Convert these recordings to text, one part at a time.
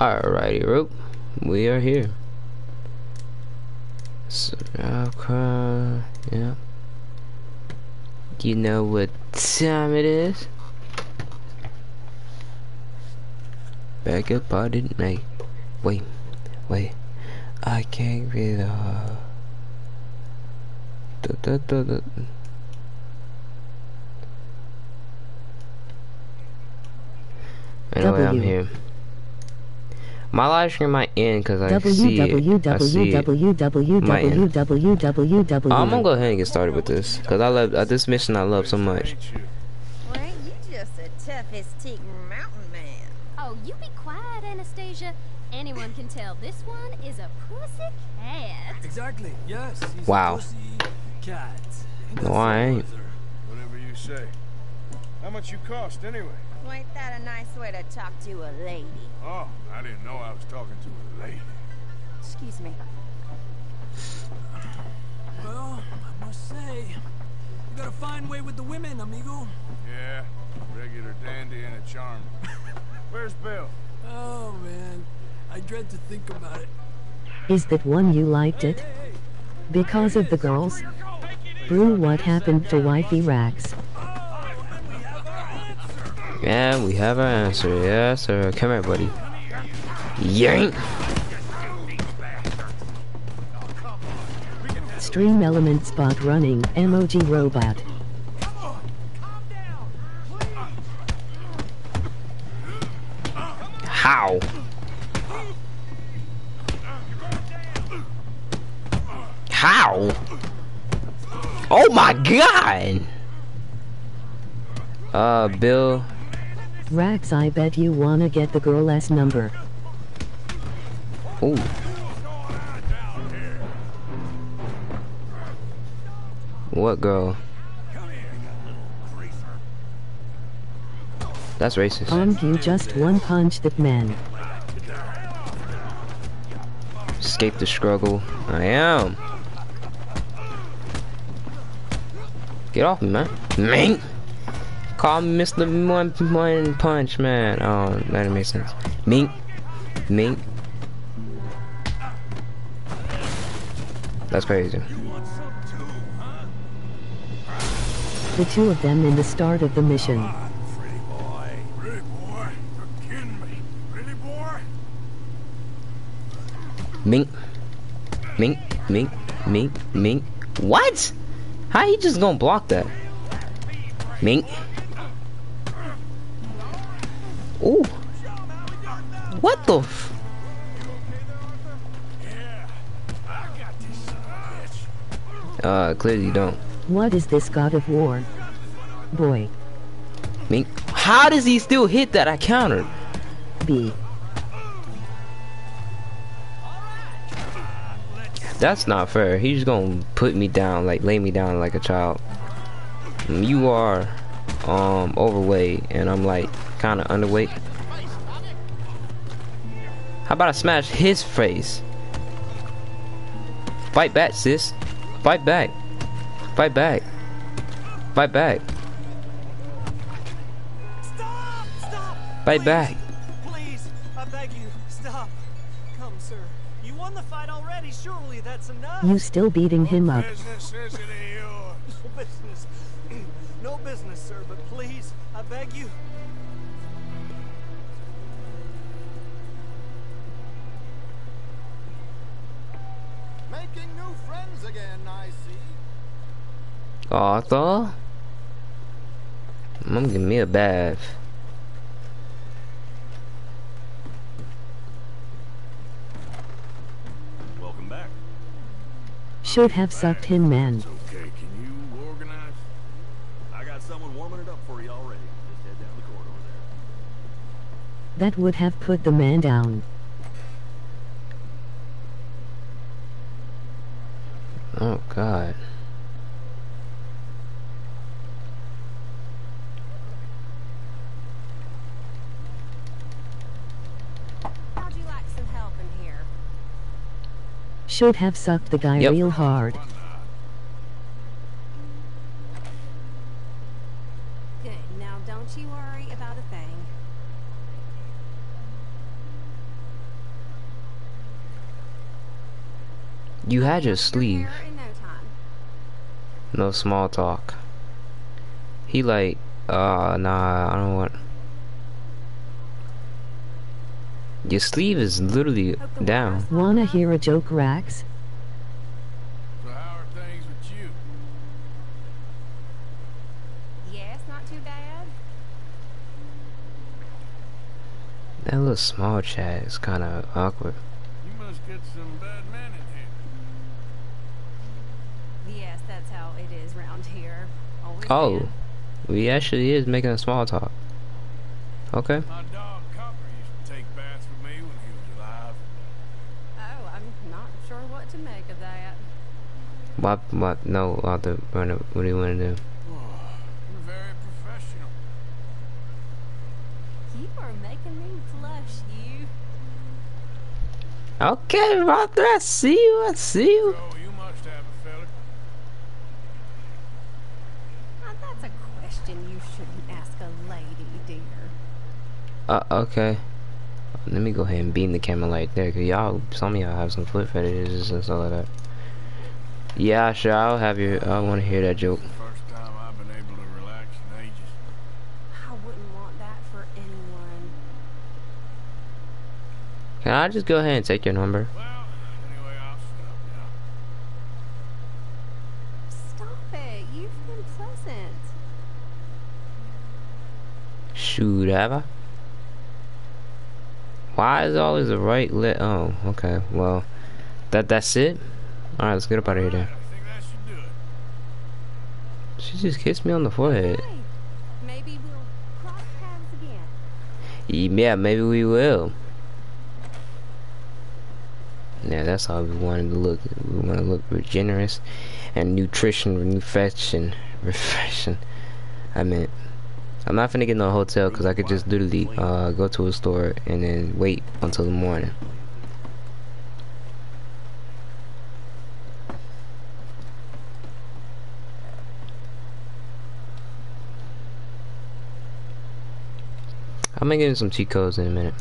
Alrighty, rope. We are here. So, yeah. You know what time it is? Back up, I didn't make. Wait, wait. I can't read. Uh da. Anyway, I'm here. My live stream might end because I. I see. I'm gonna go ahead and get started with this because I love uh, this mission. I love so much. Well, you just a tough as teak mountain man? Oh, you be quiet, Anastasia. Anyone can tell this one is a pussy cat. Exactly. Yes. Wow. Cat. No, I ain't. Whatever you say. How much you cost anyway? Well, ain't that a nice way to talk to a lady? Oh, I didn't know I was talking to a lady. Excuse me. Well, I must say, you got a fine way with the women, amigo. Yeah, regular dandy and a charmer. Where's Bill? Oh man, I dread to think about it. Is that one you liked it? Because of the girls? Brew what happened to wifey Rax? Yeah, we have our answer. Yes, sir. Come here, buddy. Yank. StreamElements bot running emoji robot. How? How? Oh my god! Uh, Bill. Rax I bet you wanna get the girl S number. Oh. What girl? That's racist. Um you just one punch that man. Escape the struggle. I am. Get off me, man. Mink. Call me Mr. One One Punch Man. Oh, that didn't make sense. Mink. Mink. That's crazy. The two of them in the start of the mission. Pretty boy. Pretty boy. You're kidding me. Pretty boy? Mink. Mink. Mink. Mink. Mink. What? How you just gonna block that? Mink. Ooh. What the f- Uh, clearly you don't. What is this god of war? Boy. I mean, How does he still hit that? I countered. B. That's not fair. He's gonna put me down, like lay me down like a child. You are um overweight and I'm like kinda underweight. How about I smash his face? Fight back, sis. Fight back. Fight back. Fight back. Stop! Stop! Fight Please, back. Please, I beg you, stop. Come, sir. You won the fight already. Surely that's enough. You still beating him up. Business isn't it yours? No business. no business, sir. But please, I beg you. Making new friends again, I see. Arthur. I'm give me a bath. Welcome back. Should have sucked him man. Okay, can you organize? I got someone warming it up for you already. Just head down the corridor there. That would have put the man down. Oh god. How'd you like some help in here? Should have sucked the guy Yep. real hard. Good. Now don't you worry about a thing. You had your sleeve. No small talk. He like, uh, nah, I don't want. Your sleeve is literally down. Wanna hear a joke, Rax? So how are things with you? Yes, not too bad. That little small chat is kind of awkward. You must get some bad men in here. Yes, that's how it is round here. Always Oh, been. we actually is making a small talk. Okay. My dog Copper used to take baths with me when he was alive. Oh, I'm not sure what to make of that. What? What? No, Arthur. What do you want to do? You're very professional. You are making me blush, you. Okay, Arthur. I see you. I see you. So you must have a fella. Now, that's a question you shouldn't ask a lady, dear. Uh, okay. Let me go ahead and beam the camera like there, cause y'all, some of y'all have some foot fetishes and stuff like that. Yeah, sure. I'll have your. I want to hear that joke. First time I've been able to relax in ages. I wouldn't want that for anyone. Can I just go ahead and take your number? Well, anyway, I'll stop now. Stop it. You've been pleasant. Shoot, have I? Why is always the right lit? Oh, okay. Well, that that's it. All right, let's get up out of here then. I think that should do it. She just kissed me on the forehead. Maybe we'll cross paths again. Yeah, maybe we will. Yeah, that's how we wanted to look. We want to look regenerous and nutrition, refreshing, refreshing. I meant, I'm not finna get no hotel because I could just literally uh, go to a store and then wait until the morning. I'm gonna get in some cheat codes in a minute.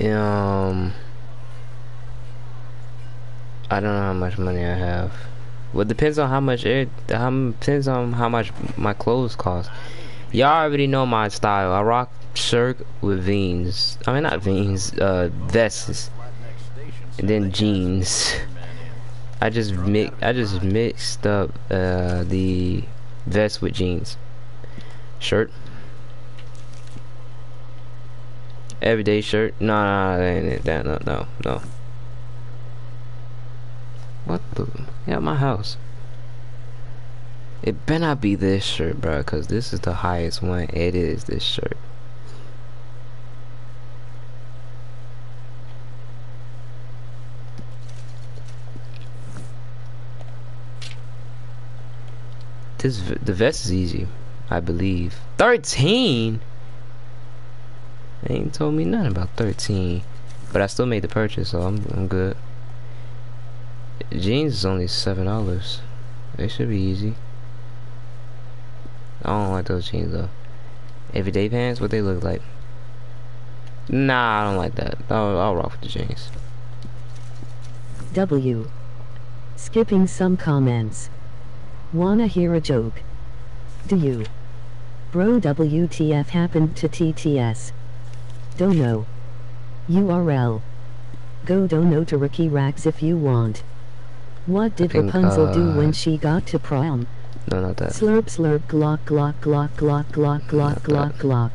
Um, I don't know how much money I have. Well, depends on how much it. Depends on how much my clothes cost. Y'all already know my style. I rock shirt with veins. I mean, not veins. Uh, vests, and then jeans. I just mix. I just mixed up uh the vest with jeans. Shirt. Everyday shirt. No, no, it. That no, no, no. What the? Yeah, my house. It better not be this shirt, bro, cause this is the highest one. It is this shirt. This the vest is easy, I believe. Thirteen. Ain't told me nothing about 13. But I still made the purchase, so I'm, I'm good. Jeans is only $7. They should be easy. I don't like those jeans though. Everyday pants, what they look like? Nah, I don't like that. I'll, I'll rock with the jeans. W. Skipping some comments. Wanna hear a joke? Do you? Bro WTF happened to TTS? Don't know. URL. Go dono to Rekey Rackz if you want. What did think, Rapunzel do uh, when she got to prom? No, not that. Slurp slurp glock glock glock glock glock glock Not glock that. glock.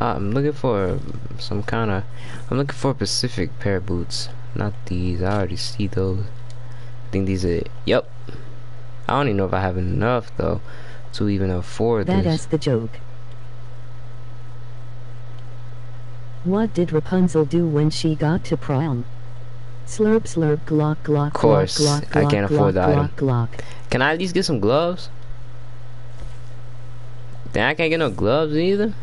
Uh, I'm looking for some kind of. I'm looking for a Pacific pair of boots. Not these. I already see those. I think these are. Yep. I don't even know if I have enough though to even afford That this. is the joke. What did Rapunzel do when she got to prom? Slurp slurp glock glock Course, glock glock I can't afford glock the item. glock glock. Can I at least get some gloves? Then I can't get no gloves either.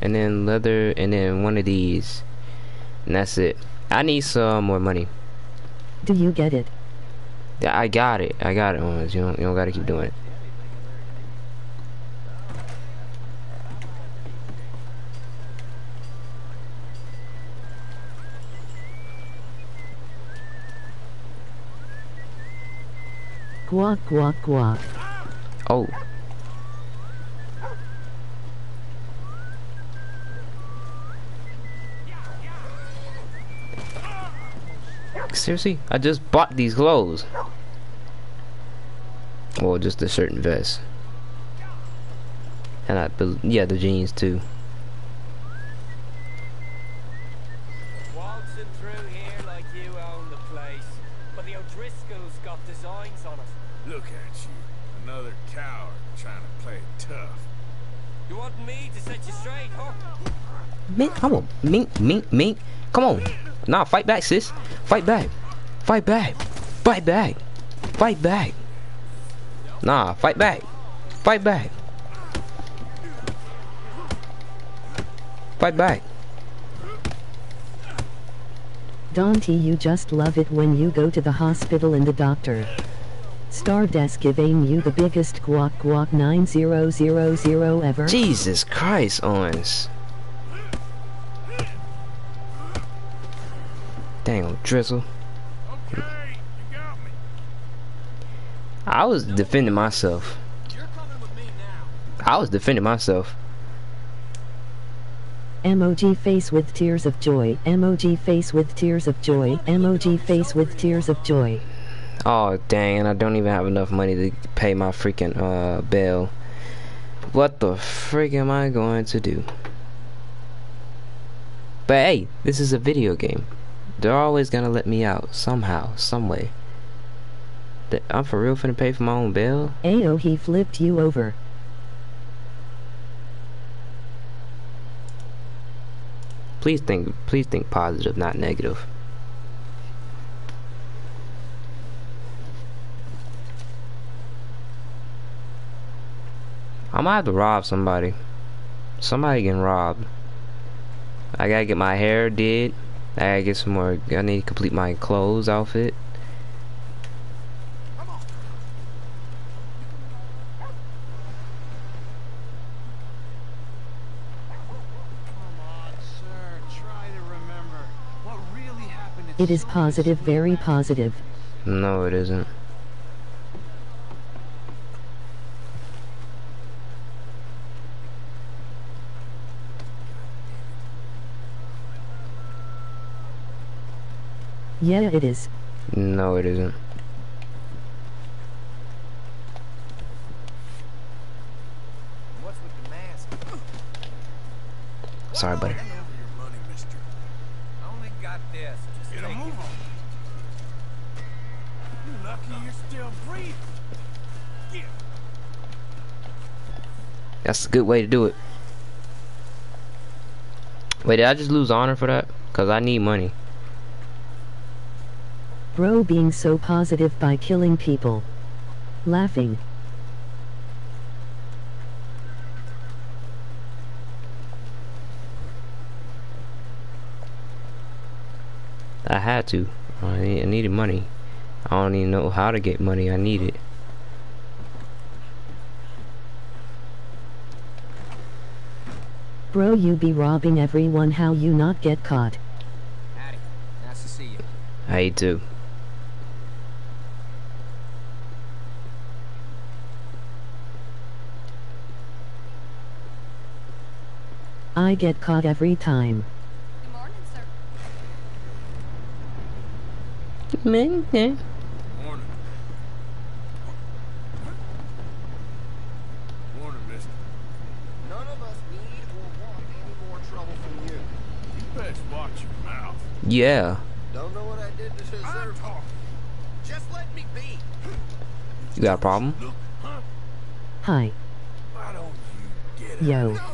And then leather, and then one of these, and that's it. I need some more money. Do you get it? Yeah, I got it. I got it, Owens. You don't, you don't gotta keep doing it. Guac guac guac. Oh. Seriously? I just bought these clothes. Well, just a and vest. And I, yeah, the jeans too. Mink, come on. Mink, mink, mink. Come on. Nah, fight back, sis. Fight back. Fight back. Fight back. Fight back. Nah, fight back. Fight back. Fight back. Dante, you just love it when you go to the hospital and the doctor. Stardust giving you the biggest guac guac 9000 ever. Jesus Christ, Owens. Dang, drizzle. Okay, you got me. I was defending myself. You're coming with me now. I was defending myself. MOG face with tears of joy. MOG face with tears of joy. MOG face with tears of joy. Oh dang, and I don't even have enough money to pay my freaking uh bail. What the freak am I going to do? But hey, this is a video game. They're always gonna let me out somehow, some way. I'm for real finna pay for my own bail. Ayo, he flipped you over. Please think, please think positive, not negative. I might have to rob somebody. Somebody getting robbed. I gotta get my hair did. I get some more. I need to complete my clothes outfit. Come on, sir. Try to remember what really happened. It is positive, very positive. No, it isn't. Yeah, it is. No, it isn't. What's with the mask? Sorry, buddy. Hand over your money, mister. Only got this. Just Get a take move it. on. You lucky you're still breathing. Get. That's a good way to do it. Wait, did I just lose honor for that? Cause I need money. Bro being so positive by killing people. Laughing. I had to. I, need, I needed money. I don't even know how to get money. I need it. Bro, you be robbing everyone. How you not get caught? Howdy. Nice to see you. I do. I get caught every time. Good morning, sir. Man, yeah. Morning. Morning, mister. None of us need or want any more trouble from you. You best watch your mouth. Yeah. Don't know what I did to deserve I'm talking. Just let me be. You got a problem? Hi. Why don't you get Yo. No,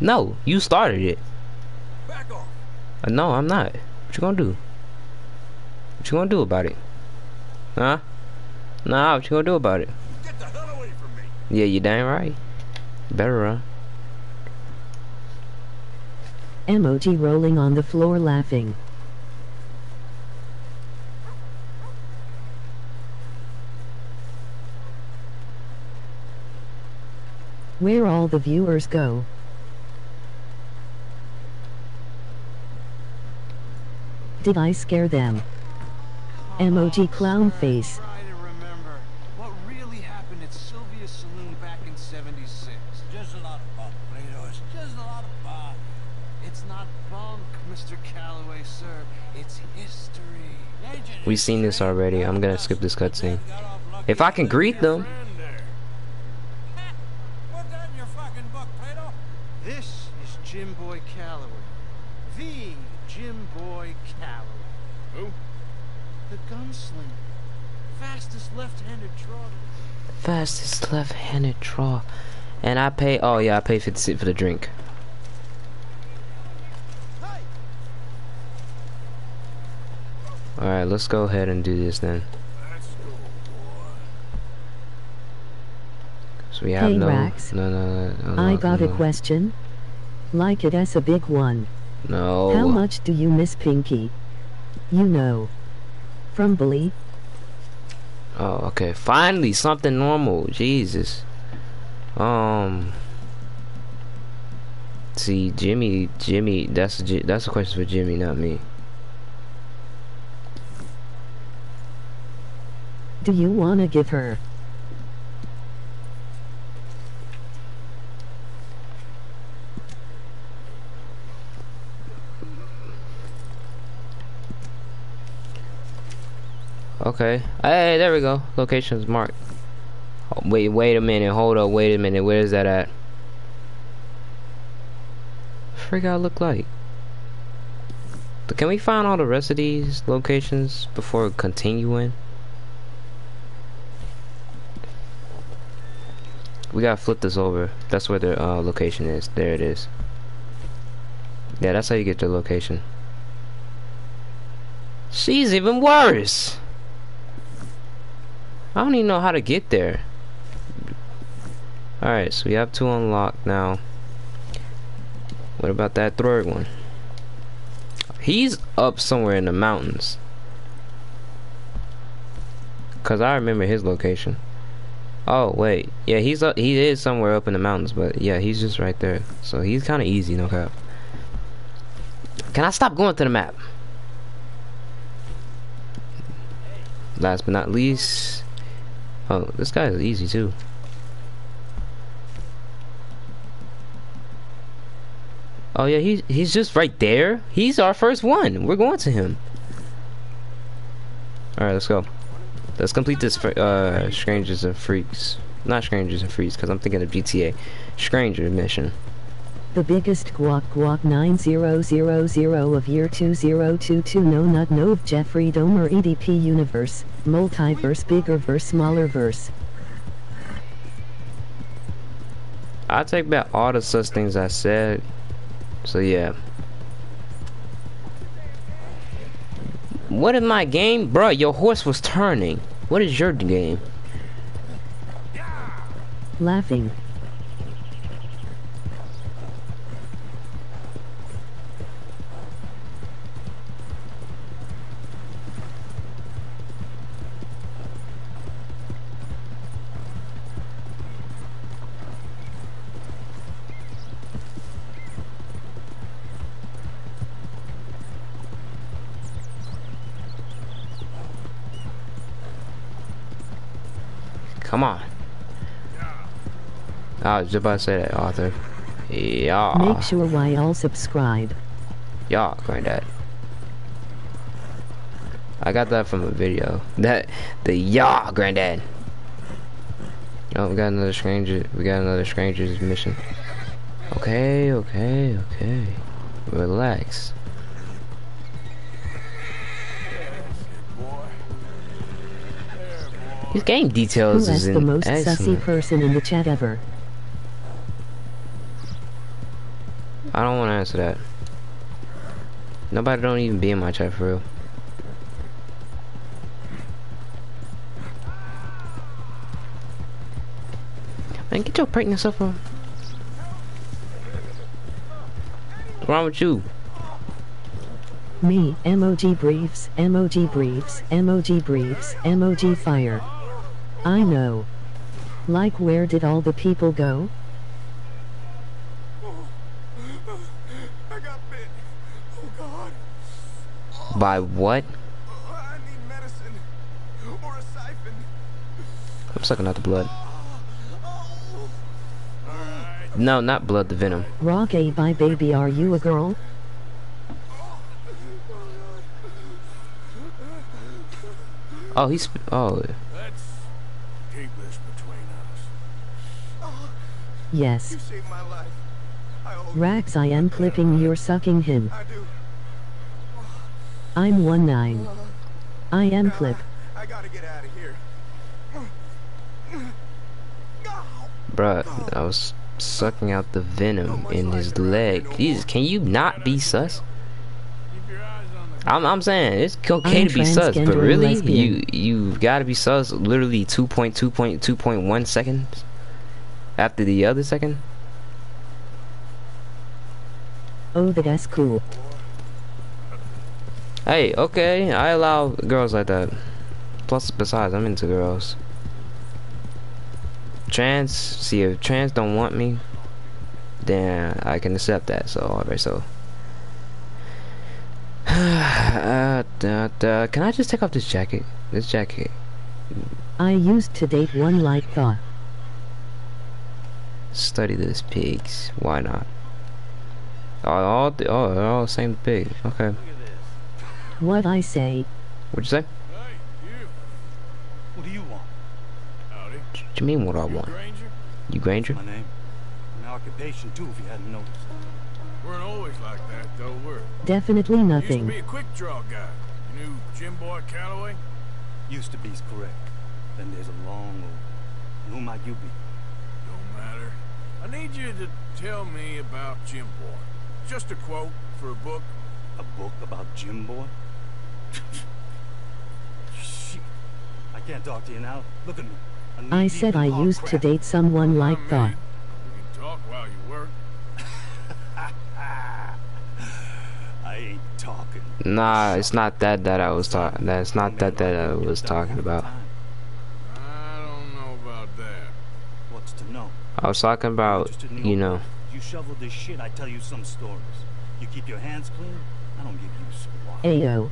No, you started it. Back off. Uh, no, I'm not. What you gonna do? What you gonna do about it? Huh? Nah, what you gonna do about it? Get the hell away from me. Yeah, you dang right. Better run. Emoji rolling on the floor laughing. Where all the viewers go. Did I scare them? Emoji clown face. Try what really happened at Sylvia's Saloon back in 76. Just a lot of bunk, Plato. It's just a lot of bunk. It's not bunk, Mr. Calloway, sir. It's history. We've seen this already. I'm gonna skip this cutscene. If I can greet them. Put that in your fucking book, Plato. This is Jim Boy Calloway. The Jim Boy Calloway. Who? The gunslinger. Fastest left-handed draw. Fastest left-handed draw. And I pay. Oh yeah, I pay 50 cent for the drink. All right, let's go ahead and do this then. Let's go, boy. So we have Hey, no, Rax. no, no, no. I no, got a question. Like it as a big one. No. How much do you miss Pinky? You know. From Bully? Oh, okay. Finally, something normal. Jesus. Um. See, Jimmy, Jimmy. That's a, that's a question for Jimmy, not me. Do you wanna give her? Okay. Hey, there we go. Location's marked. Oh, wait, wait a minute. Hold up. Wait a minute. Where is that at? Freak I look like. But can we find all the rest of these locations before continuing? We gotta flip this over. That's where the uh, location is. There it is. Yeah, that's how you get the location. She's even worse. I don't even know how to get there. Alright, so we have two unlocked now. What about that third one? He's up somewhere in the mountains. Cause I remember his location. Oh wait, yeah, he's up. He is somewhere up in the mountains, but yeah, he's just right there. So he's kind of easy, no cap. Can I stop going to the map? Last but not least, oh, this guy is easy too. Oh yeah, he's he's just right there. He's our first one. We're going to him. All right, let's go. Let's complete this uh, Strangers and Freaks. Not Strangers and Freaks, because I'm thinking of GTA. Stranger mission. The biggest guac guac 9000 of year 2022 no not no of Jeffrey Dahmer EDP universe, multiverse bigger verse smaller verse. I take back all the such things I said. So yeah. What is my game? Bruh, your horse was turning. What is your game? Laughing. Come on. I was just about to say that, Arthur. Yeah. Make sure why all subscribe. Yeah, granddad. I got that from a video. That the yeah, granddad. Oh, we got another stranger. We got another stranger's mission. Okay, okay, okay. Relax. His game details is is the most sussy person in the chat ever? I don't want to answer that. Nobody don't even be in my chat for real. Man, get your pregnant stuff on. What's wrong with you? Me, emoji briefs, emoji briefs, emoji briefs, emoji fire. I know. Like where did all the people go? I got bit. Oh God. By what? I need medicine. Or a siphon. I'm sucking out the blood. Oh. No, not blood, the venom. Rock A by baby are you a girl? Oh, he's. Oh, Let's keep this between us. Yes. You saved my life. I owe you. Rax I am clipping you're sucking him. I do. I'm 1-9. Uh-huh. I am clip. I gotta get out of here. bruh, I was sucking out the venom in his leg. Jesus, can you not be sus? Keep your eyes on the I'm, I'm saying it's okay I'm to be sus, but really, lesbian. you you gotta be sus literally 2.2.2.1 seconds after the other second. Oh that's cool. Hey, okay, I allow girls like that. Plus, besides, I'm into girls. Trans, see if trans don't want me, then I can accept that. So, alright, so. uh, da, da, can I just take off this jacket? This jacket. I used to date one like thought. Study this pigs. Why not? Oh, all the, oh, they're all the same pig. Okay. What I say, What'd you say? Hey, you. What do you want? Howdy. What you mean what I You want? Granger? You Granger? My name. My occupation too, if you hadn't noticed. Weren't always like that, though, We're definitely You used to be nothing. a quick draw guy. You knew Jim Boy Calloway? Used to be's correct. Then there's a long road. Who might you be? Don't matter. I need you to tell me about Jim Boy. Just a quote for a book. A book about Jim Boy? Shit. I can't talk to you now. Look at me. I'm I said I in hot used to date someone like I mean, thought. Can talk while you work. I ain't talking. Nah, it's not that that I was talking. That's not that that I was talking about. I don't know about that. What's to know? I was talking about, you know, work? You shovel this shit, I tell you some stories. You keep your hands clean, I don't give you squat. Ayo.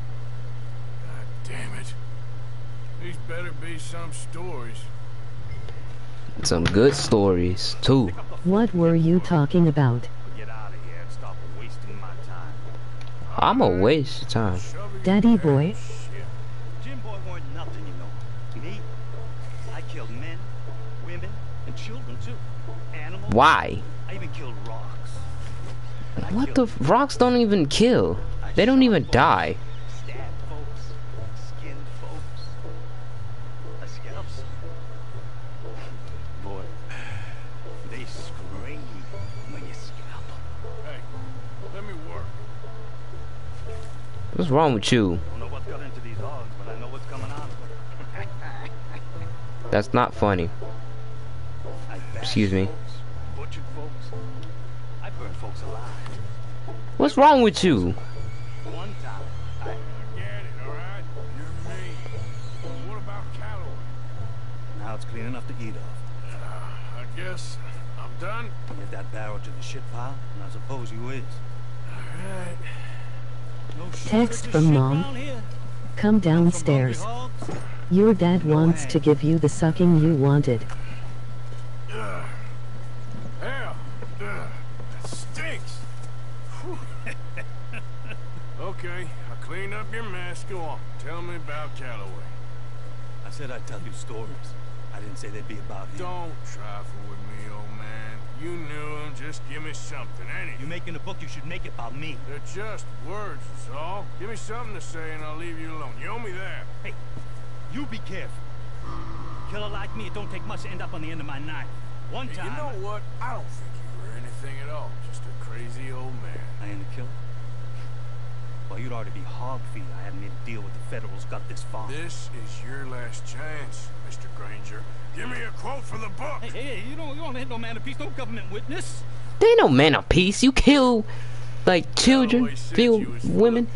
God damn it. These better be some stories. some good stories too. What were you talking about? Get out of here and stop wasting my time. I'm a waste of time. Daddy boy. shit. Jim Boy weren't nothing, you know. Me? I killed men, women, and children too. Animals. Why? I even killed rocks. I What the killed f- rocks don't even kill. They don't even die. Stabbed folks, skinned folks. I scalped. Boy, they scream when you scalp 'em. Hey, let me work. What's wrong with you? Don't know what got into these hogs, but I know what's coming out of them. That's not funny. Excuse me. What's wrong with you? One time, I I get it, alright? You're mean. What about Calloway? now it's clean enough to eat off. Uh, I guess I'm done. Get that barrel to the shit pile, and I suppose you is. Alright. No Text from mom. Come downstairs. Your dad wants to give you the sucking you wanted. Ugh. Hell. Ugh. That stinks. Whew. Okay, I cleaned up your mess. Go on. Tell me about Calloway. I said I'd tell you stories. I didn't say they'd be about him. Don't trifle with me, old man. You knew him. Just give me something, anything. You're making a book, you should make it about me. They're just words, is all. Give me something to say and I'll leave you alone. You owe me that. Hey, you be careful. Killer like me, it don't take much to end up on the end of my knife. One Hey, time. you know what? I don't think you were anything at all. Just a crazy old man. I ain't a killer. Well, you'd already be hog feed. I hadn't made a deal with the federals got this far. This is your last chance, Mr. Granger. Give me a quote for the book. Hey, hey, hey, you don't, you don't hit no man of peace, no government witness. They ain't no man of peace. You kill like children, Always said kill you was full of women,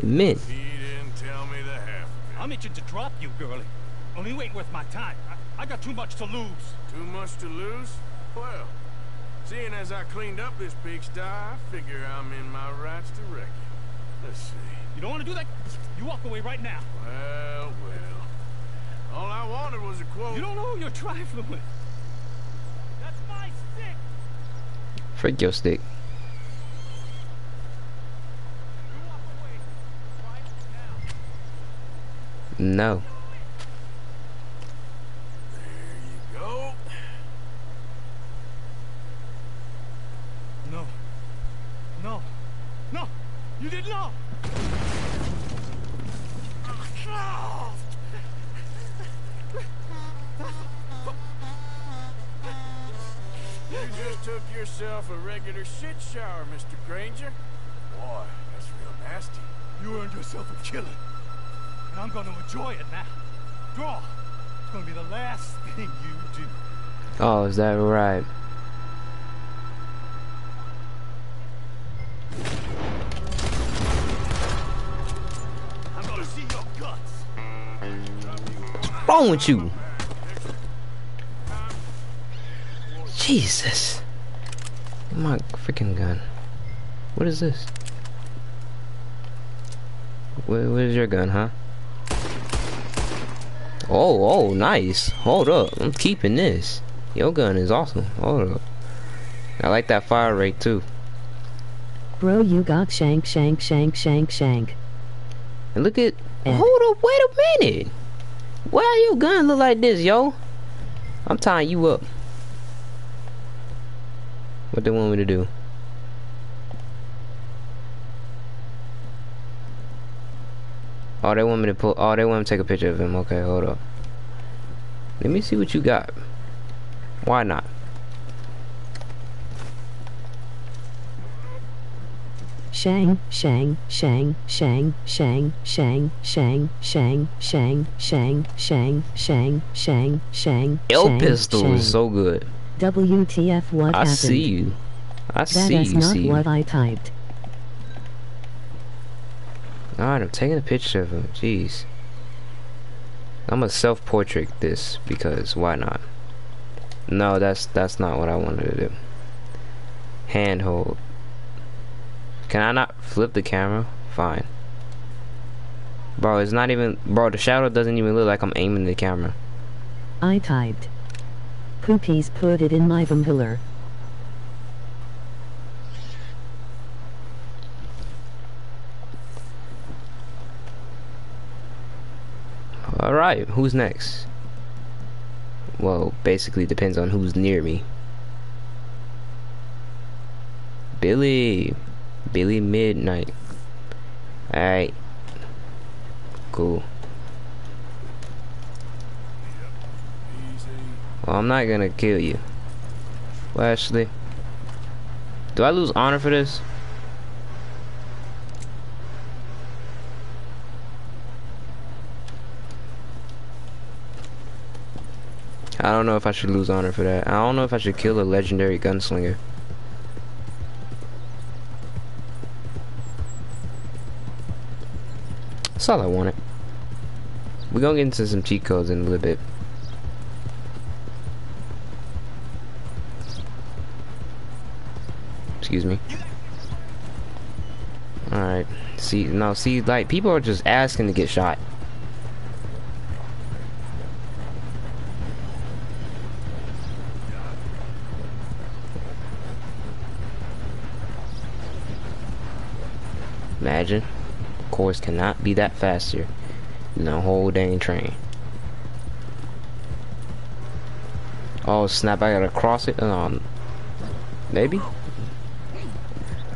and men. He didn't tell me the half of I'm itching to drop you, girlie. Only you ain't worth my time. I, I got too much to lose. Too much to lose? Well, seeing as I cleaned up this pigsty, I figure I'm in my rights to wreck you. Let's see. You don't want to do that? You walk away right now. Well, well. All I wanted was a quote. You don't know who you're trifling with. That's my stick. Freak your stick. You walk away right now. No. There you go. No. No. No. You did not. You just took yourself a regular shit shower, Mr. Granger. Boy, that's real nasty. You earned yourself a killing. And I'm going to enjoy it now. Draw. It's going to be the last thing you do. Oh, is that right? What's wrong with you? Jesus. My freaking gun. What is this? Where, where's your gun, huh? Oh, oh, nice. Hold up. I'm keeping this. Your gun is awesome. Hold up. I like that fire rate too. Bro, you got shank, shank, shank, shank, shank. And look at. Eh. Hold up. Wait a minute. Why are your gun look like this, yo? I'm tying you up. What they want me to do? Oh, they want me to pull. Oh, they want me to take a picture of him. Okay, hold up. Let me see what you got. Why not? Shang, shang, shang, shang, shang, shang, shang, shang, shang, shang, shang, shang, shang, shang, L pistol is so good. WTF what I happened? see you. I see is you. not what I typed. Alright, I'm taking a picture of him. Jeez. I'm gonna self-portrait this because why not? No, that's that's not what I wanted to do. Handhold. Can I not flip the camera? Fine. Bro, it's not even bro, the shadow doesn't even look like I'm aiming the camera. I typed. Poopies put it in my vampiller. Alright, who's next? Well, basically depends on who's near me. Billy. Billy Midnight. Alright. Cool. Well, I'm not gonna kill you. Actually. Do I lose honor for this? I don't know if I should lose honor for that. I don't know if I should kill a legendary gunslinger. That's all I wanted. We're gonna get into some cheat codes in a little bit. Excuse me. Alright. See, now see, like, people are just asking to get shot. Imagine. Course, cannot be that faster than a whole dang train. Oh snap! I gotta cross it. Um, maybe.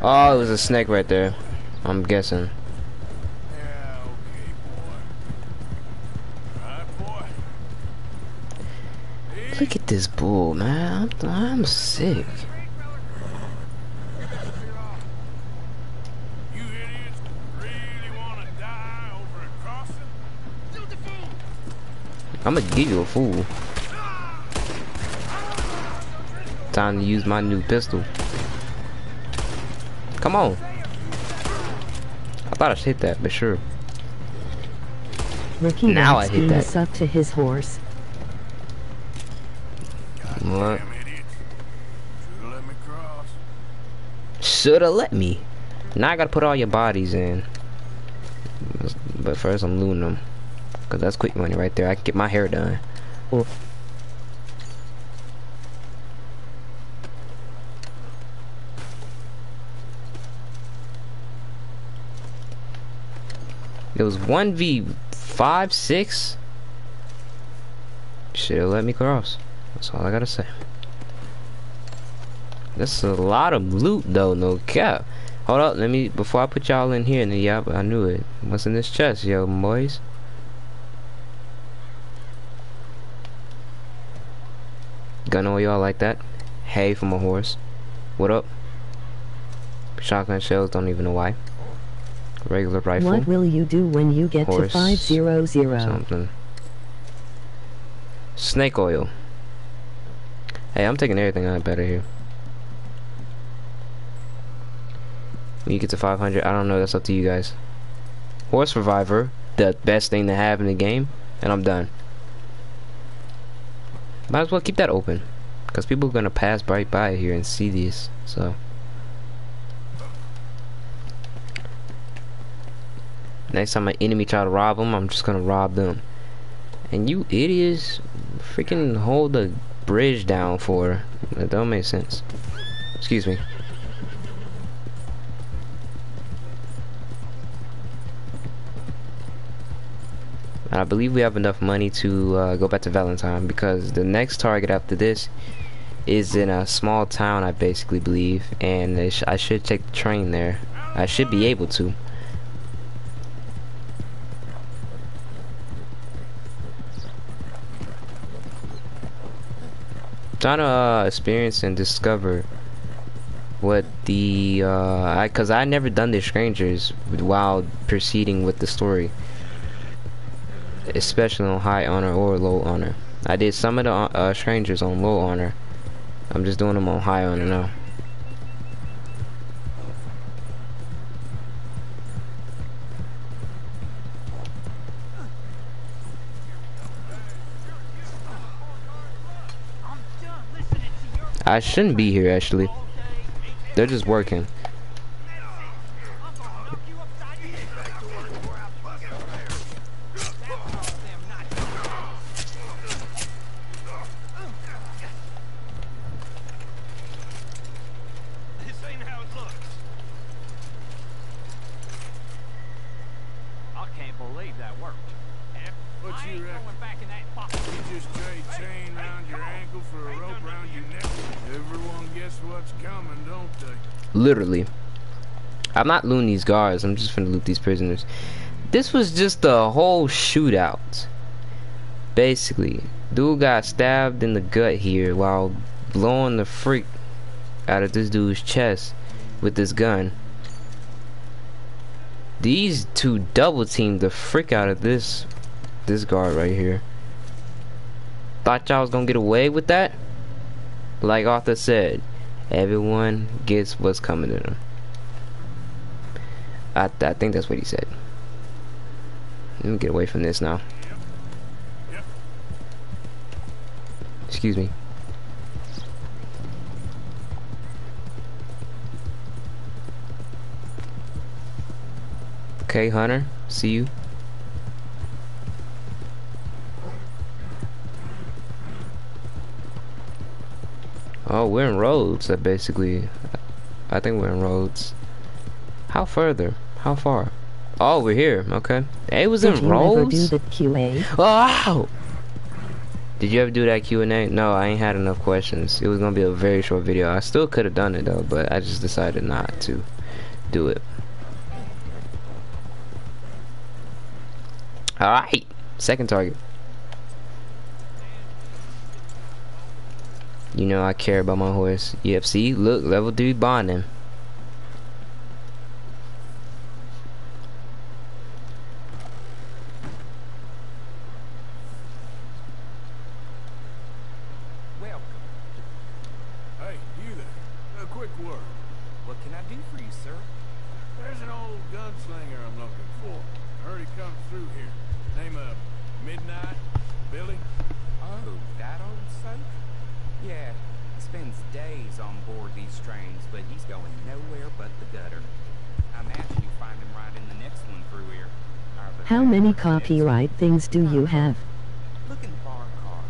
Oh, it was a snake right there. I'm guessing. Look at this bull, man. I'm, I'm sick. You idiots really want to die over a crossing? Do the thing. I'm gonna give you a fool. Time to use my new pistol. Come on. I thought I hit that, but sure. Rookie Now Wax I hit being that. a suck to his horse. What? Damn idiots. Should've let me cross. Shoulda let me. Now I gotta put all your bodies in. But first I'm looting them. Cause that's quick money right there. I can get my hair done. It was 1v5, 6. Shoulda let me cross. That's all I gotta say. That's a lot of loot though, no cap. Hold up, let me before I put y'all in here and then yeah, I knew it. What's in this chest, yo boys? Gun on y'all like that? Hay from a horse. What up? Shotgun shells, don't even know why. Regular rifle. What will you do when you get Horse. to 500? Something. Snake oil. Hey, I'm taking everything I better here. When you get to 500, I don't know, that's up to you guys. Horse Reviver, the best thing to have in the game, and I'm done. Might as well keep that open. Because people are going to pass right by here and see these, so. Next time an enemy try to rob them, I'm just going to rob them. And you idiots, freaking hold the bridge down for. That don't make sense. Excuse me. I believe we have enough money to uh, go back to Valentine because the next target after this is in a small town, I basically believe, and I sh I should take the train there. I should be able to. trying to uh, experience and discover what the uh I cuz I never done the strangers while proceeding with the story especially on high honor or low honor. I did some of the uh, strangers on low honor. I'm just doing them on high honor now. I shouldn't be here actually. They're just working literally. I'm not looting these guards. I'm just gonna loot these prisoners. This was just a whole shootout. Basically dude got stabbed in the gut here while blowing the freak out of this dude's chest with this gun. These two double teamed the freak out of this this guard right here. Thought y'all was gonna get away with that? Like Arthur said everyone gets what's coming to them. I, I think that's what he said. Let me get away from this now. Excuse me. Okay hunter. See you Oh, we're in Rhodes, uh, basically. I think we're in Rhodes. How further? How far? Oh, we're here. Okay. Hey, was Did in you ever do roads? the QA? Oh! Did you ever do that Q&A? No, I ain't had enough questions. It was gonna be a very short video. I still could have done it though, but I just decided not to do it. Alright, second target. You know I care about my horse. See, look, level 3 bonding. Welcome. Hey, you there. A quick word. What can I do for you, sir? There's an old gunslinger I'm looking for. I heard he comes through here. Name of Midnight? Billy? Oh, that old soak? Yeah, he spends days on board these trains, but he's going nowhere but the gutter. I imagine you'll find him right in the next one through here. Either How that many or the next. copyright things do you have? Look in the bar car.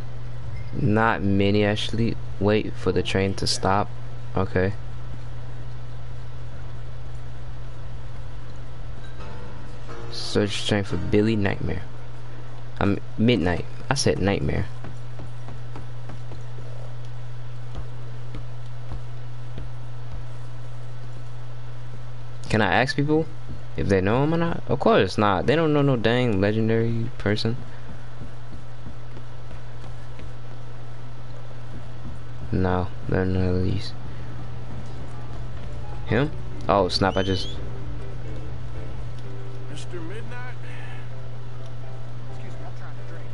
Not many actually. Wait for the train to stop. Okay. Search train for Billy Nightmare. I'm midnight. I said nightmare. Can I ask people if they know him or not? Of course not. They don't know no dang legendary person. No, they're none of these. Him? Oh, snap, I just... Mr. Midnight? Excuse me, I'm trying to drink.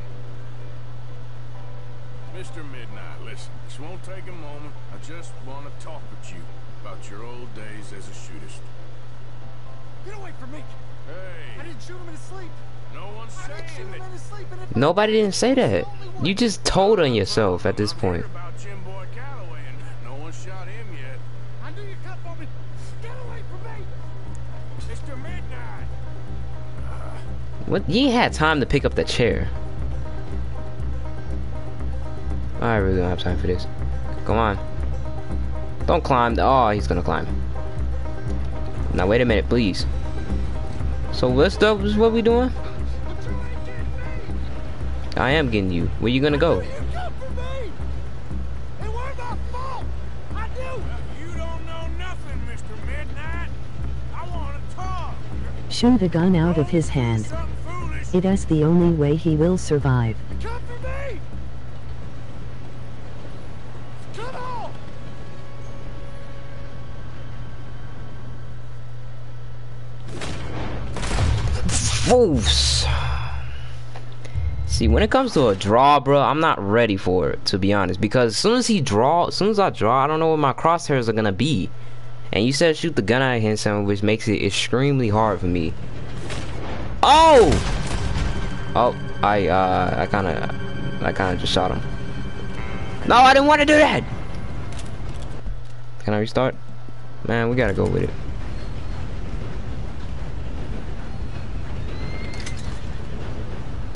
Mr. Midnight, listen. This won't take a moment. I just want to talk with you about your old days as a shootist. Get away from me! Hey, I didn't shoot him in his sleep. no one's I shoot saying him that. in his sleep. And Nobody didn't say that. You just told on yourself at this point. here about Jim Boy Calloway, and no one shot him yet. I knew you cut for me. Get away from me! Mr. Midnight! What? You had time to pick up the chair. I really don't have time for this. Come on. Don't climb. Oh, he's gonna climb. Now wait a minute, please. So what's up? Is what we doing? I am getting you. Where you gonna go? You cut for me! It was my fault! I knew! You don't know nothing, Mr. Midnight. I want to talk. Shoot a gun out of his hand. Something foolish. It is the only way he will survive. Cut for me! Cut off! See, when it comes to a draw, bro, I'm not ready for it, to be honest. Because as soon as he draw, as soon as I draw, I don't know where my crosshairs are gonna be. And you said shoot the gun out of him, son, which makes it extremely hard for me. Oh! Oh, I, uh, I kinda, I kinda just shot him. No, I didn't want to do that! Can I restart? Man, we gotta go with it.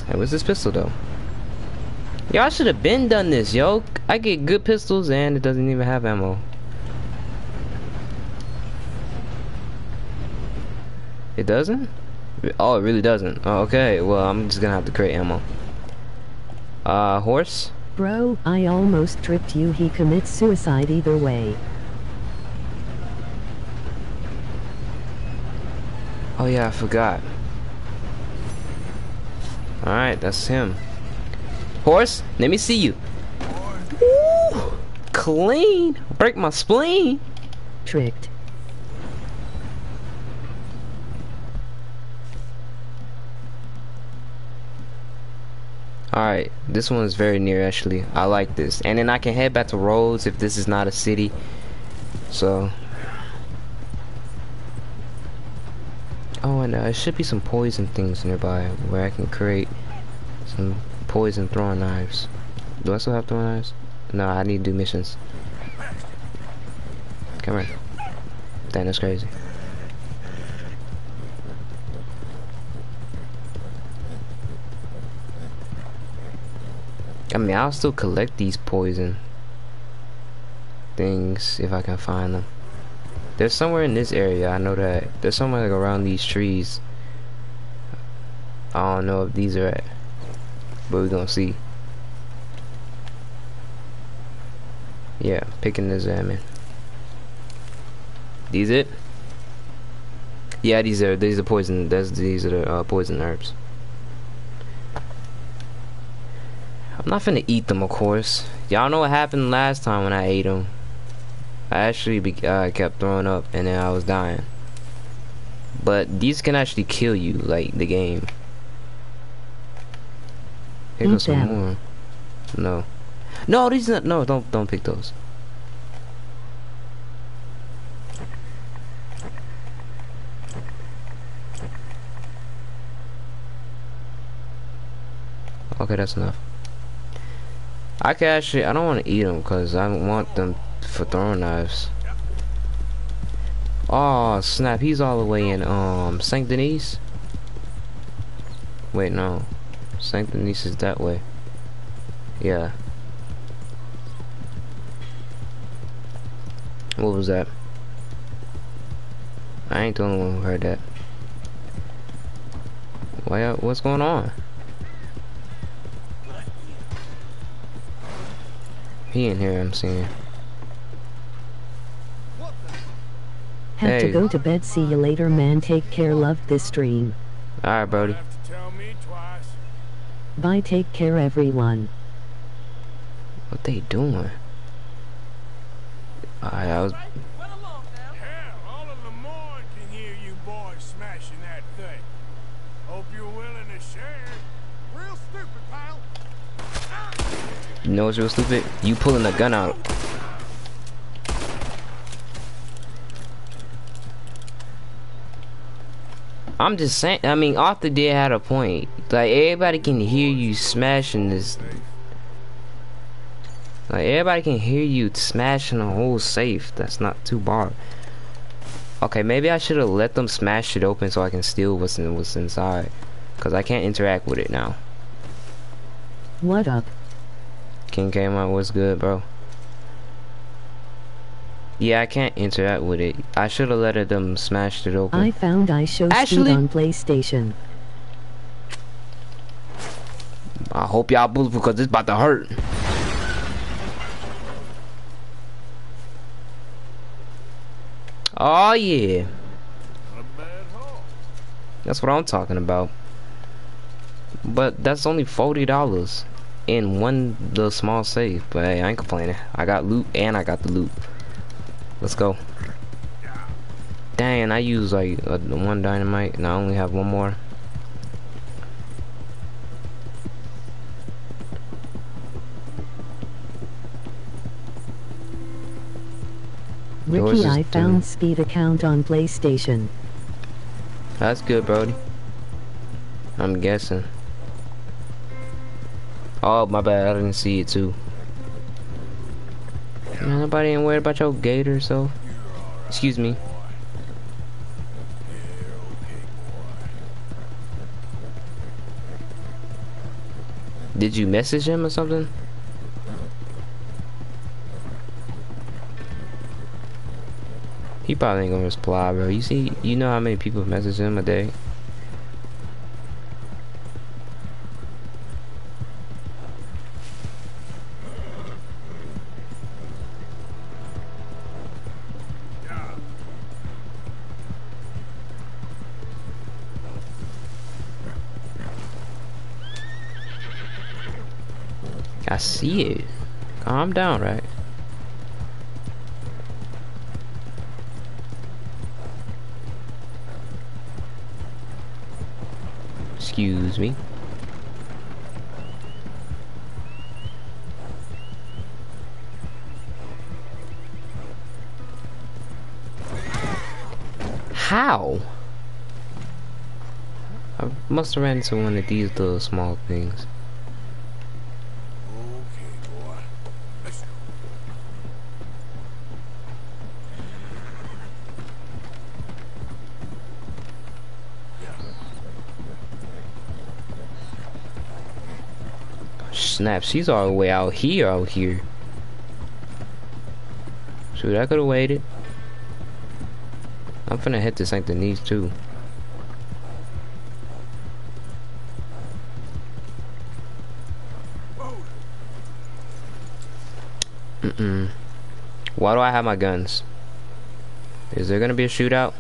Hey, what's this pistol though? Yo, I should have been done this, yo. I get good pistols and it doesn't even have ammo. It doesn't? Oh, it really doesn't. Oh, okay, well, I'm just gonna have to create ammo. Uh, horse? Bro, I almost tripped you. He commits suicide either way. Oh yeah, I forgot. Alright, that's him. Horse, let me see you. Ooh, clean. Break my spleen. Tricked. Alright, this one is very near actually. I like this. And then I can head back to Rhodes if this is not a city. So. Oh, and uh, there should be some poison things nearby where I can create some poison throwing knives. Do I still have throwing knives? No, I need to do missions. Come here. Damn, that's crazy. I mean, I'll still collect these poison things if I can find them. There's somewhere in this area, I know that. There's somewhere like around these trees. I don't know if these are at. But we're gonna see. Yeah, picking this salmon. These it? Yeah, these are these are poison. That's these are the uh, poison herbs. I'm not finna eat them, of course. Y'all know what happened last time when I ate them. I actually be, uh, kept throwing up and then I was dying. But these can actually kill you, like the game. Here Eat goes some them. more. No. No, these not. No, don't don't pick those. Okay, that's enough. I can actually. I don't want to eat them because I want them for throwing knives. Oh snap! He's all the way in um Saint Denis. Wait, no. Saint Denis is that way. Yeah. What was that? I ain't the only one who heard that. Why? uh, What's going on? He in here, I'm seeing. Have Hey. to go to bed. See you later, man. Take care. Love this stream. Alright, Brody. Tell me twice. Bye. Take care, everyone. What they doing? Alright, I was. Hell, all of Lemoyne can hear you boys smashing that thing. Hope you're willing to share. Real stupid. You know what's real stupid? You pulling a gun out. I'm just saying. I mean, Arthur did had a point. Like everybody can hear you smashing this. Like everybody can hear you smashing a whole safe. That's not too bad. Okay, maybe I should have let them smash it open so I can steal what's in what's inside. Cause I can't interact with it now. What up? King out what's good, bro? Yeah, I can't interact with it. I should have let it, them smash it open. I found I show Actually- on PlayStation. I hope y'all bulletproof because it's about to hurt. Oh yeah, Not a bad haul. that's what I'm talking about. But that's only forty dollars in one little small safe. But hey, I ain't complaining. I got loot and I got the loot. Let's go. Dang, I used like uh, one dynamite and I only have one more. Ricky, I found speed account on PlayStation. That's good, Brody. I'm guessing. Oh, my bad. I didn't see it too. Man, nobody ain't worried about your gator, so. Excuse me. Did you message him or something? He probably ain't gonna reply, bro. You see, you know how many people message him a day? See it. Calm down, right? Excuse me. How? I must have ran into one of these little small things. Okay, boy. Let's go. Snap, she's all the way out here, out here. Shoot, I could have waited. I'm finna hit the Saint Denis too. Mm-mm. Why do I have my guns? Is there gonna be a shootout?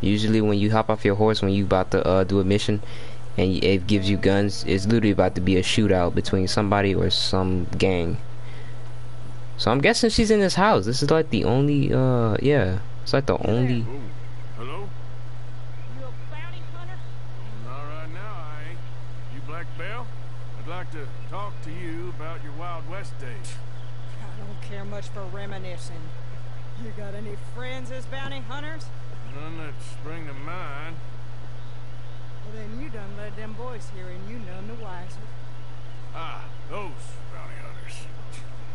Usually when you hop off your horse when you about to uh, do a mission and it gives you guns. It's literally about to be a shootout between somebody or some gang. So I'm guessing she's in this house. This is like the only, uh, yeah. It's like the only. Hello? You a bounty hunter? Not right now, I ain't. You Black Belle? I'd like to talk to you about your Wild West days. I don't care much for reminiscing. You got any friends as bounty hunters? None that spring to mind. Then you done led them boys here and you none the wiser. Ah, those bounty hunters.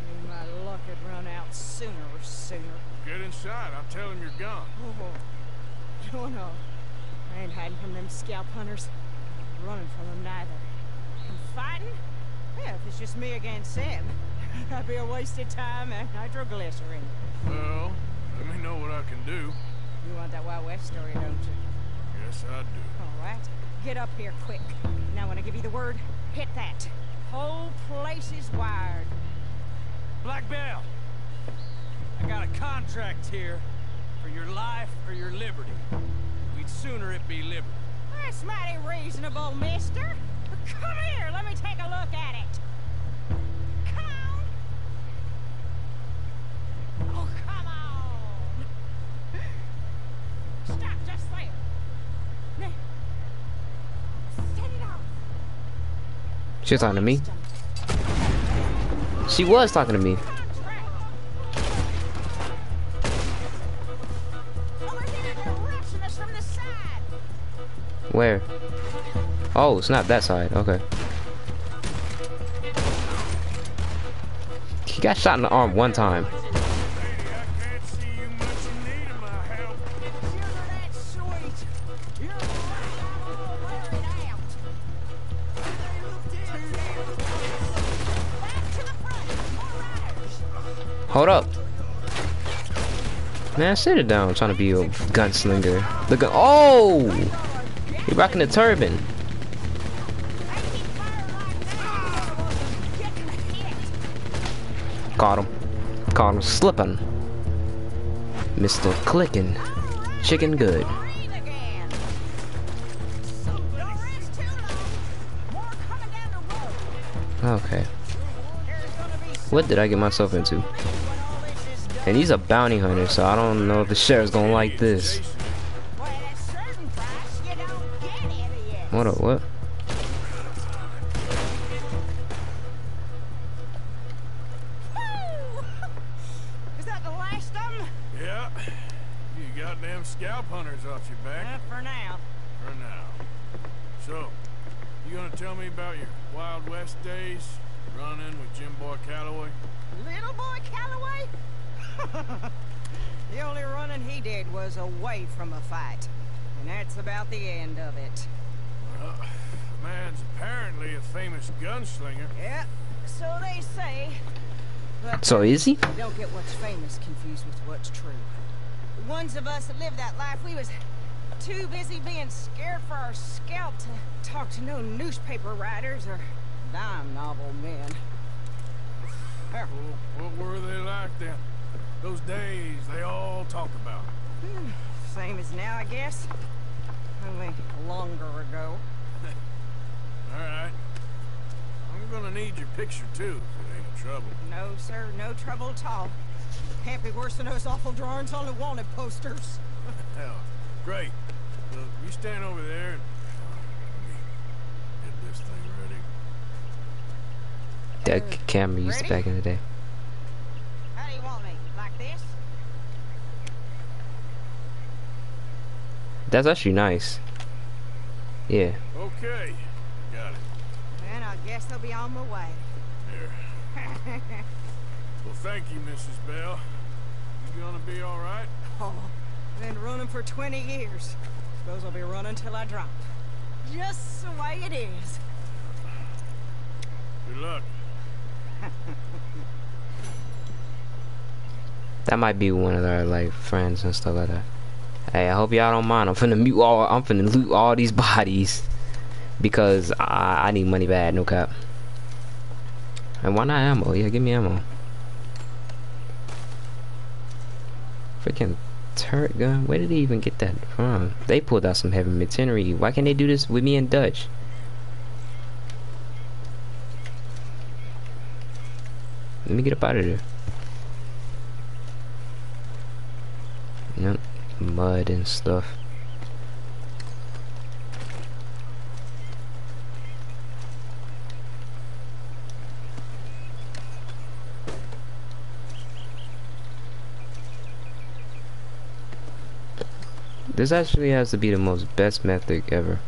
Knew my luck had run out sooner or sooner. Get inside. I'll tell them you're gone. Oh, no, no. I ain't hiding from them scalp hunters. I'm Running from them neither. And fighting? Yeah, if it's just me against them, that'd be a waste of time and nitroglycerin. Well, let me know what I can do. You want that Wild West story, don't you? Yes, I do. All right. Get up here quick. Now, when I give you the word, hit that. Whole place is wired. Black Belle, I got a contract here for your life or your liberty. We'd sooner it be liberty. That's mighty reasonable, mister. Come here, let me take a look at it. Come on. Oh, come on. Stop just She was talking to me. She was talking to me. Where? Oh, it's not that side. Okay. He got shot in the arm one time. Hold up. Man, sit it down. I'm trying to be a gunslinger. Look at Oh! He rocking the turban. Caught him. Caught him slipping. Mr. Clicking. Chicken good. Breathe What did I get myself into? when all this is done. And he's a bounty hunter, so I don't know if the sheriff's gonna like this. Well, at a certain price, you don't get idiots. What up, what? Woo! Is that the last of them? Yeah. You goddamn scalp hunters off your back. Uh, for now. For now. So, you gonna tell me about your Wild West days? Running with Jim Boy Calloway? Little boy Calloway? the only running he did was away from a fight. And that's about the end of it. Well, the man's apparently a famous gunslinger. Yeah, so they say. But So is he? don't get what's famous confused with what's true. The ones of us that lived that life, we was too busy being scared for our scalp to talk to no newspaper writers or dime novel men. Well, what were they like then? Those days they all talk about. Hmm, same as now, I guess. Only longer ago. All right. I'm gonna need your picture too, if it ain't trouble. No, sir, no trouble at all. Can't be worse than those awful drawings on the wanted posters. Hell, great. Look, you stand over there and let me get this thing ready. That c- camera used Ready? back in the day. How do you want me? Like this? That's actually nice. Yeah. Okay, got it. Then I guess they'll be on my way. There. Well, thank you, Mrs. Belle. You gonna be all right? oh, been running for 20 years. Suppose I'll be running till I drop. Just the way it is. Good luck. That might be one of their like friends and stuff like that. Hey, I hope y'all don't mind. I'm finna mute all. I'm finna loot all these bodies because I, I need money bad. No cap. And why not ammo? Yeah, give me ammo. Freaking turret gun. Where did they even get that from? They pulled out some heavy machinery. Why can't they do this with me in Dutch? Let me get up out of there. Yep, mud and stuff. This actually has to be the most best method ever.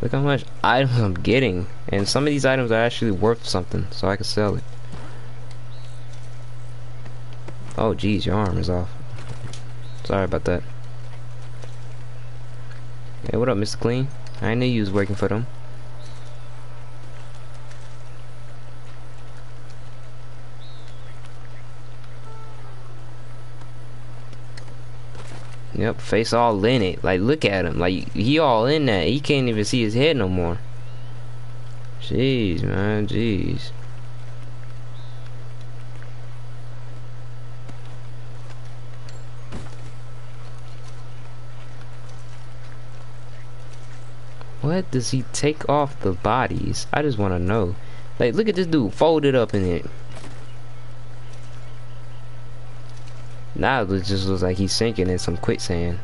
Look how much items I'm getting. And some of these items are actually worth something, so I can sell it. Oh geez, your arm is off. Sorry about that. Hey, what up, Mr. Clean? I knew you was working for them. Yep, face all in it. Like, look at him. Like, he all in that. He can't even see his head no more. Jeez, man. Jeez. What does he take off the bodies? I just want to know. Like, look at this dude folded up in it. Now it just looks like he's sinking in some quicksand.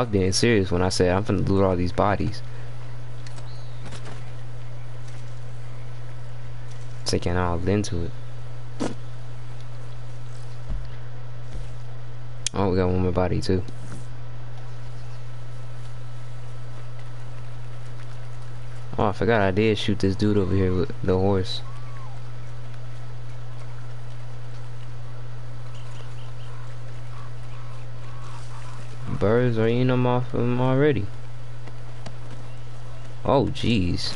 Was being serious when I said I'm finna loot all these bodies. Taking all into it. Oh, we got one more body too. Oh, I forgot I did shoot this dude over here with the horse. Birds are eating them off of them already. Oh, jeez.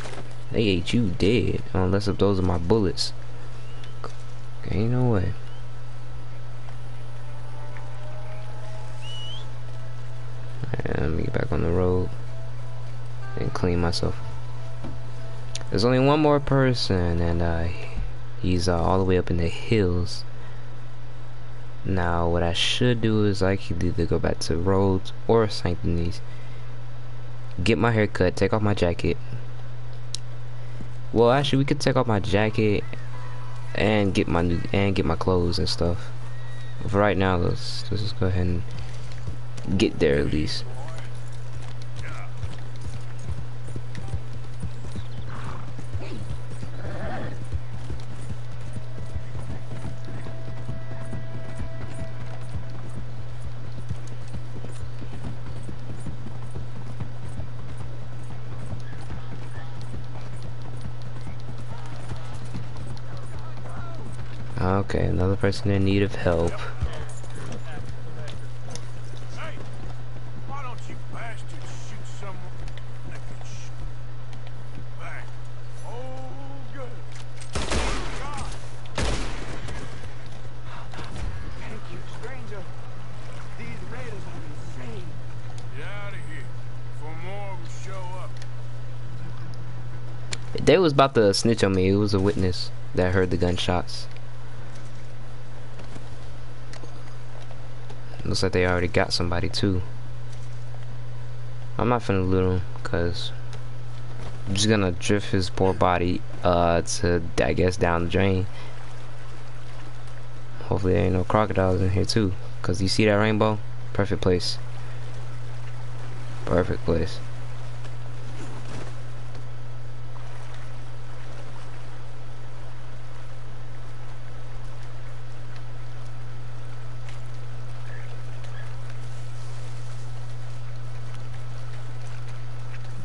They ate you dead. Unless if those are my bullets. Ain't no way. let me get back on the road and clean myself. There's only one more person, and uh, he's uh, all the way up in the hills. Now, what I should do is I could either go back to Rhodes or. Denis, get my hair cut, take off my jacket. Well, actually, we could take off my jacket and get my new and get my clothes and stuff. For right now, let's, let's just go ahead and get there at least. Okay, another person in need of help. They was about to snitch on me. It was a witness that heard the gunshots. Looks like they already got somebody too. I'm not finna loot him because I'm just gonna drift his poor body uh to I guess down the drain. Hopefully there ain't no crocodiles in here too. Cause you see that rainbow? Perfect place. Perfect place.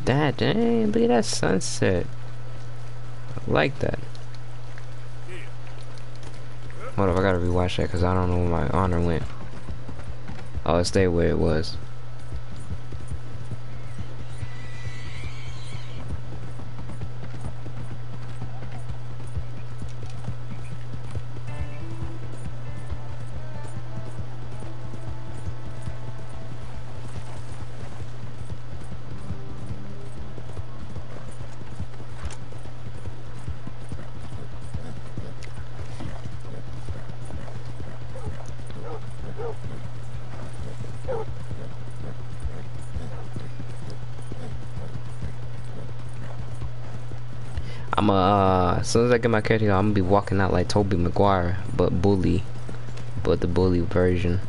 That. Dang, look at that sunset. I like that. What if I gotta rewatch that because I don't know where my honor went. Oh, it stayed where it was. I'm uh, as soon as I get my character, I'm gonna be walking out like Tobey Maguire, but bully, but the bully version.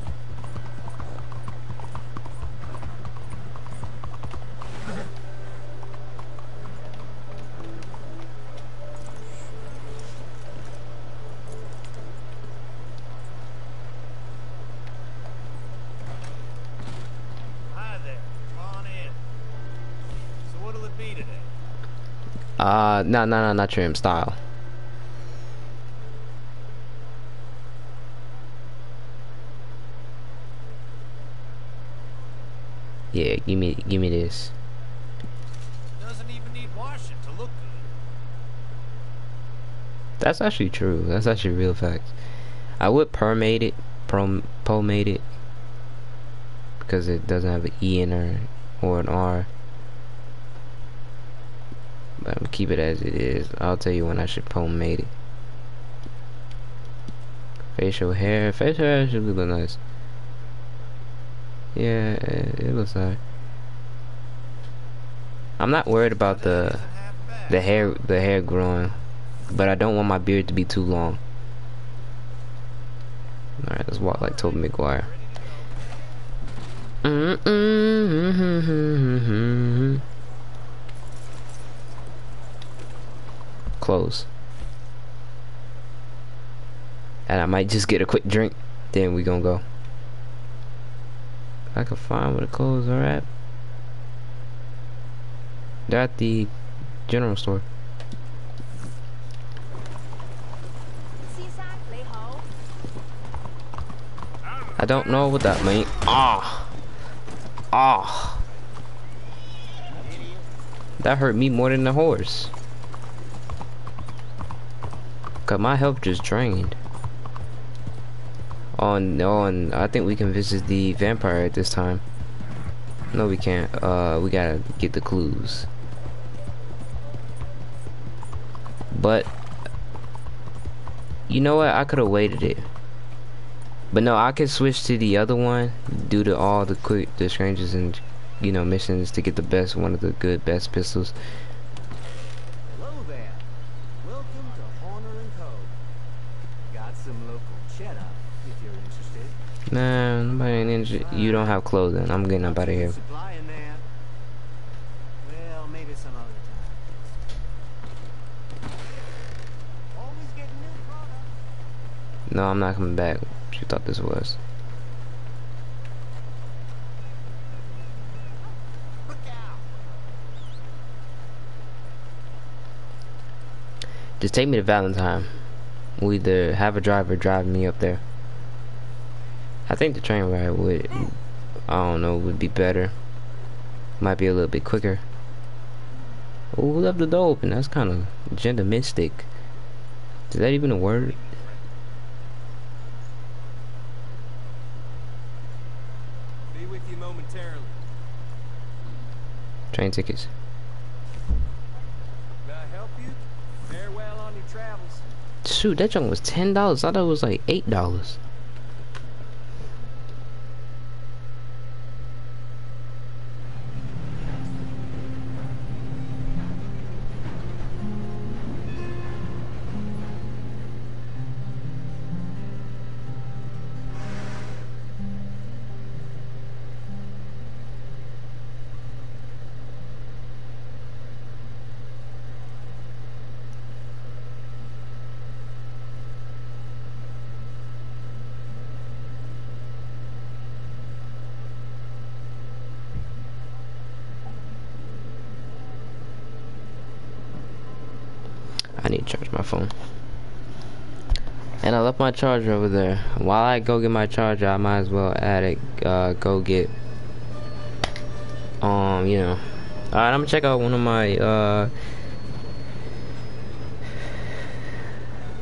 Uh, no, no, no, not trim style. Yeah, give me, give me this. Doesn't even need washing to look good. That's actually true. That's actually real facts. I would permade it, prom, pomade it, because it doesn't have an E in there or an R. But gonna keep it as it is. I'll tell you when I should pomade it. Facial hair, facial hair should look nice. Yeah, it, looks alright. I'm not worried about the the hair the hair growing, but I don't want my beard to be too long. All right, let's walk like Tobey Maguire. Mm -mm -hmm. Close. And I might just get a quick drink, then we gonna go. I can find where the clothes are at. They're at the general store. I don't know what that means. Ah. Ah. That hurt me more than the horse. Cause my health just drained. On on I think we can visit the vampire at this time. No we can't. Uh we gotta get the clues. But you know what? I could have waited it. But no, I could switch to the other one due to all the quick the strangers and you know missions to get the best one of the good best pistols. Hello there. Welcome to Horner and Co. Got some local cheddar if you're interested. Nah, nobody ain't. You don't have clothing. I'm getting up out of here. Supply in there. Well, maybe some other time. Always getting new products. No, I'm not coming back. What you thought this was? Just take me to Valentine. We either have a driver drive me up there. I think the train ride would, I don't know, would be better. Might be a little bit quicker. Oh, who left the door open? That's kind of gender mystic. Is that even a word? Be with you momentarily. Train tickets. May I help you? Farewell on your travels. Shoot, that junk was ten dollars. I thought it was like eight dollars. My charger over there. While I go get my charger, I might as well add it, uh, go get, um, you know. Alright, I'm gonna check out one of my, uh,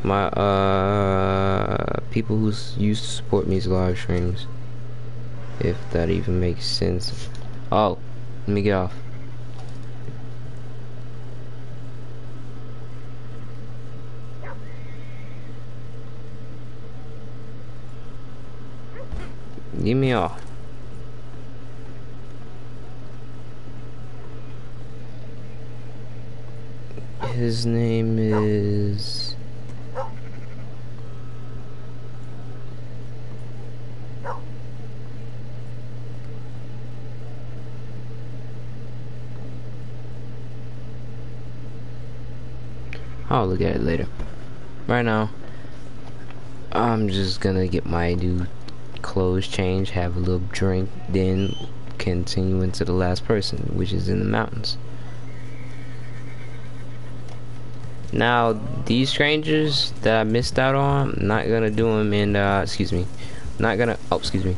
my, uh, people who used to support me's live streams. If that even makes sense. Oh, let me get off. Give me off. His name is... I'll look at it later. Right now, I'm just gonna get my new clothes change, have a little drink, then continue into the last person, which is in the mountains. Now, these strangers that I missed out on, I'm not gonna do them in, uh, excuse me, not gonna, oh, excuse me,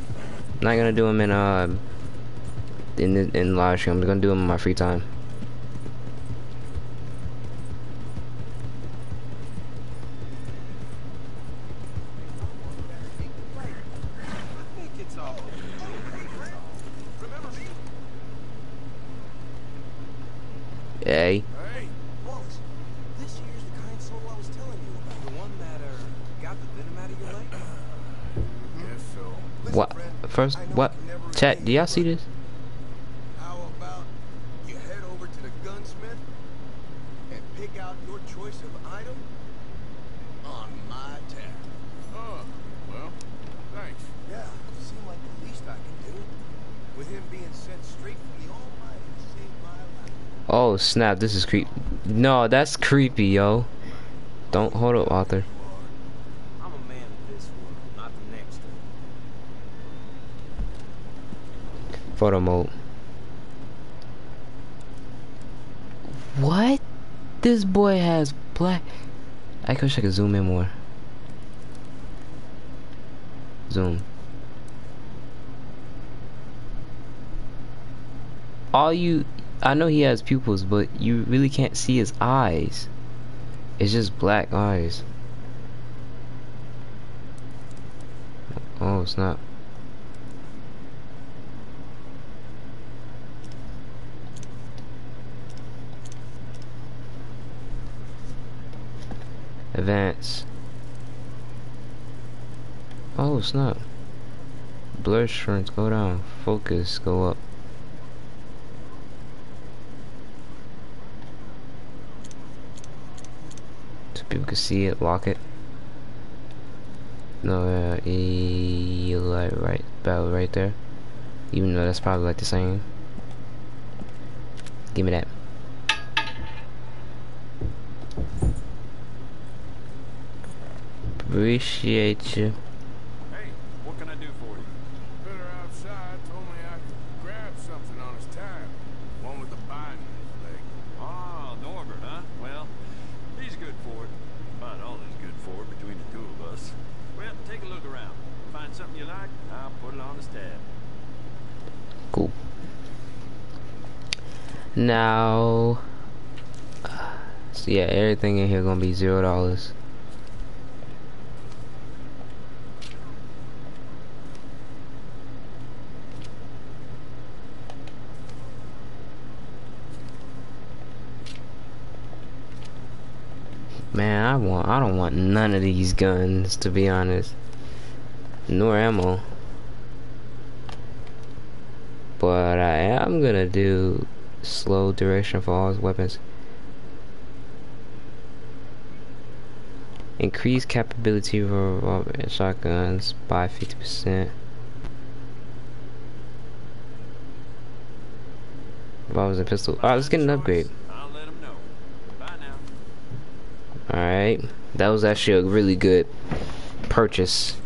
not gonna do them in, uh, in, the, in live stream, I'm gonna do them in my free time. Almighty to save my life. Oh snap, this is creep. No, that's creepy, yo. Don't hold up, Arthur. I'm a man of this world, not the next one. Photo mode. What? This boy has black. I wish I could zoom in more. Zoom. All you, I know he has pupils, but you really can't see his eyes. It's just black eyes. Oh, it's not. Advance. Oh, snap. Blur strength go down. Focus go up. So people can see it, lock it. No, uh, e like right, about right there. Even though that's probably like the same. Give me that. Appreciate you. Hey, what can I do for you? Fella outside told me I could grab something on his tab. One with the bite in his leg. Ah, Norbert, huh? Well, he's good for it. About all is good for it between the two of us. Well, take a look around. Find something you like, I'll put it on his tab. Cool. Now, so yeah, everything in here gonna be zero dollars. Man, I want I don't want none of these guns to be honest. Nor ammo. But I am gonna do slow duration for all his weapons. Increase capability for revolver and shotguns by 50%. Revolvers and pistol. Alright, let's get an upgrade. I'll let him know. Bye now. Alright. That was actually a really good purchase.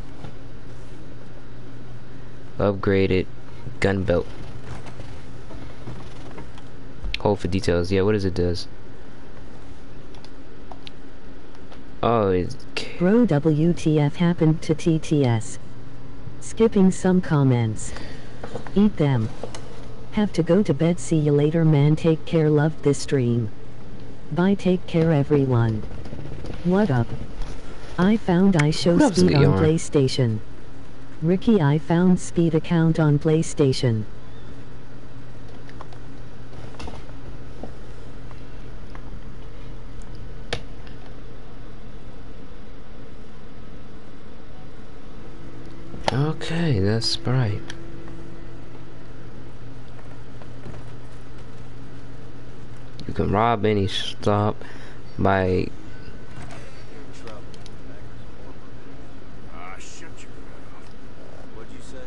Upgraded gun belt. Hold for details. Yeah, what does it does? Oh, it's Bro WTF happened to TTS. Skipping some comments. Eat them. Have to go to bed see you later man take care love this stream. Bye take care everyone. What up? I found I show up, speed on PlayStation. Rekey I found speed account on PlayStation. Okay, that's right. You can rob any stop. By Ah, shut your mouth. What'd you say?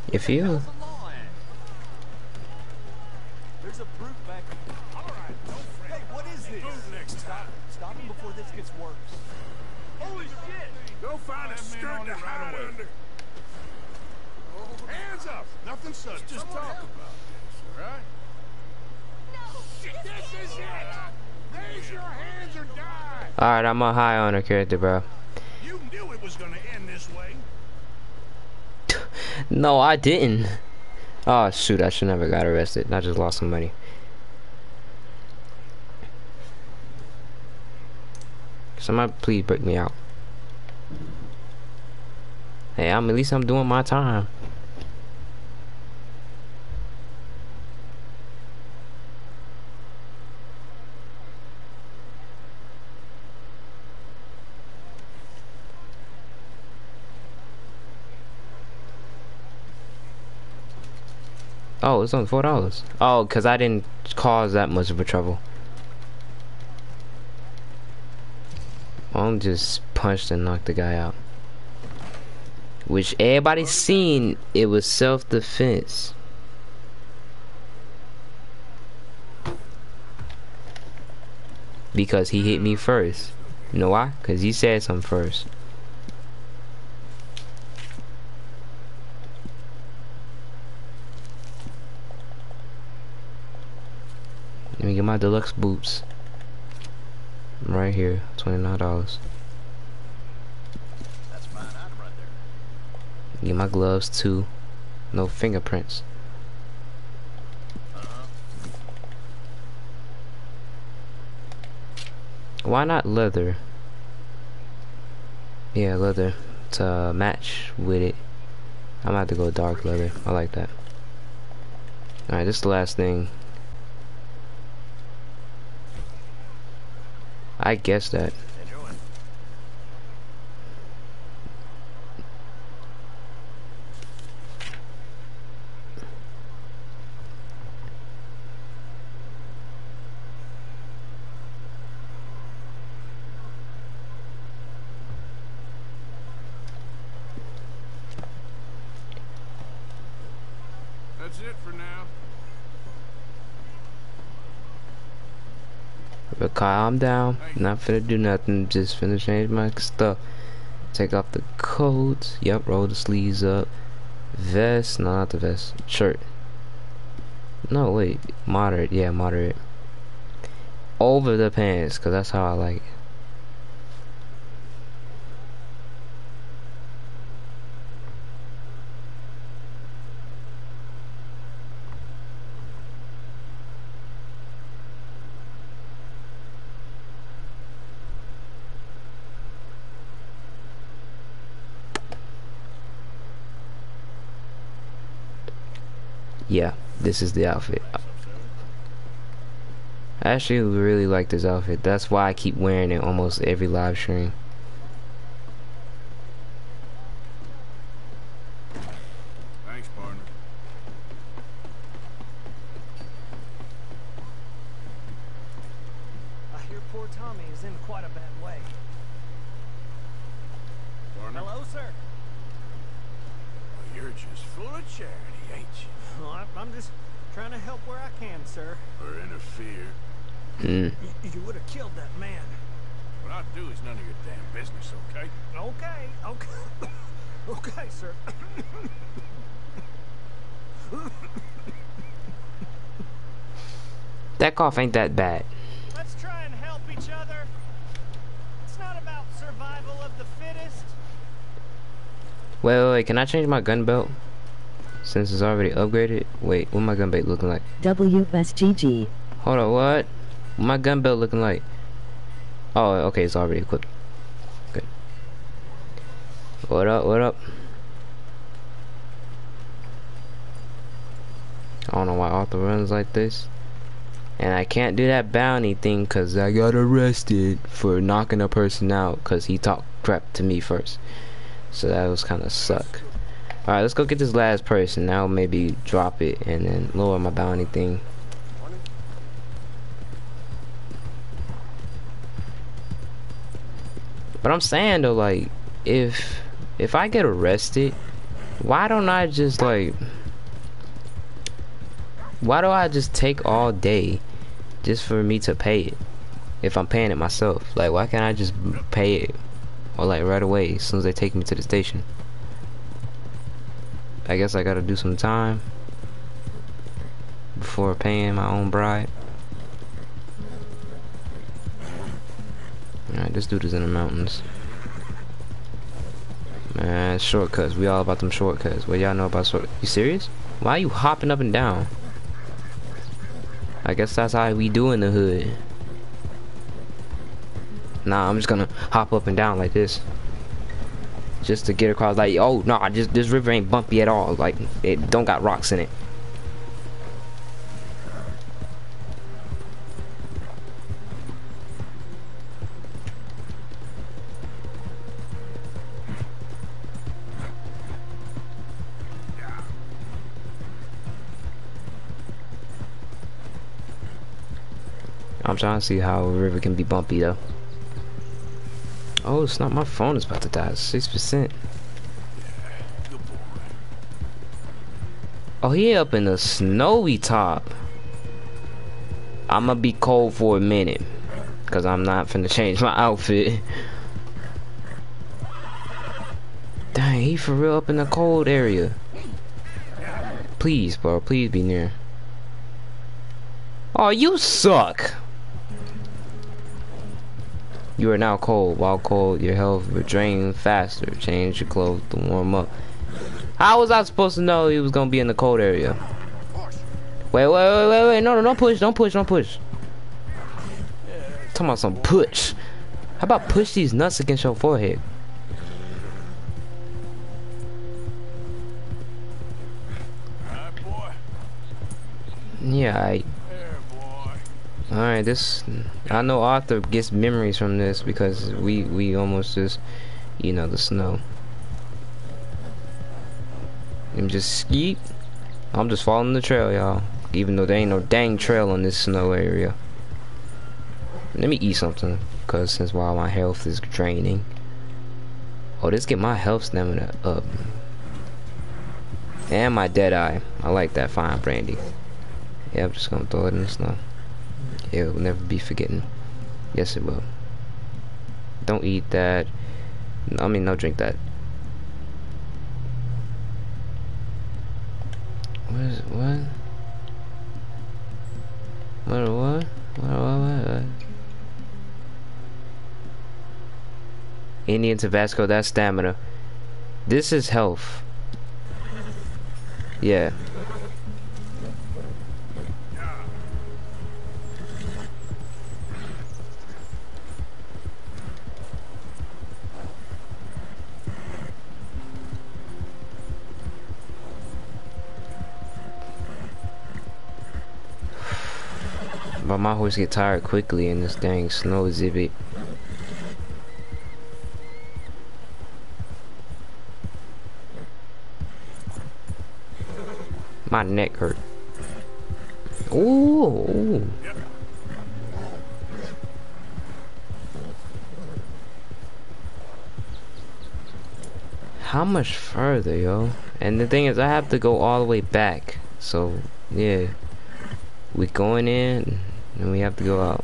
or die! Alright, I'm a high on her character, bro. You knew it was gonna end this way. No, I didn't. Oh shoot, I should never got arrested. I just lost some money. Somebody please break me out. Hey, I'm at least I'm doing my time. Oh, it's only four dollars. Oh, cause I didn't cause that much of a trouble. I'm just punched and knocked the guy out. Which everybody seen it was self-defense. Because he hit me first. You know why? Cause he said something first. Let me get my deluxe boots. Right here, twenty-nine dollars. That's mine item right there. Get my gloves too. No fingerprints. Uh-huh. Why not leather? Yeah, leather to match with it. I'm about to go dark leather. I like that. Alright, this is the last thing. I guess that. Enjoy. That's it for now. But calm down. Not finna do nothing. Just finna change my stuff. Take off the coats. Yep, roll the sleeves up. Vest. No, not the vest. Shirt. No, wait. Moderate. Yeah, moderate. Over the pants, because that's how I like it. Yeah, this is the outfit. I actually really like this outfit. That's why I keep wearing it almost every live stream. Thanks, partner. I hear poor Tommy is in quite a bad way. Partner. Hello, sir. Well, you're just full of charity, ain't you? Oh, I- I'm just trying to help where I can, sir. Or interfere. Mm. Y- you would have killed that man. What I do is none of your damn business, okay? Okay, okay. okay, sir. That cough ain't that bad. Let's try and help each other. It's not about survival of the fittest. Wait, wait, wait, can I change my gun belt? Since it's already upgraded? Wait, what my gun belt looking like? WSGG. Hold on, what? What my gun belt looking like? Oh, okay, it's already equipped. Good. What up, what up? I don't know why Arthur runs like this. And I can't do that bounty thing because I got arrested for knocking a person out because he talked crap to me first. So that was kind of suck. Alright, let's go get this last person. Now maybe drop it and then lower my bounty thing. But I'm saying though, like, if if I get arrested, why don't I just like why do I just take all day just for me to pay it? If I'm paying it myself. Like why can't I just pay it or like right away as soon as they take me to the station? I guess I gotta do some time before paying my own bride. Alright, this dude is in the mountains. Man, shortcuts. We all about them shortcuts. What y'all know about short? You serious? Why are you hopping up and down? I guess that's how we do in the hood. Nah, I'm just gonna hop up and down like this. Just to get across like, oh, no, nah, just this river ain't bumpy at all. Like, it don't got rocks in it. I'm trying to see how a river can be bumpy though. Oh, it's not my phone is about to die. Six percent. Oh, he up in the snowy top. I'ma be cold for a minute. Cause I'm not finna change my outfit. Dang, he for real up in the cold area. Please, bro, please be near. Oh, you suck. You are now cold. While cold, your health will drain faster. Change your clothes to warm up. How was I supposed to know he was gonna be in the cold area? Wait, wait, wait, wait, wait. No, no, don't push, don't push, don't push. Talking about some push. How about push these nuts against your forehead? Yeah, I. Alright, this I know Arthur gets memories from this because we we almost just you know the snow. I'm just skeet. I'm just following the trail, y'all. Even though there ain't no dang trail in this snow area. Let me eat something, cause since while my health is draining. Oh, this get my health stamina up. And my dead eye. I like that fine brandy. Yeah, I'm just gonna throw it in the snow. It will never be forgotten. Yes, it will. Don't eat that. I mean, no, drink that. What is what? What what? What what what? what? Indian Tobacco, that's stamina. This is health. Yeah. But my horse get tired quickly in this dang snow exhibit. My neck hurt. Ooh. How much further, yo? And the thing is, I have to go all the way back. So, yeah. We going in, and we have to go out.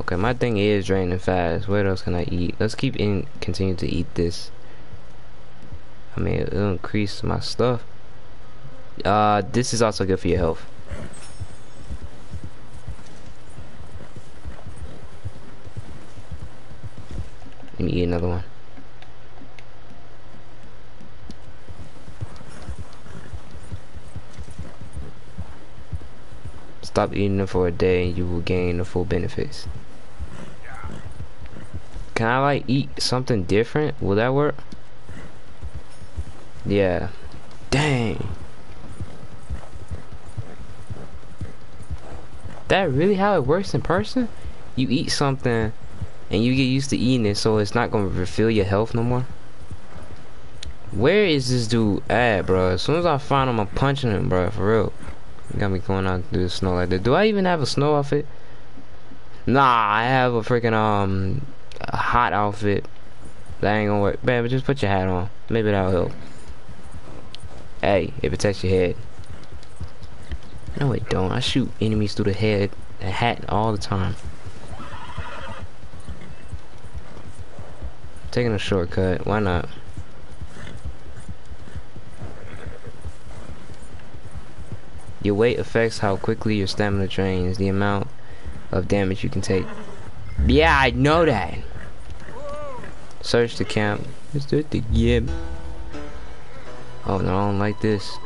Okay, my thing is draining fast. What else can I eat? Let's keep in, continue to eat this. I mean, it'll increase my stuff. Uh, this is also good for your health. Let me eat another one. Stop eating them for a day and you will gain the full benefits. Can I like eat something different? Will that work? Yeah. Dang. That really how it works in person? You eat something and you get used to eating it so it's not gonna refill your health no more? Where is this dude at, bro? As soon as I find him, I'm punching him, bro. For real. Got me going out through the snow like that. Do I even have a snow outfit? Nah, I have a freaking um a hot outfit. That ain't gonna work. Man, but just put your hat on. Maybe that'll help. Hey, if it protects your head. No, it don't. I shoot enemies through the head, the hat all the time. Taking a shortcut. Why not? Your weight affects how quickly your stamina drains, the amount of damage you can take. Yeah, I know that. Search the camp. Let's do it again. Oh no, I don't like this.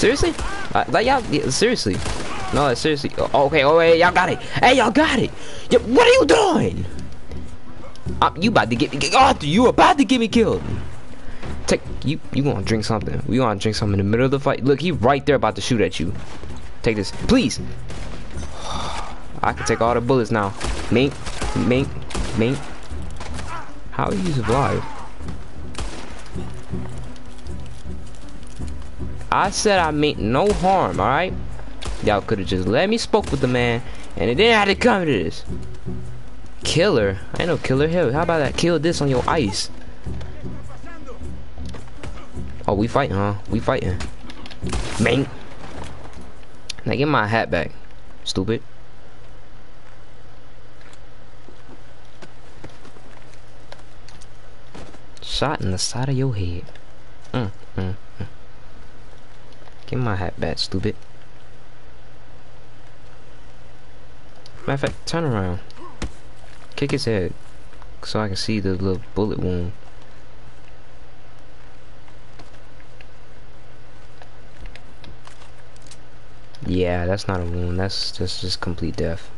Seriously? Uh, like y'all, yeah, seriously? No, seriously. Oh, okay, oh wait, y'all got it. Hey, y'all got it. Yo, what are you doing? You about to get me? Arthur, you about to get me killed? Take you. You gonna drink something? We gonna drink something in the middle of the fight? Look, he right there about to shoot at you. Take this, please. I can take all the bullets now. Mink, mink, mink. How are you alive? I said I meant no harm, alright? Y'all could have just let me spoke with the man, and it didn't have to come to this. Killer? I no killer. Hell, how about that? Kill this on your ice. Oh, we fighting, huh? We fighting. Man. Now get my hat back. Stupid. Shot in the side of your head. Mm, mm, mm. Get my hat back, stupid. Matter of fact, turn around. Kick his head. So I can see the little bullet wound. Yeah, that's not a wound. That's just, just complete death.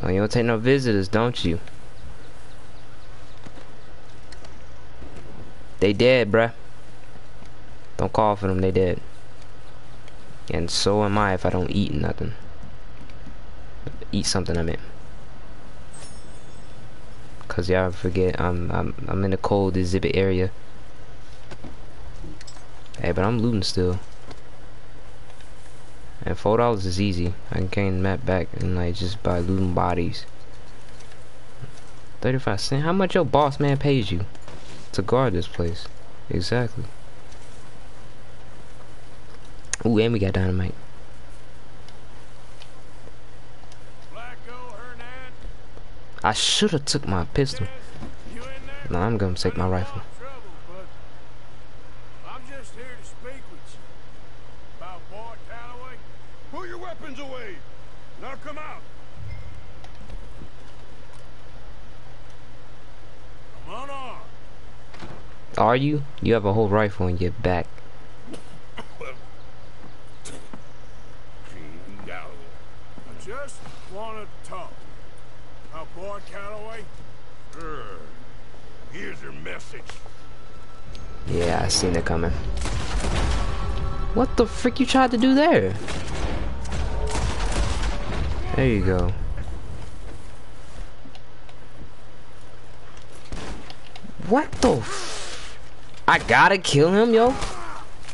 Well, you don't take no visitors, don't you? They dead, bruh. Don't call for them, they dead. And so am I if I don't eat nothing. Eat something, I meant. Cause y'all forget I'm I'm I'm in the cold exhibit area. Hey, but I'm looting still. And four dollars is easy. I can gain that back and like just by looting bodies. Thirty-five cent. How much your boss man pays you to guard this place? Exactly. Ooh, and we got dynamite. I should have took my pistol. No, I'm gonna take my rifle. I'm just here to speak with you. About Boyd Calloway. Pull your weapons away! Now come out! I'm unarmed. Are you? You have a whole rifle in your back. I just want to talk. About Boyd Calloway. Sure. Here's your message. Yeah, I seen it coming. What the frick you tried to do there? There you go. What the f- I gotta kill him, yo?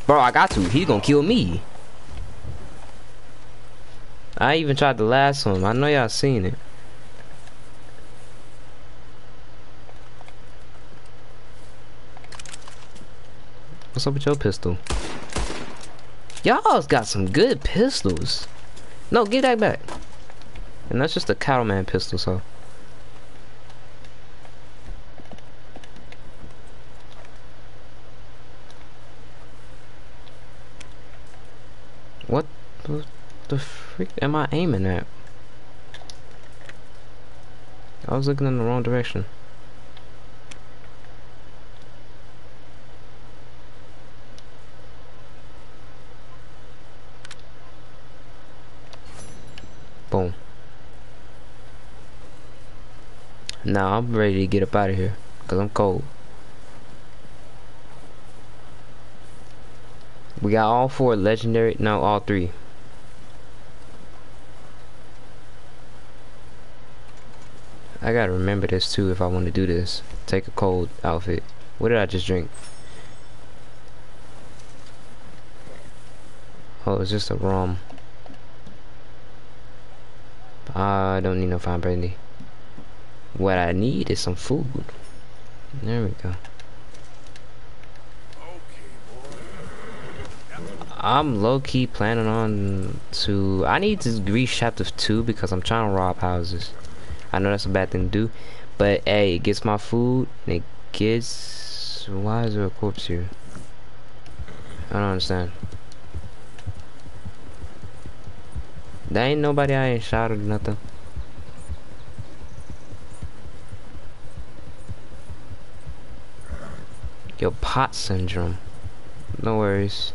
Bro, I got to. He's gonna kill me. I even tried the last one. I know y'all seen it. What's up with your pistol? Y'all's got some good pistols. No, give that back. And that's just a cattleman pistol, so. What the, freak am I aiming at? I was looking in the wrong direction. Boom. Now I'm ready to get up out of here. Because I'm cold. We got all four legendary. No, all three. I gotta remember this too if I want to do this. Take a cold outfit. What did I just drink? Oh, it's just a rum. Ah, I don't need no fine brandy. What I need is some food. There we go. I'm low-key planning on to... I need to reach chapter 2 because I'm trying to rob houses. I know that's a bad thing to do. But, hey, it gets my food. and it gets... Why is there a corpse here? I don't understand. There ain't nobody I ain't shot or nothing. Your pot syndrome. No worries.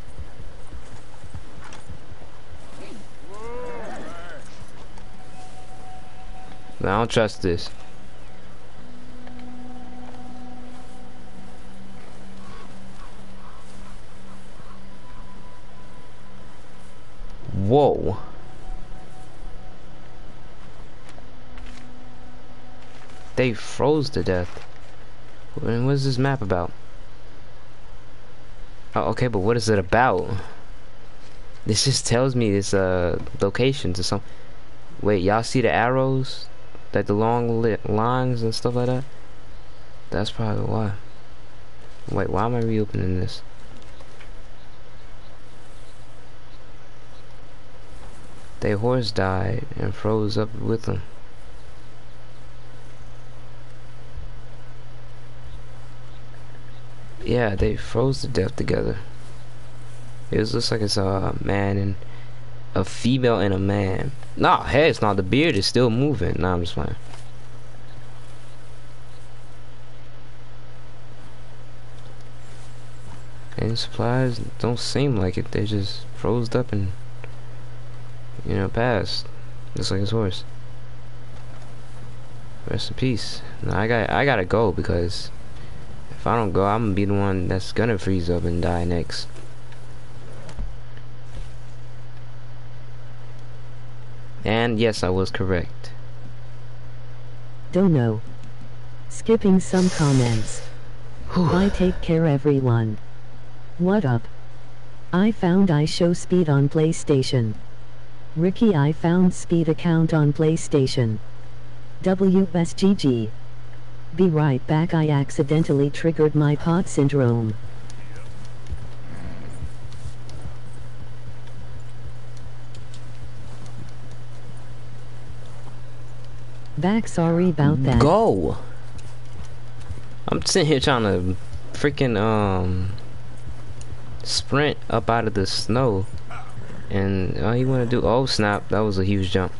I don't trust this. Whoa. They froze to death. What is this map about? Oh, okay, but what is it about? This just tells me it's uh locations or something. Wait, y'all see the arrows? Like the long lit lines and stuff like that? That's probably why. Wait, why am I reopening this? Their horse died and froze up with them. Yeah, they froze to death together. It was looks like it's a man and a female and a man. Nah, hey, it's not. The beard is still moving. Nah, I'm just playing. And supplies don't seem like it. They just froze up and, you know, passed. Just like his horse. Rest in peace. Now I got I gotta go because if I don't go, I'm gonna be the one that's gonna freeze up and die next. And yes, I was correct. Don't know. Skipping some comments. I take care everyone. What up? I found IShowSpeed on PlayStation. Rekey I found speed account on PlayStation. WSGG. Be right back I accidentally triggered my pot syndrome. Back sorry about that. Go! I'm sitting here trying to freaking um sprint up out of the snow. And all you wanna do oh snap, that was a huge jump.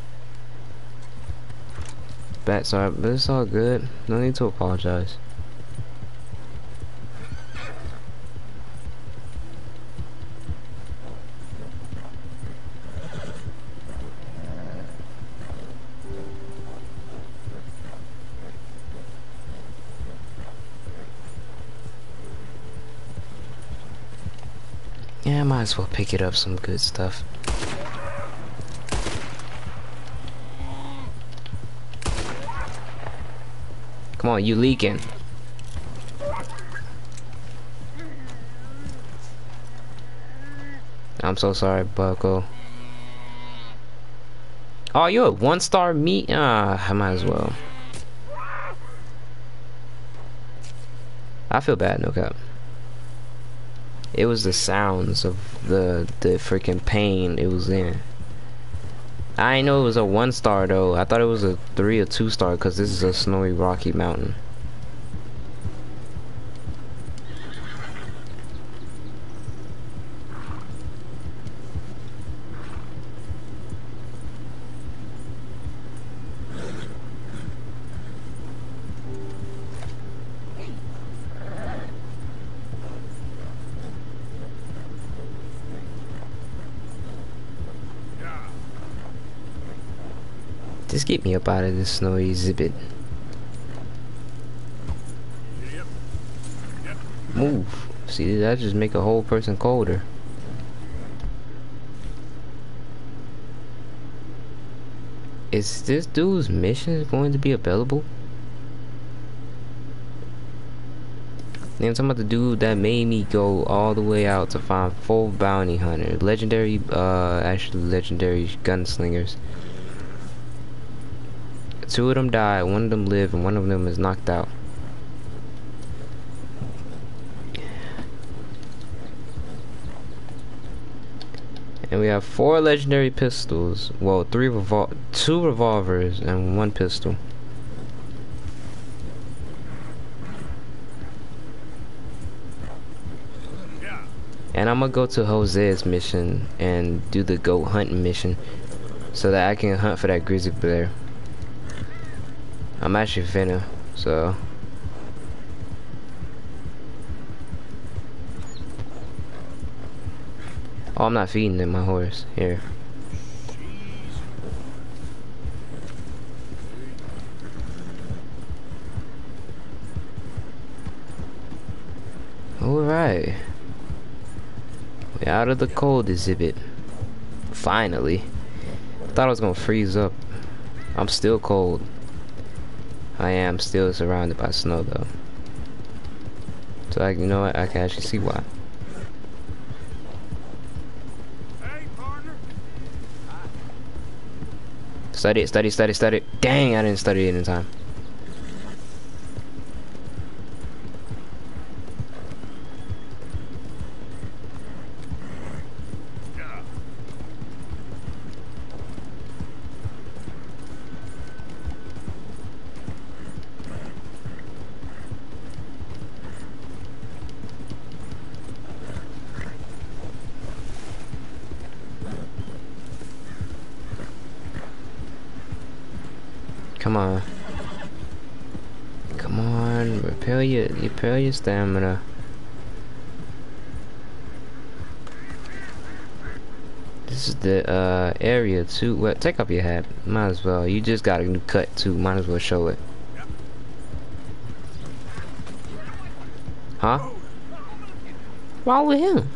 Back sorry, but it's all good. No need to apologize. Yeah, I might as well pick it up some good stuff. Come on, you leaking. I'm so sorry, Bucko. Oh, you're a one star meat? Ah, I might as well. I feel bad, no cap. It was the sounds of the the freaking pain it was in. I know it was a one star though. I thought it was a three or two star because this is a snowy rocky mountain. Just get me up out of this snowy exhibit. Move. See, that just make a whole person colder. Is this dude's mission going to be available? Yeah, I'm talking about the dude that made me go all the way out to find full bounty hunter. Legendary, uh, actually legendary gunslingers. Two of them died, one of them lived, and one of them is knocked out. And we have four legendary pistols. Well, three revol two revolvers and one pistol. And I'm gonna go to Hosea's mission and do the goat hunting mission so that I can hunt for that grizzly bear. I'm actually finna, so Oh, I'm not feeding it, my horse. Here. Alright. We're out of the cold exhibit. Finally. I Thought I was gonna freeze up. I'm still cold. I am still surrounded by snow though. So I, you know what, I can actually see why. Study it, study, study, study. Dang, I didn't study it in time. Your stamina. This is the uh area too. Well, take off your hat. Might as well. You just got a new cut too. Might as well show it. Huh? Wrong with him?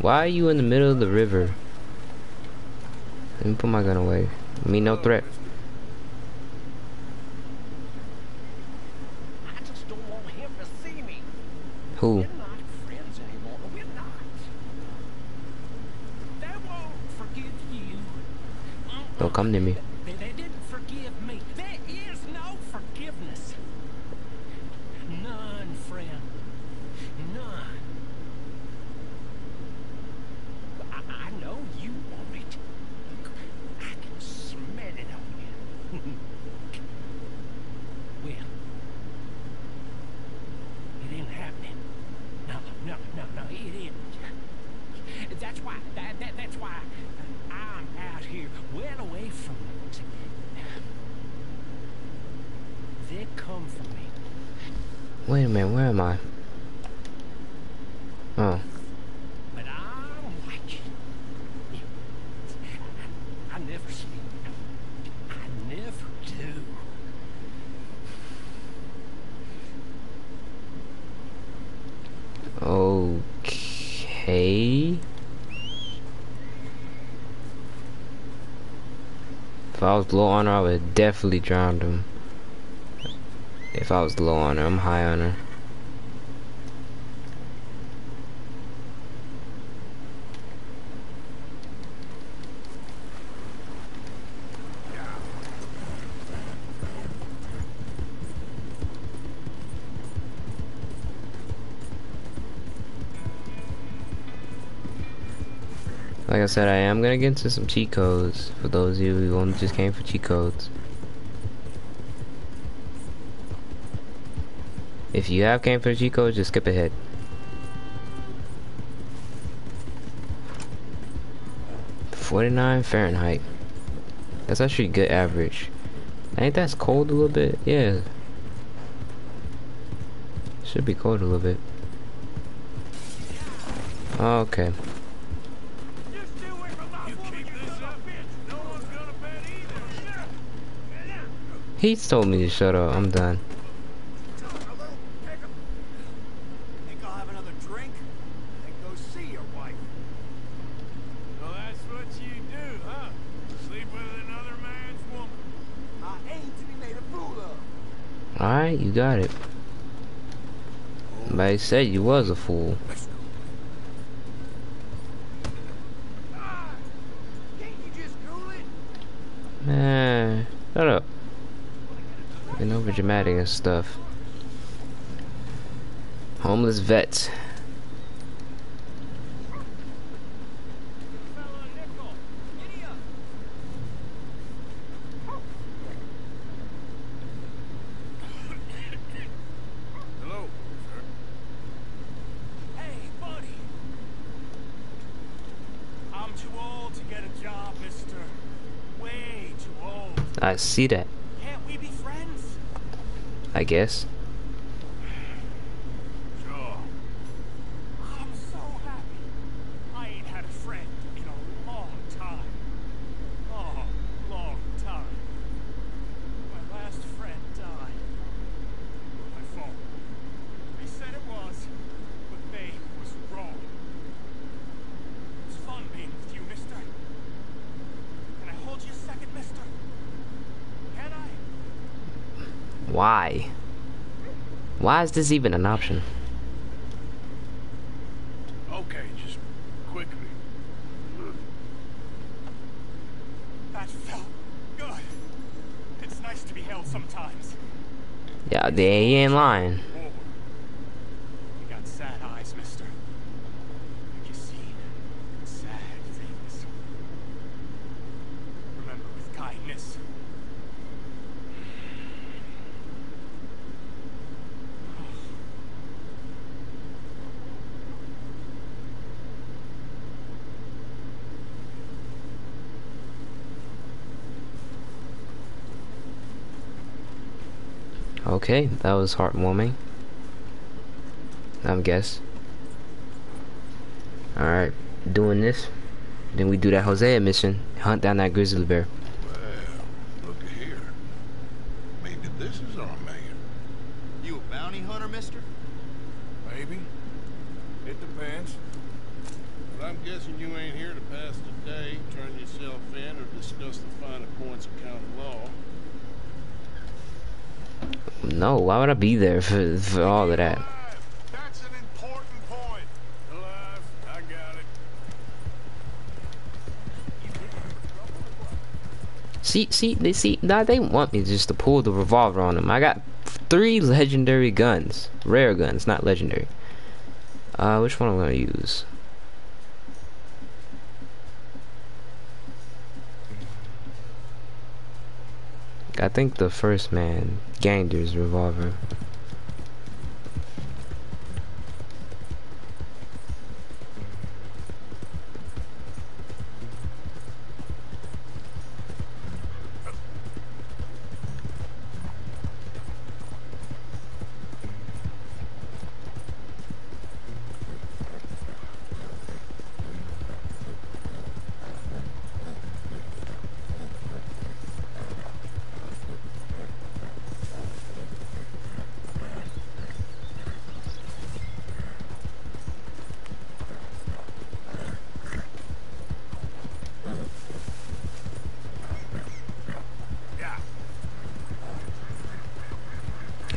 Why are you in the middle of the river? Let me put my gun away. Me no threat. Who? Don't come to me. They, they didn't forgive me. There is no forgiveness. None, friend. None. I, I know you want it. I can smell it on you. well, it ain't happening. No, no, no, no, it isn't. That's why, that, that, that's why I'm out here, well away from it. They come for me. Wait a minute, where am I? Oh. But I'm watching. I, I never sleep. I never do. Okay. If I was low on her, I would definitely drowned him. If I was low on her, I'm high on her. Like I said, I am gonna get into some cheat codes for those of you who only just came for cheat codes. If you have came for cheat codes, just skip ahead. Forty-nine Fahrenheit. That's actually good average. Ain't that's cold a little bit? Yeah. Should be cold a little bit. Okay. He told me to shut up. I'm done. Think I'll have another drink? Then go see your wife. So that's what you do, huh? Sleep with another man's woman. I aim to be made a fool of. Alright, you got it. Somebody said you was a fool. Can't you just cool it? Man, shut up. Getting over dramatic and stuff. Homeless vets. I see Hey, I guess. Sure. I'm so happy. I ain't had a friend in a long time. Oh, long time. My last friend died. My fault. They said it was, but they was wrong. It's fun being with you, mister. Can I hold you a second, mister? Can I? Why? Why is this even an option? Okay, just quickly. That felt good. It's nice to be held sometimes. Yeah, they ain't lying. Forward. You got sad eyes, mister. You seen sad things. Remember with kindness. Okay, that was heartwarming. I'm guess. Alright, doing this. Then we do that Hosea mission. Hunt down that grizzly bear. Well, look here. Maybe this is our man. You a bounty hunter, mister? Maybe. It depends. But I'm guessing you ain't here to pass the day, turn yourself in, or discuss the finer points of county law. No, why would I be there for, for all of that? That's an important point. Alive. I got it. See, see, they see, nah, they want me just to pull the revolver on them. I got three legendary guns, rare guns, not legendary. Uh, which one am I'm gonna use? I think the first man, Granger's revolver.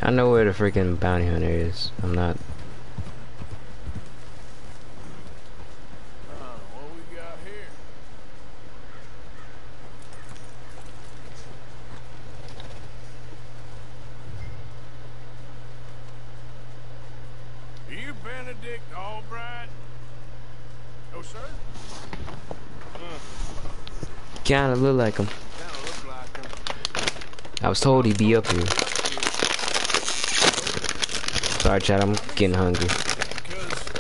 I know where the freaking bounty hunter is. I'm not. Uh, what we got here? Are you Benedict Allbright? Oh, sir? Kinda look like him. Kinda look like him. I was told he'd be up here. Sorry, Chad. I'm getting hungry.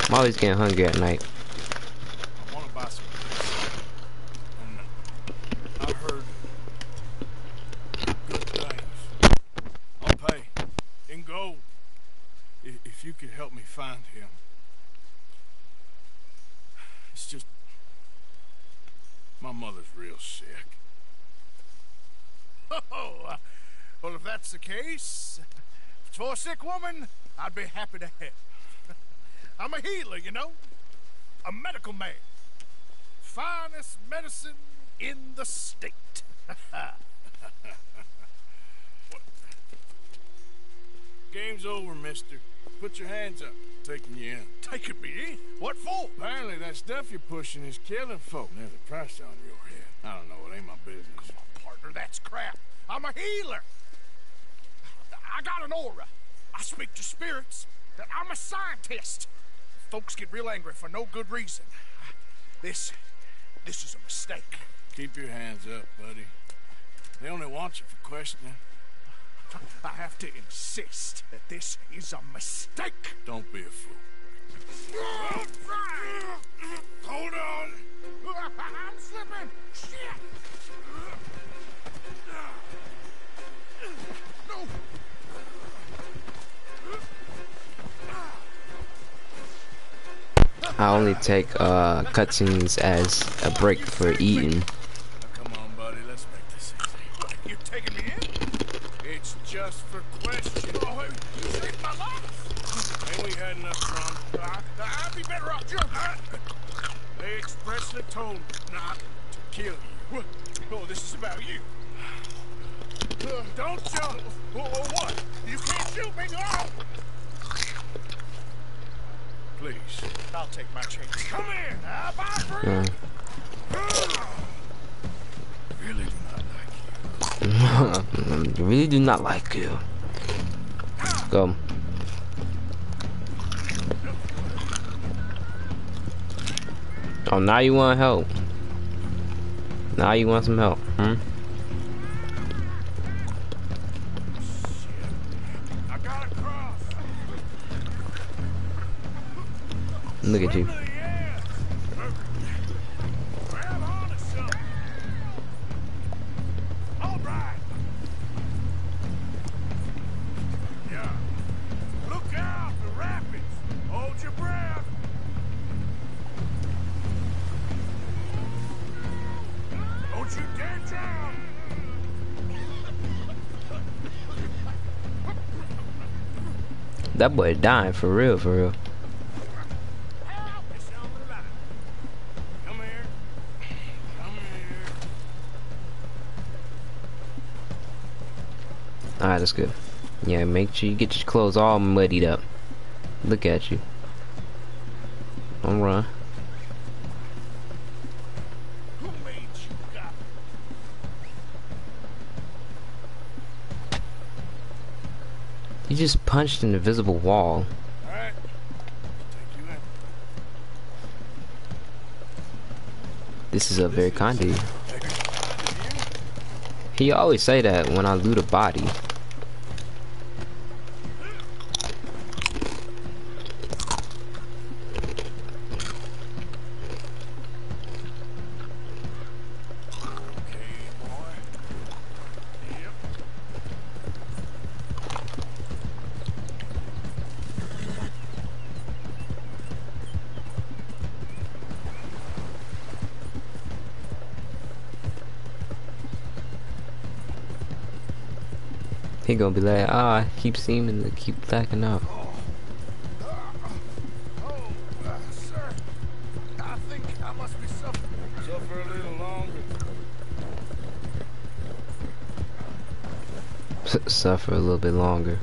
Always getting hungry at night. I want to buy some. I heard. I'll pay in gold if, you could help me find him. It's just my mother's real sick. Oh, Well, if that's the case, for a sick woman, I'd be happy to help. I'm a healer, you know? A medical man. Finest medicine in the state. Game's over, mister. Put your hands up. Taking you in. Taking me in? What for? Apparently that stuff you're pushing is killing folk. There's a price on your head. I don't know. It ain't my business. Partner, that's crap. I'm a healer. I got an aura. I speak to spirits. That I'm a scientist. Folks get real angry for no good reason. This, this is a mistake. Keep your hands up, buddy. They only want you for questioning. I have to insist that this is a mistake. Don't be a fool. Hold on. I'm slipping. Shit. I only take uh, cutscenes as a break for eating. Come on, buddy. Let's make this easy. You taking me in? It's just for questions. Oh, you saved my life. We had enough I'd be better off. They expressly told me not to kill you. Oh, this is about you. Don't jump. What? You can't shoot me. Oh. Please. I'll take my chance. Come here. Bye, friend. Really do not like you. I really do not like you. Go. Oh, now you want help. Now you want some help, hmm? Look out the rapids. Hold your breath. Don't you. That boy dying for real, for real. Alright, that's good. Yeah, make sure you get your clothes all muddied up. Look at you. Don't run. You just punched an invisible wall. All right. Take you in. This is a very kind of you. He always say that when I loot a body. Gonna be like, ah, I keep seeming to keep backing up. Suffer a little bit longer.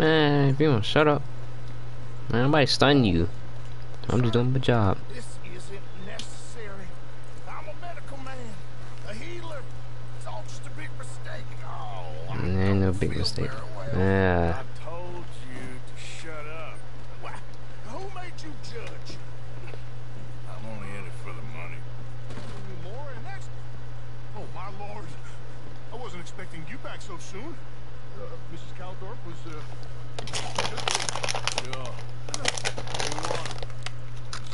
Man, if you wanna shut up. Man, nobody stun you. I'm just doing my job. This isn't necessary. I'm a medical man, a healer. It's all just a big mistake. Oh, Ain't no big mistake. Yeah. I told you to shut up. Wha- Who made you judge? I'm only in it for the money. More and next. Oh my lord! I wasn't expecting you back so soon. Uh, Mrs. Caldorp was. Uh, Sure.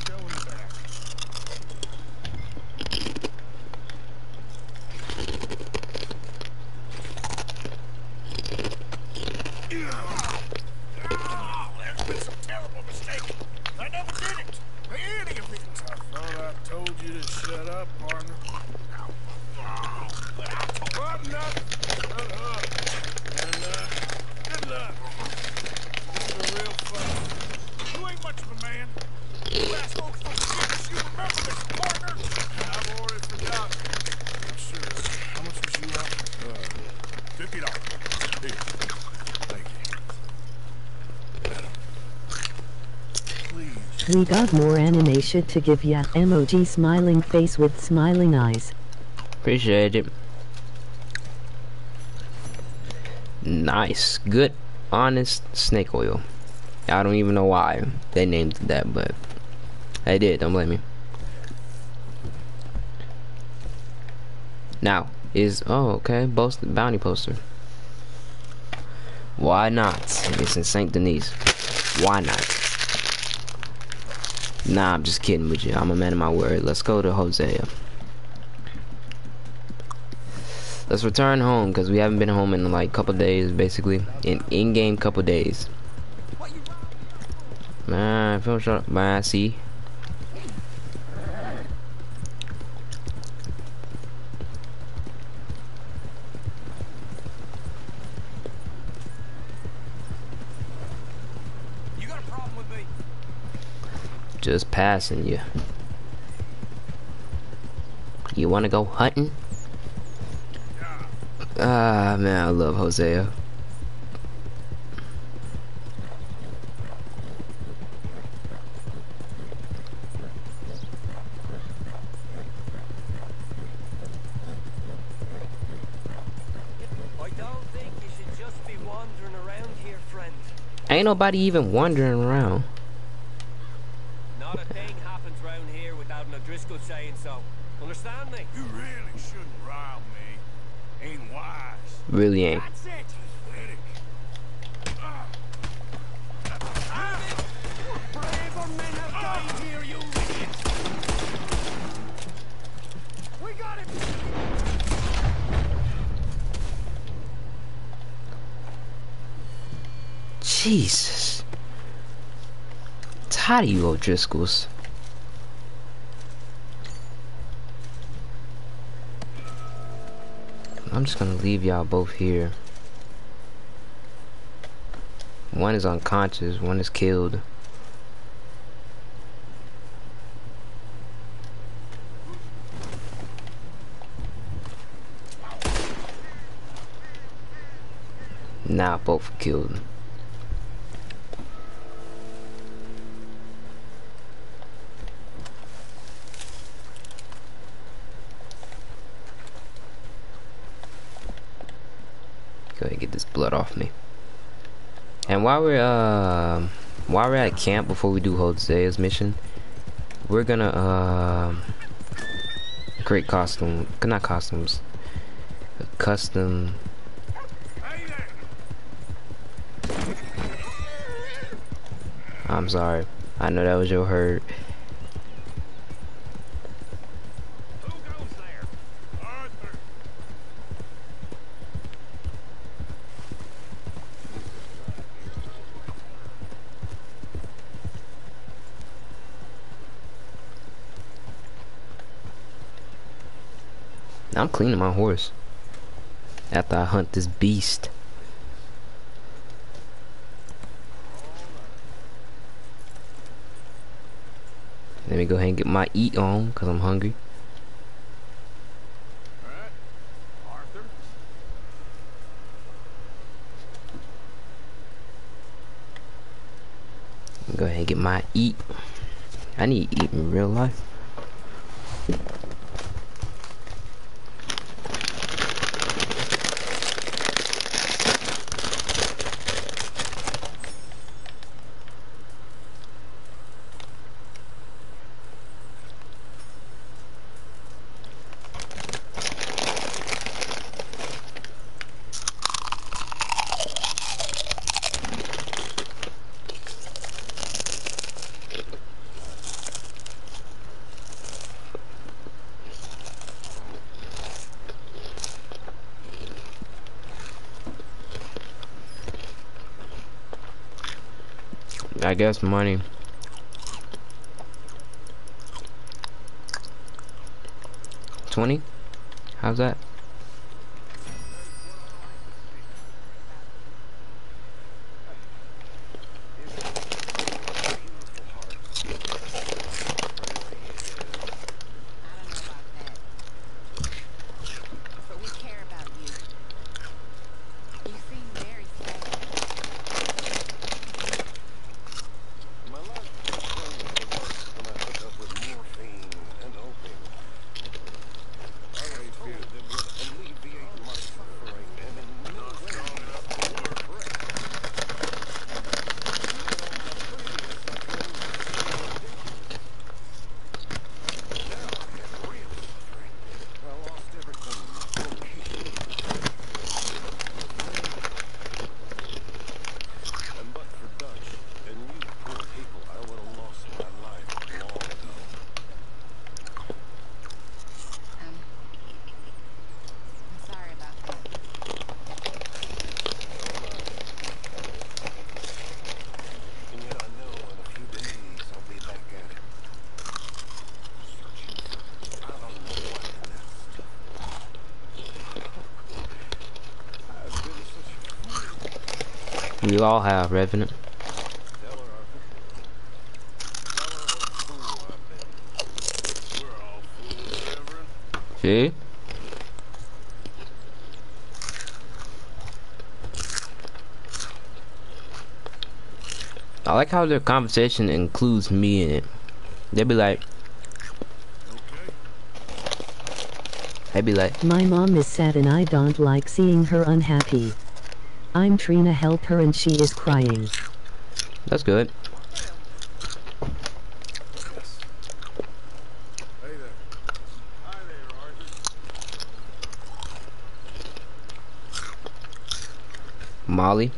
Still in the back. much, my man. You ask folks from the you remember this, partner. I've already forgotten. Sure. How much was you up? Uh, fifty dollars. Here. Thank you. Please. We got more animation to give ya. Emoji smiling face with smiling eyes. Appreciate it. Nice. Good, honest snake oil. I don't even know why they named it that, but they did. Don't blame me. Now, is... Oh, okay. Boast, bounty poster. Why not? It's in St. Denis. Why not? Nah, I'm just kidding with you. I'm a man of my word. Let's go to Hosea. Let's return home because we haven't been home in like a couple days, basically. In in-game couple days. Man, I feel shut Man, see. You got a problem with me? Just passing you. You wanna go hunting? Ah, man, I love Hosea. I don't think you should just be wandering around here, friend. Ain't nobody even wandering around. Not a thing happens round here without an saying so. Understand me? You really shouldn't rile me. Ain't wise. Really ain't. That's it. Pathetic. Ah. Ah. Braver men have died here, you idiots! We got it! Jesus. Tired of you O'Driscolls. I'm just gonna leave y'all both here. One is unconscious, one is killed. Nah, both killed. Go ahead and get this blood off me. And while we're uh, while we're at camp before we do Hosea's mission, we're gonna uh, create costume, not costumes, custom. I'm sorry. I know that was your hurt. I'm cleaning my horse after I hunt this beast. Let me go ahead and get my eat on because I'm hungry. Go ahead and get my eat. I need to eat in real life. Guess money. Twenty? How's that? All have Revenant. See? I like how their conversation includes me in it. They'd be like, I'd be like, My mom is sad and I don't like seeing her unhappy. I'm trying to help her and she is crying. that's good. Molly.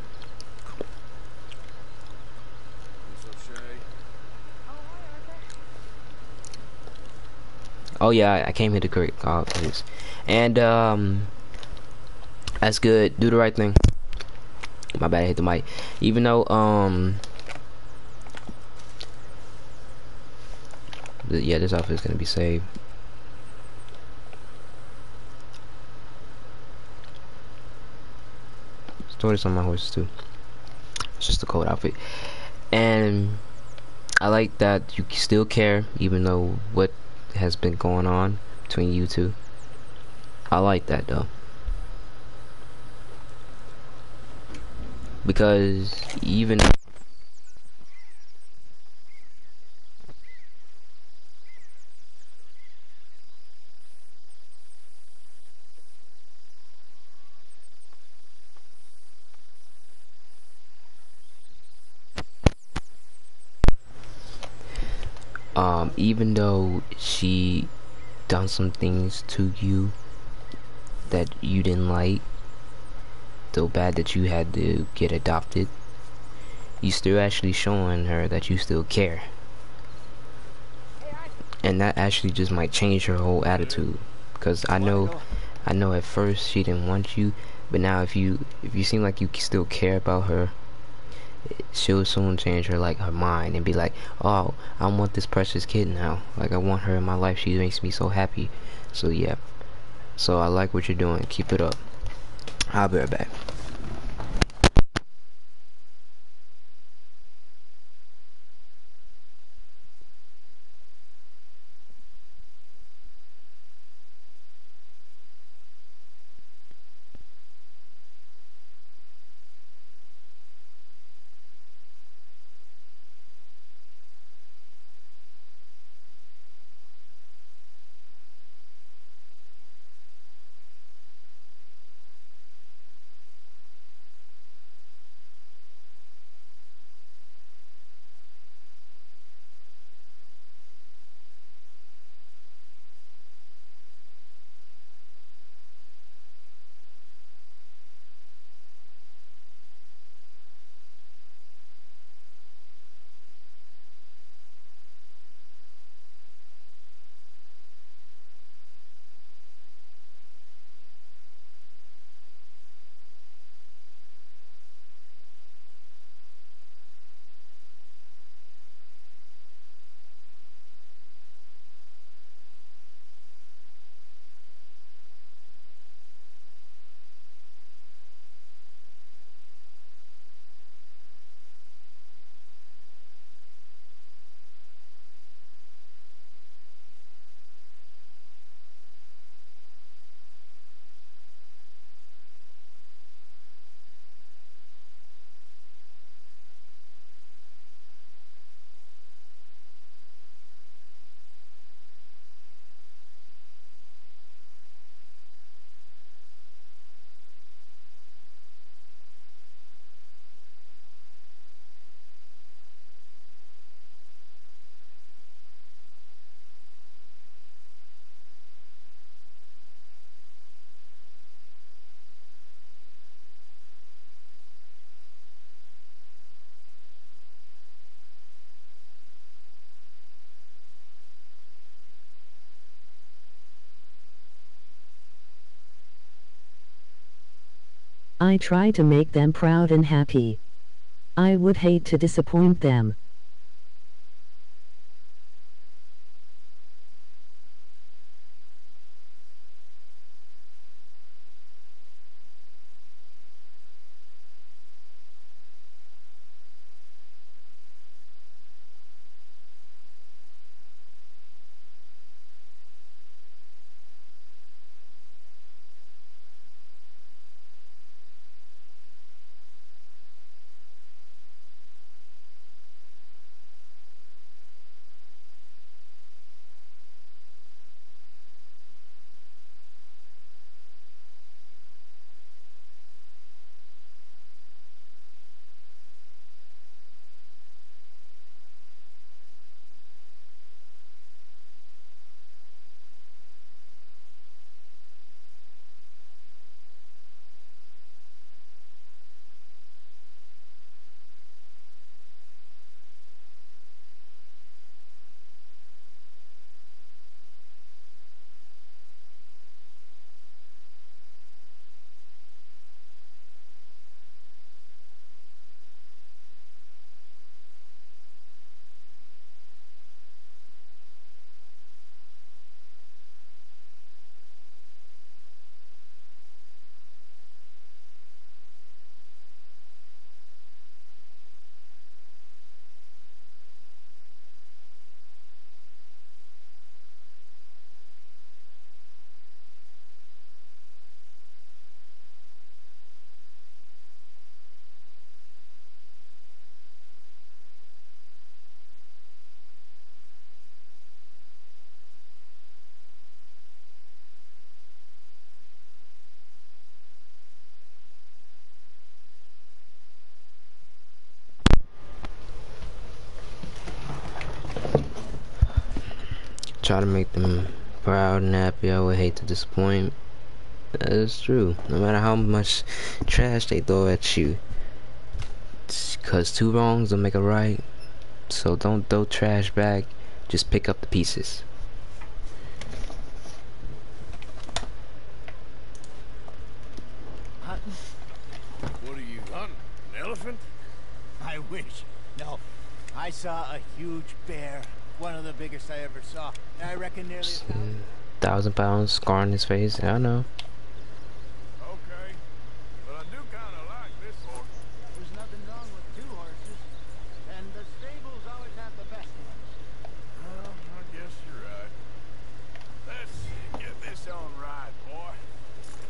Oh yeah, I came here to correct all this. And um that's good. Do the right thing. My bad, I hit the mic. Even though um th- yeah, this outfit is gonna be saved. Store this on my horses too. It's just a cold outfit. And I like that you still care even though what has been going on between you two. I like that though. Because even um even though she done some things to you that you didn't like so bad that you had to get adopted. You still actually showing her that you still care. And that actually just might change her whole attitude. Because I know I know at first she didn't want you but now if you if you seem like you still care about her she'll soon change her like her mind and be like oh I want this precious kid now. Like I want her in my life. She makes me so happy. So yeah. So I like what you're doing. Keep it up I'll be right back Try to make them proud and happy. I would hate to disappoint them. Try to make them proud and happy. I would hate to disappoint. That is true. No matter how much trash they throw at you. Cause two wrongs don't make a right. So don't throw trash back. Just pick up the pieces. Hunting? What are you hunting? An elephant? I wish. No. I saw a huge bear. Of the biggest I ever saw. I reckon nearly a thousand. Thousand pounds scar on his face. I don't know. Okay. But I do kind of like this horse. There's nothing wrong with two horses. And the stables always have the best ones. Well, I guess you're right. Let's get this on right, boy.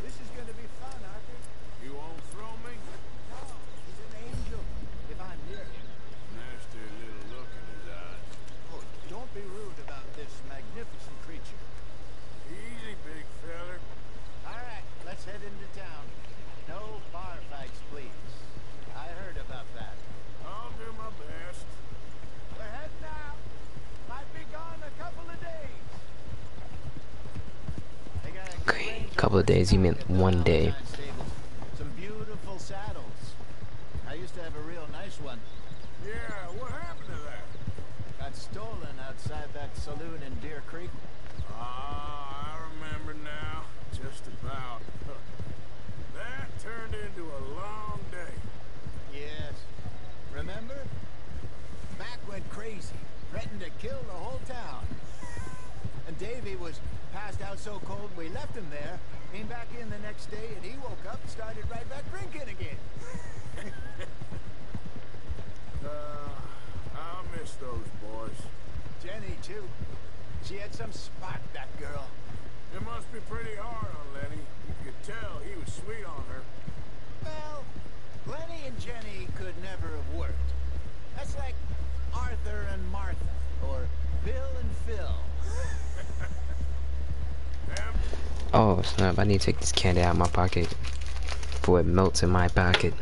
This is going to be fun, Arthur. You won't throw me? No, he's an angel. If I'm near him. Nasty little look in his eyes. Oh, don't be rude about this magnificent creature. Easy, big feller. All right, let's head into town. No bar fights, please. I heard about that. I'll do my best. We're heading out. Might be gone a couple of days. They got a good Okay, range couple of over days. He stock meant one day. Some beautiful saddles. I used to have a real nice one. Yeah, what happened to that? Got stolen outside that saloon in Deer Creek. Ah, I remember now. Just about. That turned into a long day. Yes. Remember? Mac went crazy, threatened to kill the whole town. And Davy was passed out so cold we left him there, came back in the next day, and he woke up and started right back drinking again. Uh, I'll miss those boys. Jenny, too. She had some spark, that girl. It must be pretty hard on Lenny. You could tell he was sweet on her. Well, Lenny and Jenny could never have worked. That's like Arthur and Martha, or Bill and Phil. Oh snap! I need to take this candy out of my pocket before it melts in my pocket.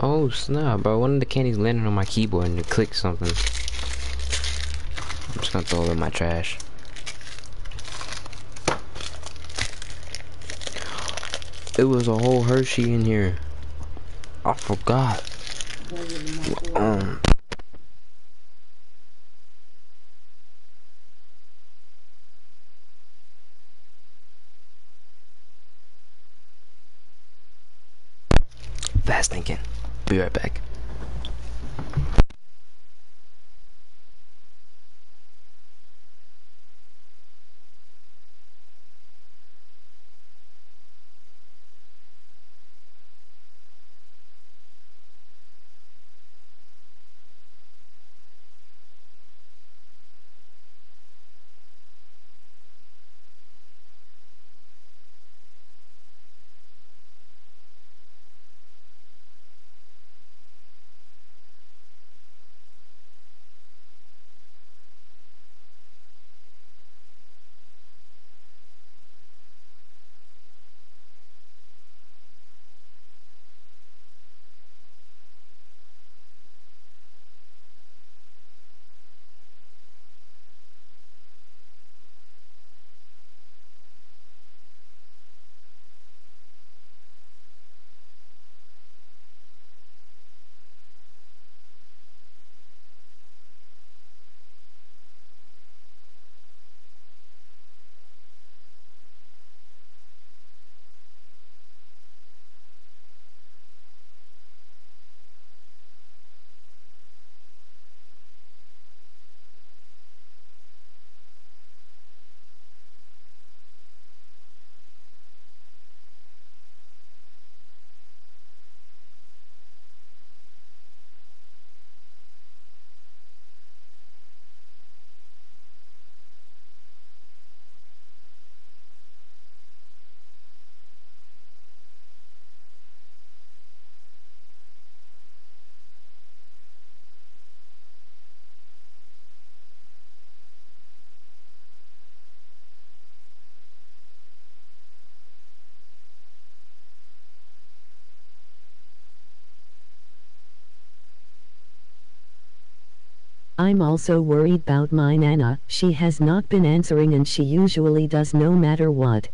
Oh snap, bro! One of the candies landed on my keyboard and it clicked something. I'm just gonna throw it in my trash. It was a whole Hershey in here. I forgot. Um. Fast thinking. Be right back. I'm also worried about my Nana, she has not been answering and she usually does no matter what.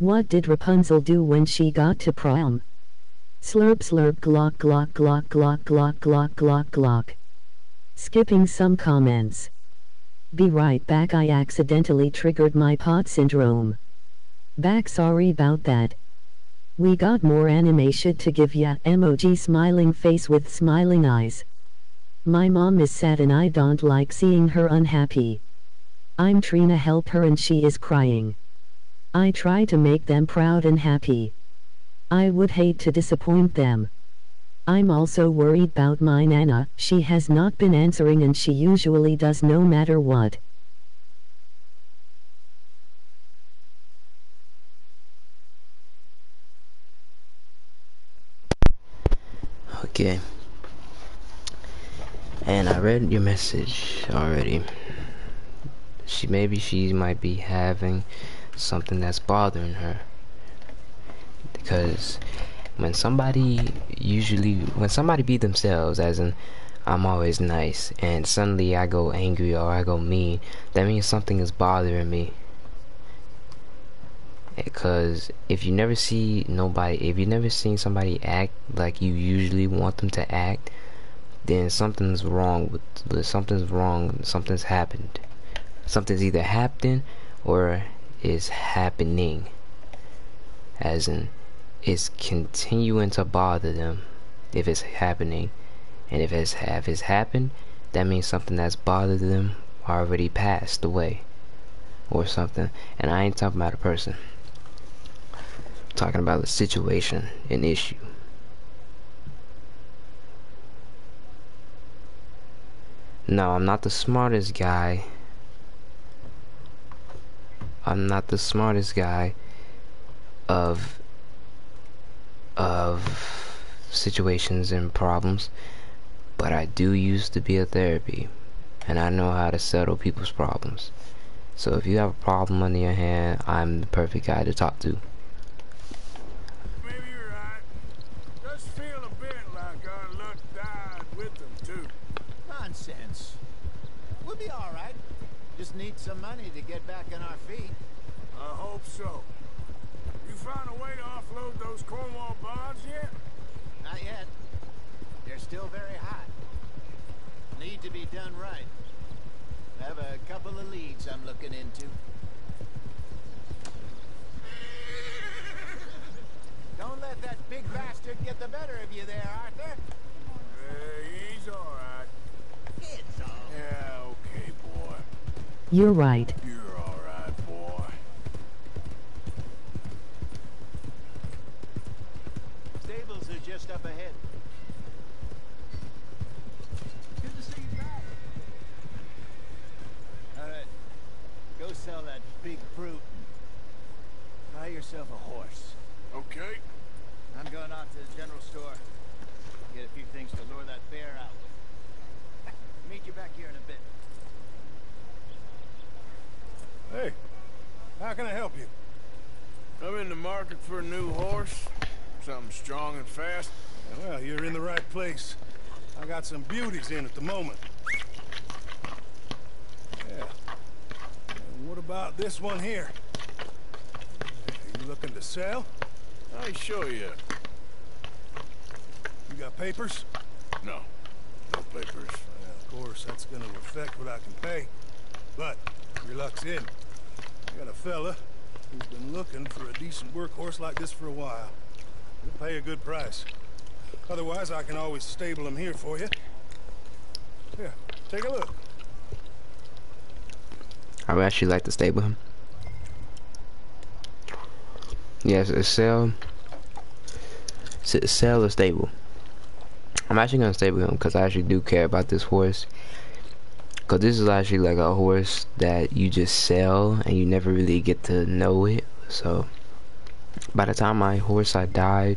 What did Rapunzel do when she got to prom? Slurp slurp glock glock glock glock glock glock glock glock. Skipping some comments. Be right back I accidentally triggered my pot syndrome. Back sorry about that. We got more animation to give ya emoji smiling face with smiling eyes. My mom is sad and I don't like seeing her unhappy. I'm Trina help her and she is crying. I try to make them proud and happy. I would hate to disappoint them. I'm also worried about my Nana, she has not been answering and she usually does no matter what. Okay. And I read your message already. She maybe she might be having something that's bothering her. Because when somebody usually when somebody be themselves as in I'm always nice and suddenly I go angry or I go mean, that means something is bothering me. Because if you never see nobody, if you never seen somebody act like you usually want them to act, then something's wrong with something's wrong. Something's happened. Something's either happened or is happening. As in, it's continuing to bother them if it's happening, and if it's if it's happened, that means something that's bothered them already passed away or something. And I ain't talking about a person. I'm talking about a situation, an issue. No, I'm not the smartest guy. I'm not the smartest guy of of situations and problems, but I do used to be a therapy, and I know how to settle people's problems. So if you have a problem under your hand, I'm the perfect guy to talk to. Maybe you're right. Does feel a bit like our luck died with them, too. Nonsense. We'll be all right. Just need some money to get back on our feet. I hope so. You found a way to offload those Cornwall bonds yet? Not yet. They're still very hot. Need to be done right. I have a couple of leads I'm looking into. Don't let that big bastard get the better of you there, Arthur. Hey, he's all right. It's all Yeah, okay, boy. You're right. You're all right, boy. Stables are just up ahead. Good to see you back. All right, go sell that big fruit. Buy yourself a horse. Okay. I'm going out to the general store. Get a few things to lure that bear out with. Meet you back here in a bit. Hey, how can I help you? I'm in the market for a new horse. Something strong and fast. Well, you're in the right place. I got some beauties in at the moment. Yeah. And what about this one here? Are you looking to sell? I show you. You got papers? No, no papers. Well, of course, that's gonna affect what I can pay. But, your luck's in. I got a fella who's been looking for a decent workhorse like this for a while. He'll pay a good price. Otherwise, I can always stable him here for you. Here, take a look. I would actually like to stable him. Yes, a sell. Sell or stable. I'm actually gonna stable him because I actually do care about this horse. Cause this is actually like a horse that you just sell and you never really get to know it. So by the time my horse I died,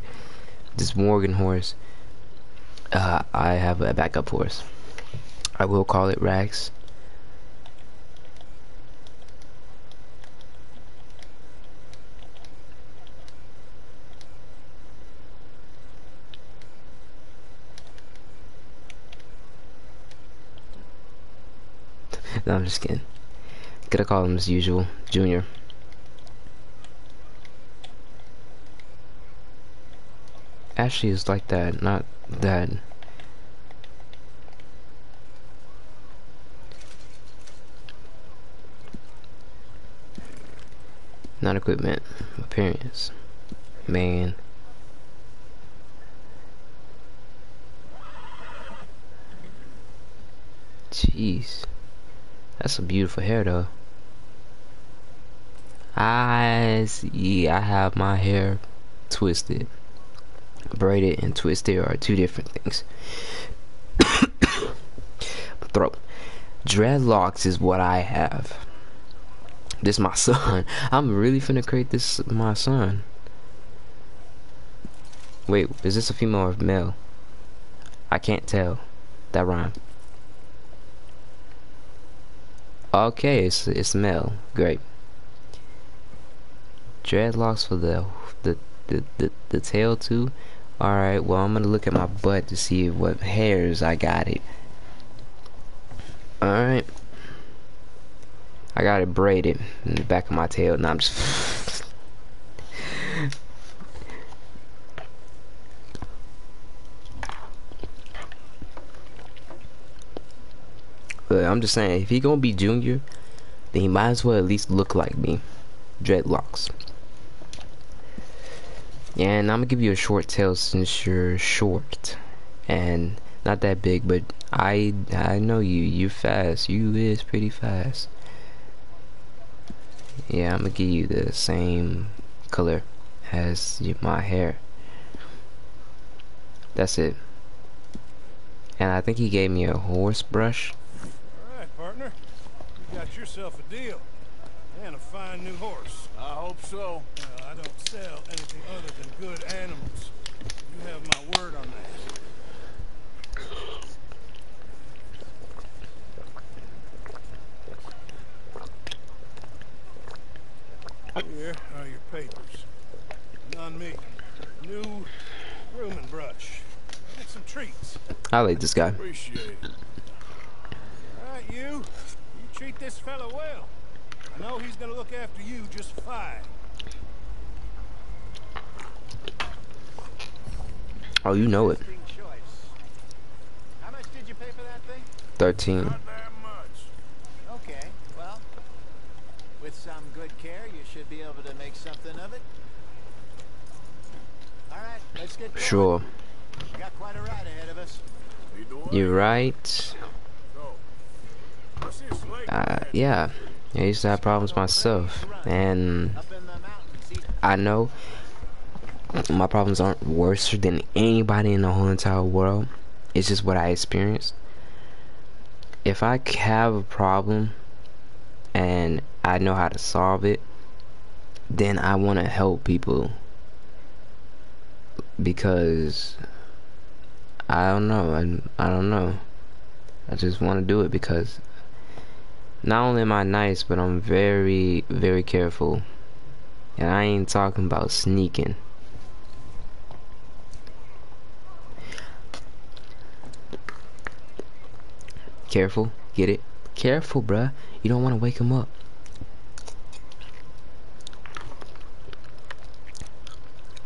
this Morgan horse, uh, I have a backup horse. I will call it Rax. No, I'm just kidding. Gotta call him as usual, Junior. Ashley is like that, not that. Not equipment, appearance. Man. Jeez. That's some beautiful hair though. I see I have my hair twisted. braided and twisted are two different things. Throat. Dreadlocks is what I have. This my son. I'm really finna create this my son. Wait, is this a female or male? I can't tell. That rhyme. Okay, it's it's male. Great. Dreadlocks for the the the the, the tail too. All right. Well, I'm gonna look at my butt to see what hairs I got it. All right. I got it braided in the back of my tail. Now I'm just. But I'm just saying, if he gonna be junior, then he might as well at least look like me. Dreadlocks. And I'm gonna give you a short tail since you're short and not that big, but I I know you. You're fast. You is pretty fast. Yeah, I'm gonna give you the same color as my hair. That's it. And I think he gave me a horse brush. All right, partner. You got yourself a deal. And a fine new horse. I hope so. Well, I don't sell anything other than good animals. You have my word on that. Here are your papers. And on me, new grooming brush. And some treats. I like this guy. Appreciate it. All right, you. You treat this fella well. I know he's gonna look after you just fine. Oh, you know it. Interesting. How much did you pay for that thing? 13. Not that much. Okay, well, with some good care, you should be able to make something of it. All right, let's get going. Sure. We got Uh, yeah. I used to have problems myself. And I know my problems aren't worse than anybody in the whole entire world. It's just what I experienced. If I have a problem and I know how to solve it, then I want to help people because I don't know. I, I don't know. I just want to do it because not only am I nice, but I'm very, very careful. And I ain't talking about sneaking. Careful, get it? Careful, bruh. You don't want to wake him up.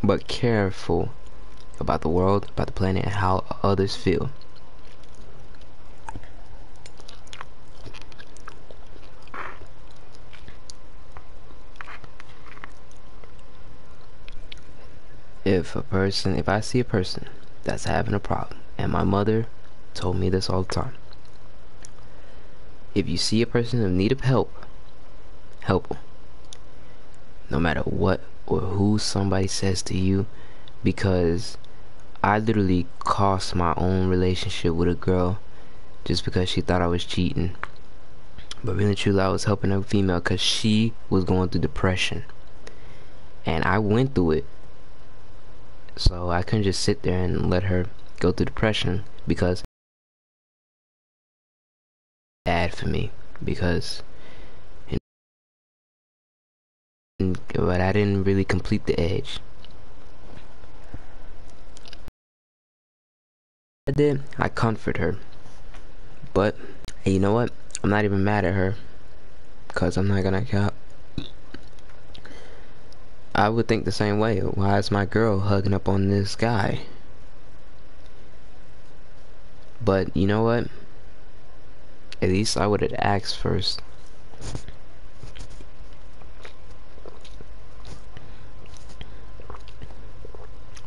But careful about the world, about the planet, and how others feel. If a person, if I see a person that's having a problem, and my mother told me this all the time. If you see a person in need of help, help them. No matter what or who somebody says to you, because I literally cost my own relationship with a girl just because she thought I was cheating. But really truly I was helping a female because she was going through depression. And I went through it so I couldn't just sit there and let her go through depression because bad for me because but I didn't really complete the edge. I did. I comfort her. But you know what? I'm not even mad at her because I'm not gonna. I would think the same way. Why is my girl hugging up on this guy? But you know what? At least I would have asked first.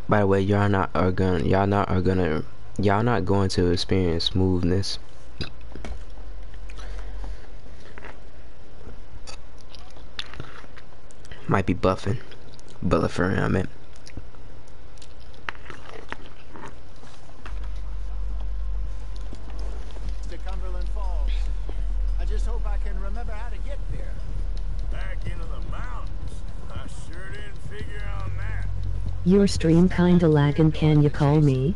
By the way, y'all not are gonna y'all not are gonna y'all not going to experience smoothness. Might be buffing. Bullifering, I meant. To Cumberland Falls. I just hope I can remember how to get there. Back into the mountains. I sure didn't figure on that. Your stream kinda lagging, can you call me?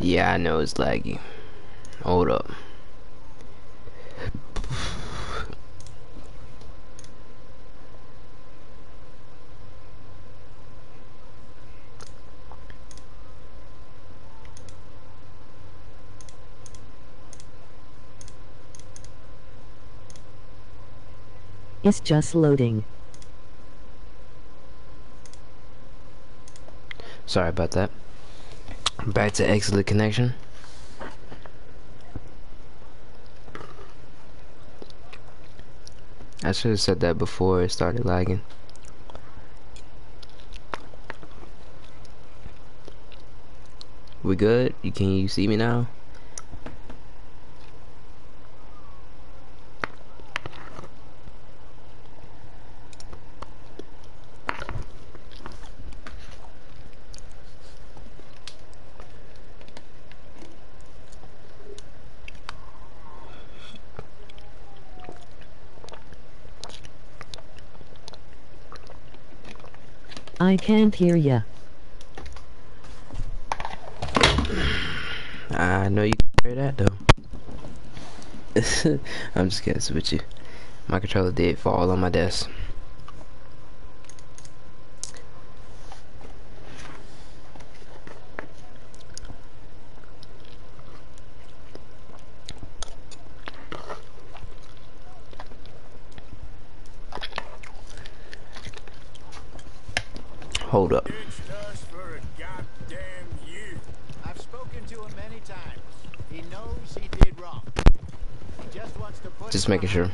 Yeah, I know it's laggy. Hold up. It's just loading. Sorry about that. Back to excellent connection. I should have said that before it started lagging. We good? You can you see me now? I can't hear ya. I know you can hear that though. I'm just kidding with you. My controller did fall on my desk. Hold up. for I've spoken to him many times. He knows he did wrong. He just wants to put Just making sure.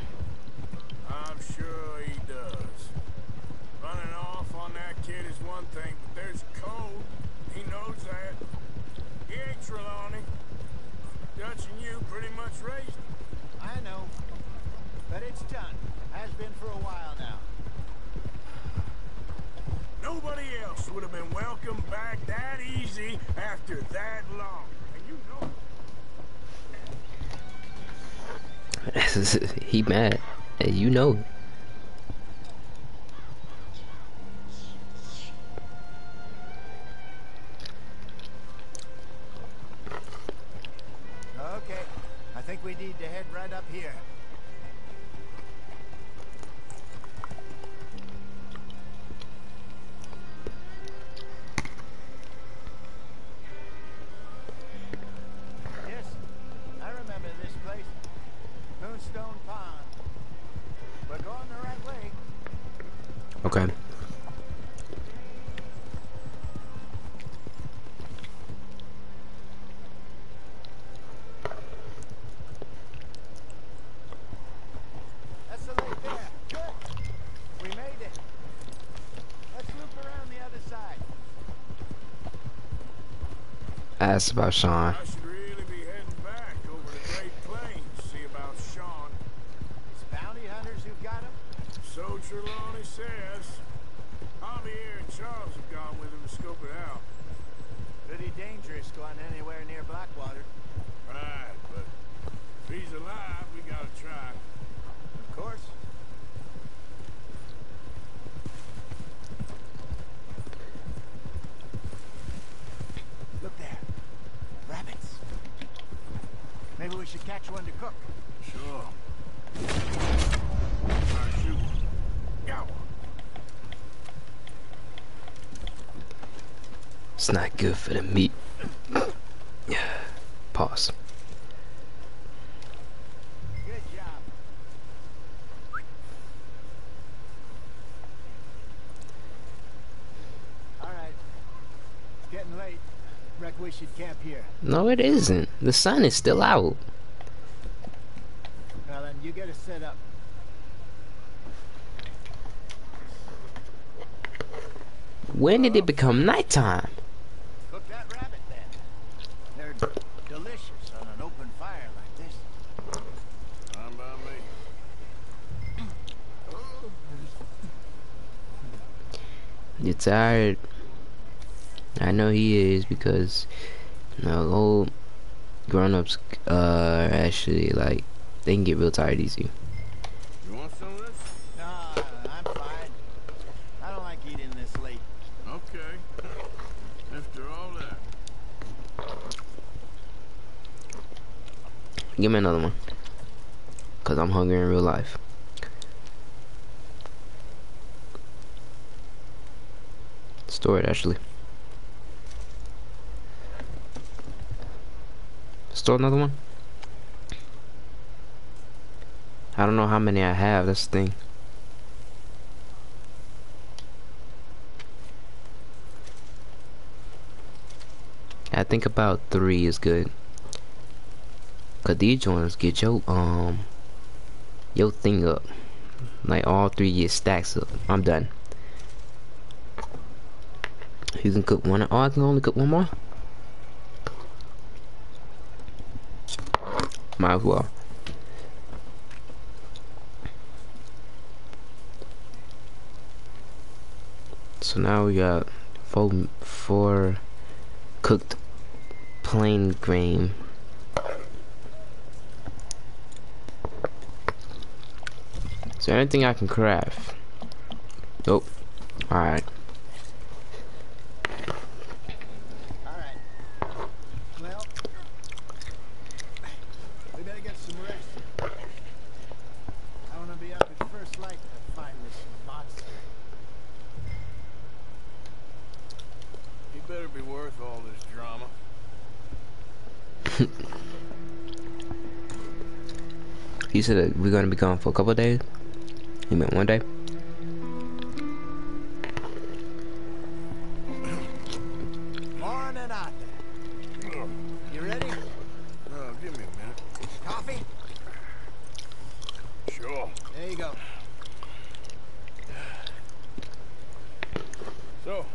Anywhere near Blackwater. Right, but if he's alive, we gotta try. Of course. Look there. Rabbits. Maybe we should catch one to cook. Sure. Try shoot. Got. It's not good for the meat. Yeah. Pause. Good job. All right. It's getting late. Reckon we should camp here. No, it isn't. The sun is still out. Now then, you get us set up. When did it become nighttime? Cook that rabbit then. They're delicious on an open fire like this. Fine by me. You're tired. I know he is because you know, old grown-ups uh actually like they can get real tired easy. You want some of this? Nah, I'm fine. I don't like eating this late. Okay. After all that. Give me another one. Cause I'm hungry in real life. Store it actually. Store another one? I don't know how many I have, that's the thing. I think about three is good. Cause these joints get your um your thing up. Like all three get stacks up. I'm done. You can cook one oh I can only cook one more? Might as well. So now we got four four cooked plain grain. Is there anything I can craft? Nope. Alright. Well, we better get some rest. I want to be up at first light to find this monster. He better be worth all this drama. He said that we're gonna be gone for a couple of days. He meant one day. Morning out there. You ready? Oh, give me a minute. Coffee? Sure. There you go. So,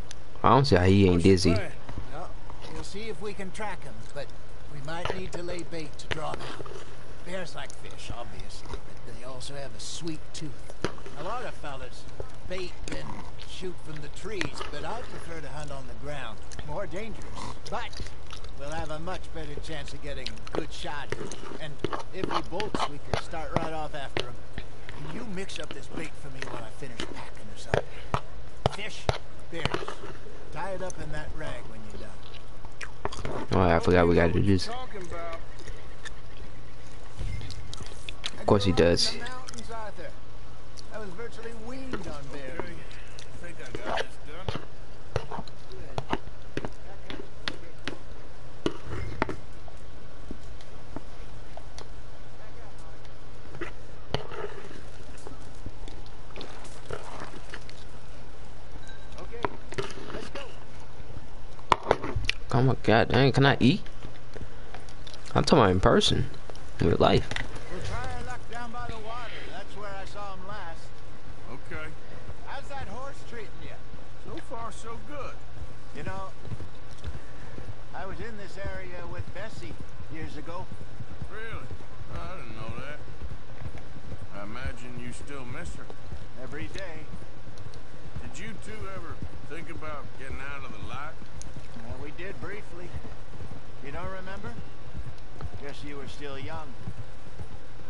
I don't see how he ain't dizzy. No, we'll see if we can track him, but we might need to lay bait to draw them out. Bears like fish, obviously, but they also have a sweet tooth. A lot of fellas bait and shoot from the trees, but I prefer to hunt on the ground. More dangerous, but we'll have a much better chance of getting a good shot. And if he bolts, we can start right off after him. Can you mix up this bait for me while I finish packing or something? Fish, bears. Tie it up in that rag when you're done. Oh, I forgot we gotta do this. Okay, let's go. Oh my god, dang, can I eat? I'm talking about in person. In real life. We'll try our luck down by the water. That's where I saw him last. Okay. How's that horse treating you? So far, so good. You know, I was in this area with Bessie years ago. Really? I didn't know that. I imagine you still miss her. Every day. Did you two ever think about getting out of the light? Well, we did briefly. You don't remember? Guess you were still young.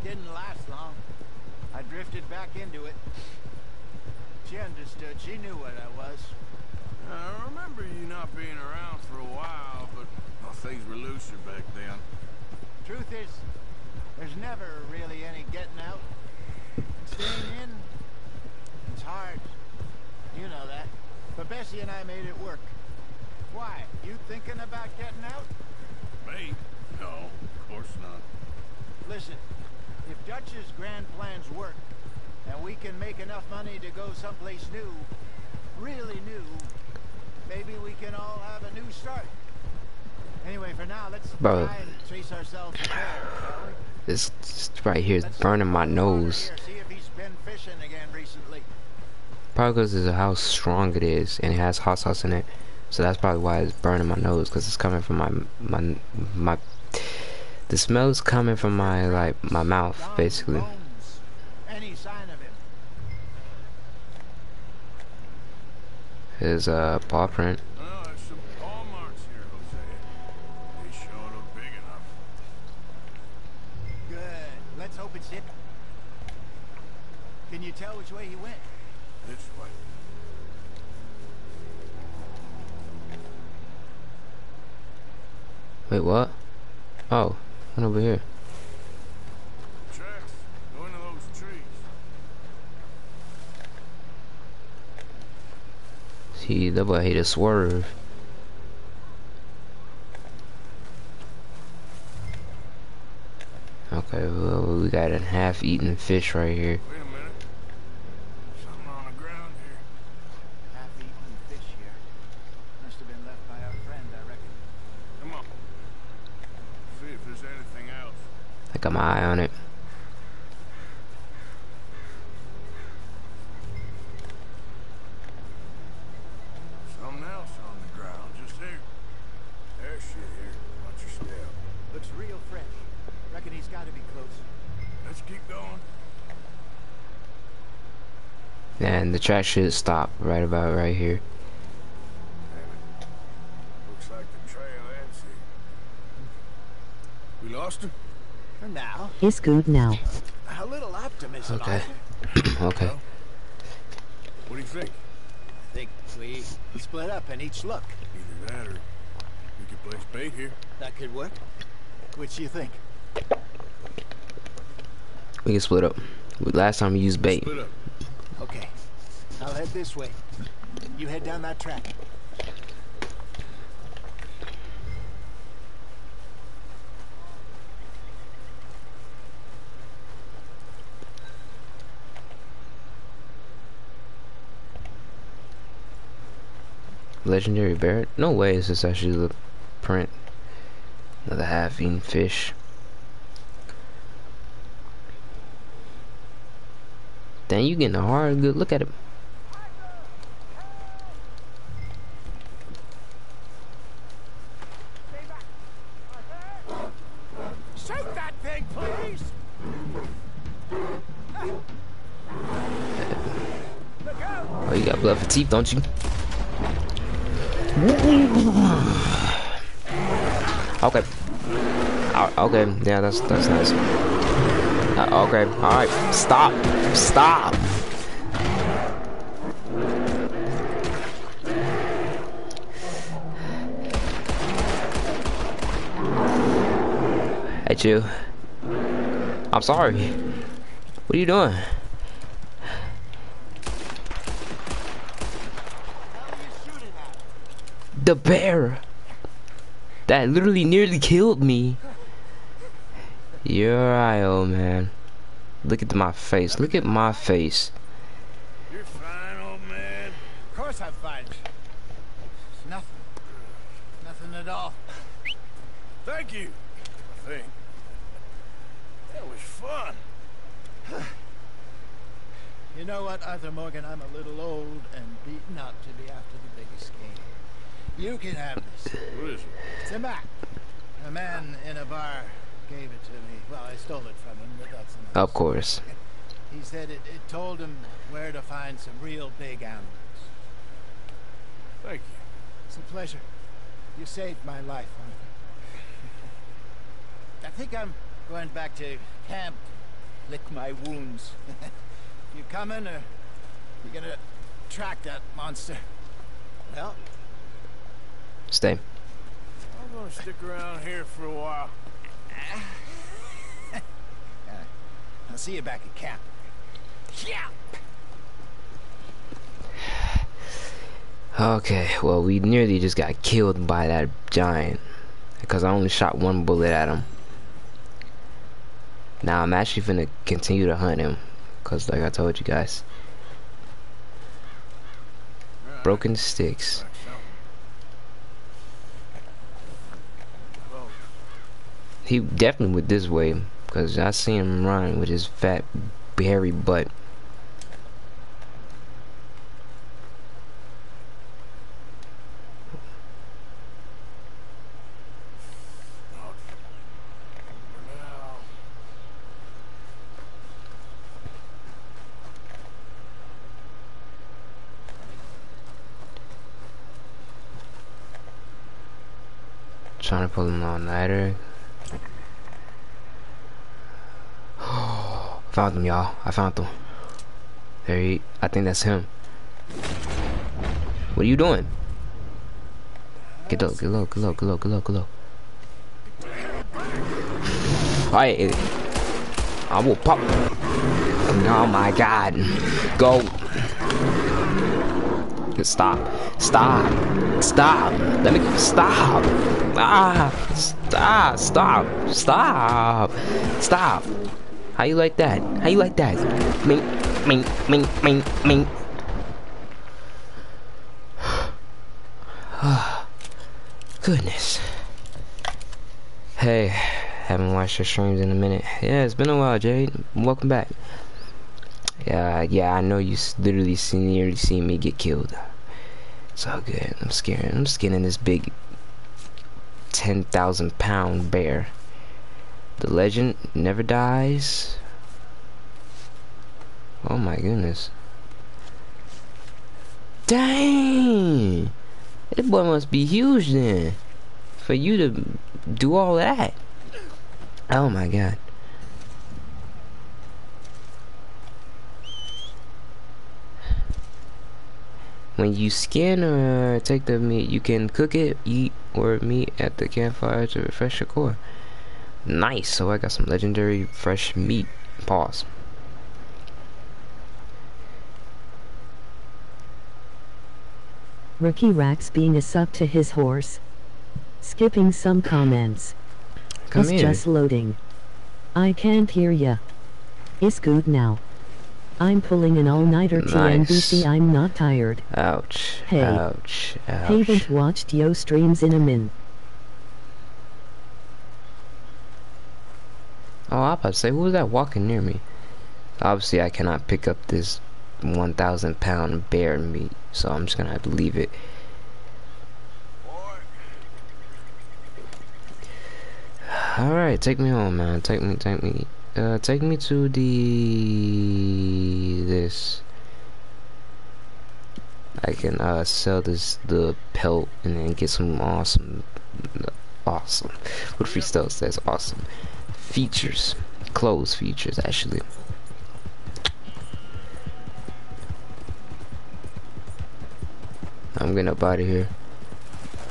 Didn't last long. I drifted back into it. She understood. She knew what I was. I remember you not being around for a while, but well, things were looser back then. Truth is, there's never really any getting out. And staying in, it's hard. You know that. But Bessie and I made it work. Why? You thinking about getting out? Me? No, of course not. Listen, if Dutch's grand plans work, and we can make enough money to go someplace new, really new, maybe we can all have a new start. Anyway, for now, let's Bro. try and chase ourselves a bear, shall we? This, this right here is burning my nose. Here, see if he's been fishing again recently. Probably because of how strong it is and it has hot sauce in it. So that's probably why it's burning my nose because it's coming from my my my. The smell is coming from my like my mouth basically. His uh paw print. Wait, what? Oh, went over here. Tracks. Go into those trees. See, that boy hate a swerve. Okay, well, we got a half-eaten fish right here. Wait a minute. Something on the ground here. Half-eaten fish here. Must have been left by our friend, I reckon. Come on. See if there's anything else. I got my eye on it. Something else on the ground, just here. There's shit here. Watch your step. Looks real fresh. Reckon he's got to be close. Let's keep going. And the track should stop right about right here. Looks like the trail ends here. We lost her? For now. It's good now. A little optimism. Okay. Arthur. okay. What do you think? I think we split up and each look. Either that or we could place bait here. That could work. Which do you think? We can split up. Last time we used bait. Split up. Okay. I'll head this way. You head down that track. Legendary Barrett? No way is this actually the print. Another half-eaten fish. Dang, you getting a hard good look at him. Shoot that thing, please! Oh, you got blood for teeth, don't you? Okay. Uh, okay, yeah, that's that's nice. Uh, okay, all right, stop, stop. At you. I'm sorry. What are you doing? The bear that literally nearly killed me. You're right, old man. Look at my face. Look at my face. You're fine, old man. Of course I'm fine. It's nothing. Nothing at all. Thank you. I think. That was fun. You know what, Arthur Morgan? I'm a little old and beaten up to be after the biggest game. You can have this. What is it? It's a map. A man in a bar gave it to me. Well, I stole it from him, but that's enough. Of course. He said it, it told him where to find some real big animals. Thank you. It's a pleasure. You saved my life, Arthur. I think I'm going back to camp to lick my wounds. you coming, or you gonna track that monster? Well, Stay. I'm gonna stick around here for a while. I'll see you back at camp. Yeah. Okay, well, we nearly just got killed by that giant because I only shot one bullet at him. Now I'm actually gonna continue to hunt him because, like I told you guys, broken sticks. he definitely went this way because I see him running with his fat hairy butt. Trying to pull an all-nighter found him, y'all. I found him. There he. I think that's him. What are you doing? Get low, get low, get low, get low, get low, get low. Alright. I will pop. Oh my god. Go. Stop. Stop. Stop. Let me stop. Ah. Stop. Stop. Stop. Stop. How you like that? How you like that? Ming, ming, ming, ming, ming. Goodness. Hey, haven't watched your streams in a minute. Yeah, it's been a while, Jade. Welcome back. Yeah, yeah, I know you literally see, nearly seen me get killed. It's all good. I'm scared. I'm skinning this big 10,000 pound bear. The legend never dies. Oh my goodness. Dang! That boy must be huge then. For you to do all that. Oh my god. When you skin or take the meat, you can cook it, eat, or meat at the campfire to refresh your core. Nice, so I got some legendary fresh meat. Pause. Rekey Rackz being a suck to his horse. Skipping some comments. Come It's here. just loading. I can't hear ya. It's good now. I'm pulling an all-nighter TNBC. Nice. I'm not tired. Ouch. Hey. Ouch. Ouch. Haven't watched yo streams in a min. Oh, I about to say, who was that walking near me? Obviously, I cannot pick up this 1,000 pound bear meat, so I'm just gonna have to leave it. Alright, take me home, man. Take me, take me, uh, take me to the, this. I can, uh, sell this, the pelt, and then get some awesome, awesome, what free stuff says awesome features, clothes features, actually. I'm getting up out of here.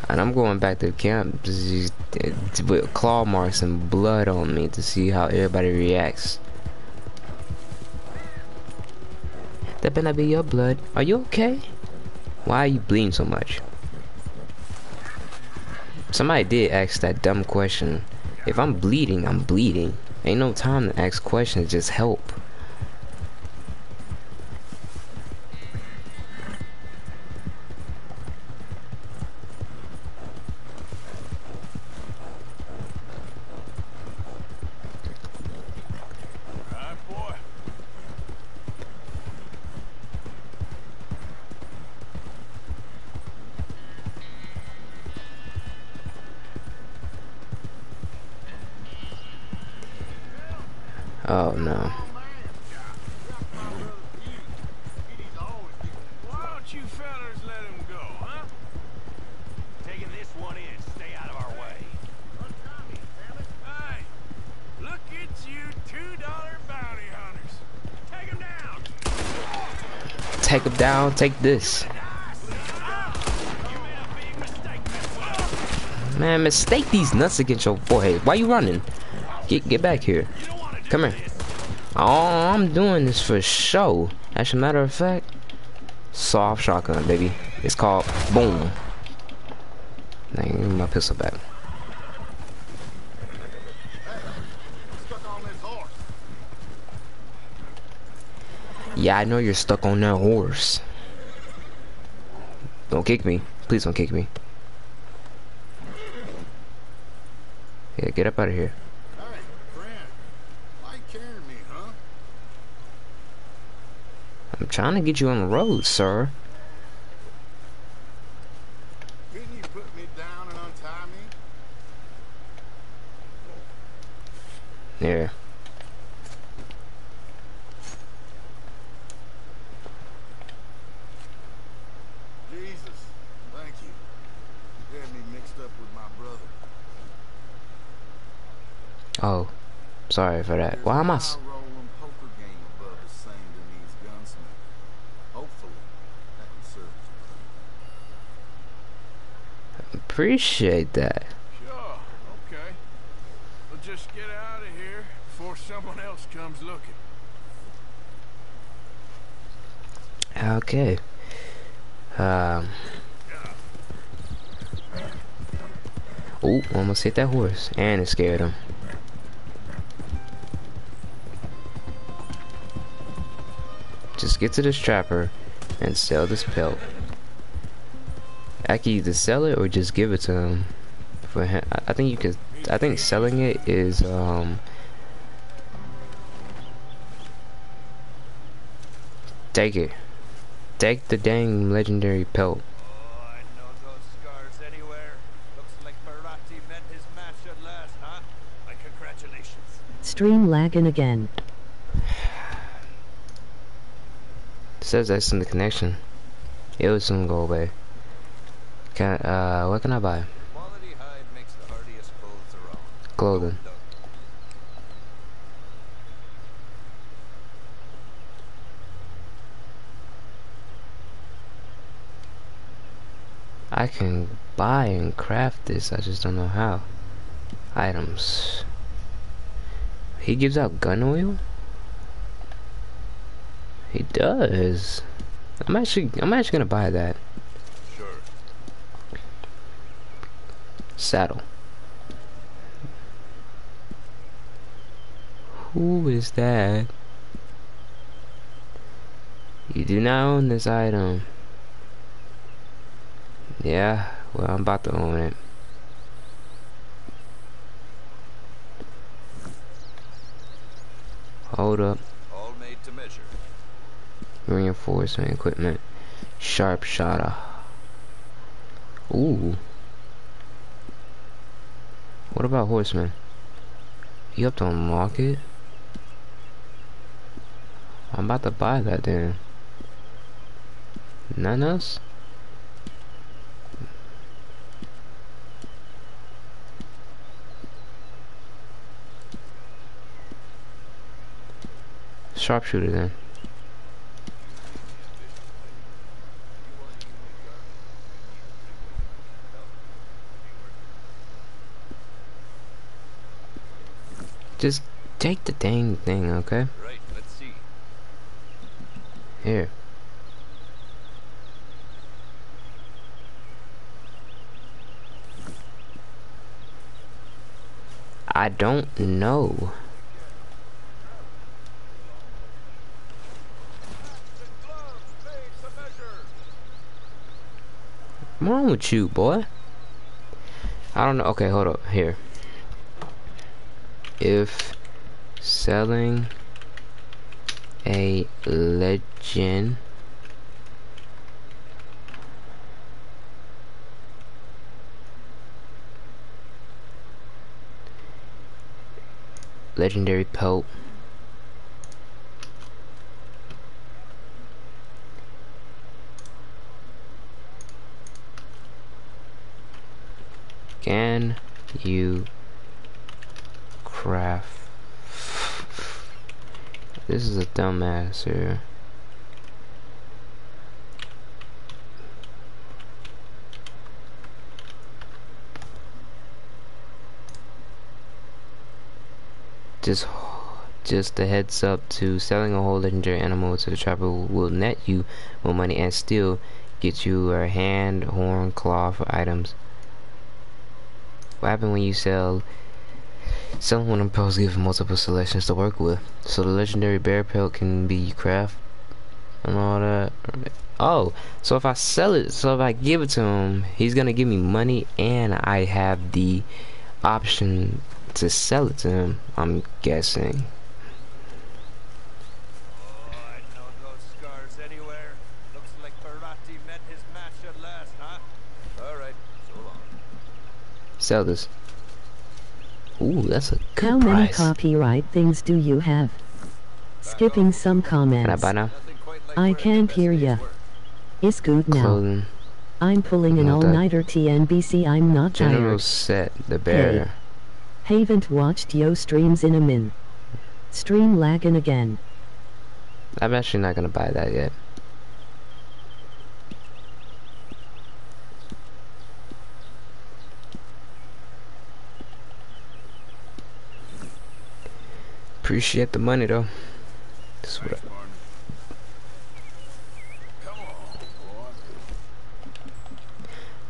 And I'm going back to camp with claw marks and blood on me to see how everybody reacts. That better be your blood. Are you okay? Why are you bleeding so much? Somebody did ask that dumb question. If I'm bleeding, I'm bleeding. Ain't no time to ask questions, just help. Oh, bounty no. Take him down. Take him down, take this. Man, mistake these nuts against your forehead. Why you running? Get get back here. Come here. Oh, I'm doing this for show. As a matter of fact, soft shotgun, baby. It's called boom. Now give me my pistol back. Yeah, I know you're stuck on that horse. Don't kick me. Please don't kick me. Yeah, get up out of here. Hey, friend. Why you carrying me, huh? I'm trying to get you on the road, sir. Couldn't you put me down and untie me? There. Jesus, thank you. You had me mixed up with my brother. Oh, sorry for that. Why am I? s- Rolling poker game above the same to these gunsmiths. Hopefully, that can serve as a Appreciate that. Sure, okay. We'll just get out of here before someone else comes looking. Okay. Um. Oh, almost hit that horse, and it scared him. Just get to this trapper and sell this pelt. I can either sell it or just give it to him. For him, I I think you could. I think selling it is um. Take it. Take the dang legendary pelt. Scars like Bharati met his match at last, huh? Stream lagging again. says that's in the connection. It will soon go away. Can uh what can I buy? Quality hide makes the hardiest clothes around. Clothing. I can buy and craft this, I just don't know how. Items. He gives out gun oil? He does. I'm actually I'm actually gonna buy that. Sure. Saddle. Who is that? You do not own this item. Yeah, well I'm about to own it. Hold up. All made to measure. Reinforcement equipment. Sharpshooter. Ooh. What about horseman? You have to unlock it? I'm about to buy that then. None else? Sharpshooter then. Just take the dang thing, okay? Right, let's see. Here. I don't know. What's wrong with you, boy? I don't know. Okay, hold up. Here. If selling a legend legendary pelt can you craft this is a dumbass here just just a heads up to selling a whole legendary animal to the trapper will net you more money and still get you a hand, horn, claw for items. What happens when you sell selling one of pelts give multiple selections to work with. So the legendary bear pelt can be craft and all that. Oh, so if I sell it, so if I give it to him, he's gonna give me money and I have the option to sell it to him, I'm guessing. Sell this. Ooh, that's a good How many copyright things do you have? Skipping some comments. Can I? I can't hear ya. It's good now. Clothing. I'm pulling an all-nighter TNBC. I'm not General tired. set, the bear. Haven't watched yo streams in a min. Stream lagging again. I'm actually not gonna buy that yet. Appreciate the money though. What I-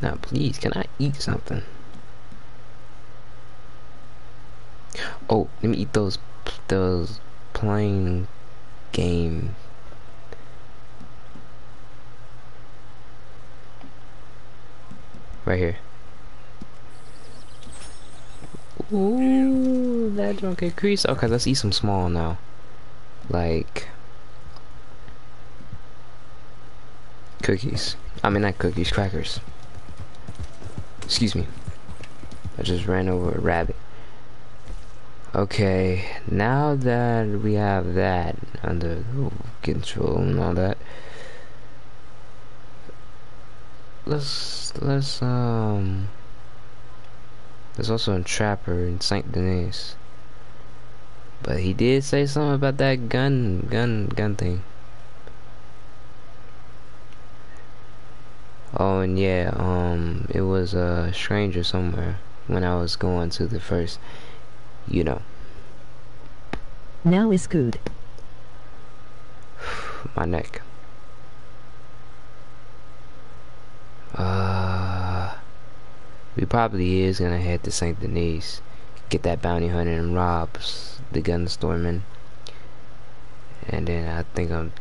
Now please, can I eat something? Oh, let me eat those those plain game. Right here. Ooh, that increase. Okay, let's eat some small now. Like cookies. I mean not cookies, crackers. Excuse me. I just ran over a rabbit. Okay, now that we have that under control and all that, let's let's um. There's also a trapper in Saint Denis, but he did say something about that gun gun gun thing. Oh, and yeah, um, it was a stranger somewhere when I was going to the first, you know, Now is good. my neck. Uh, we probably is gonna head to Saint Denis, get that bounty hunter and rob the gun storeman, and then I think I'm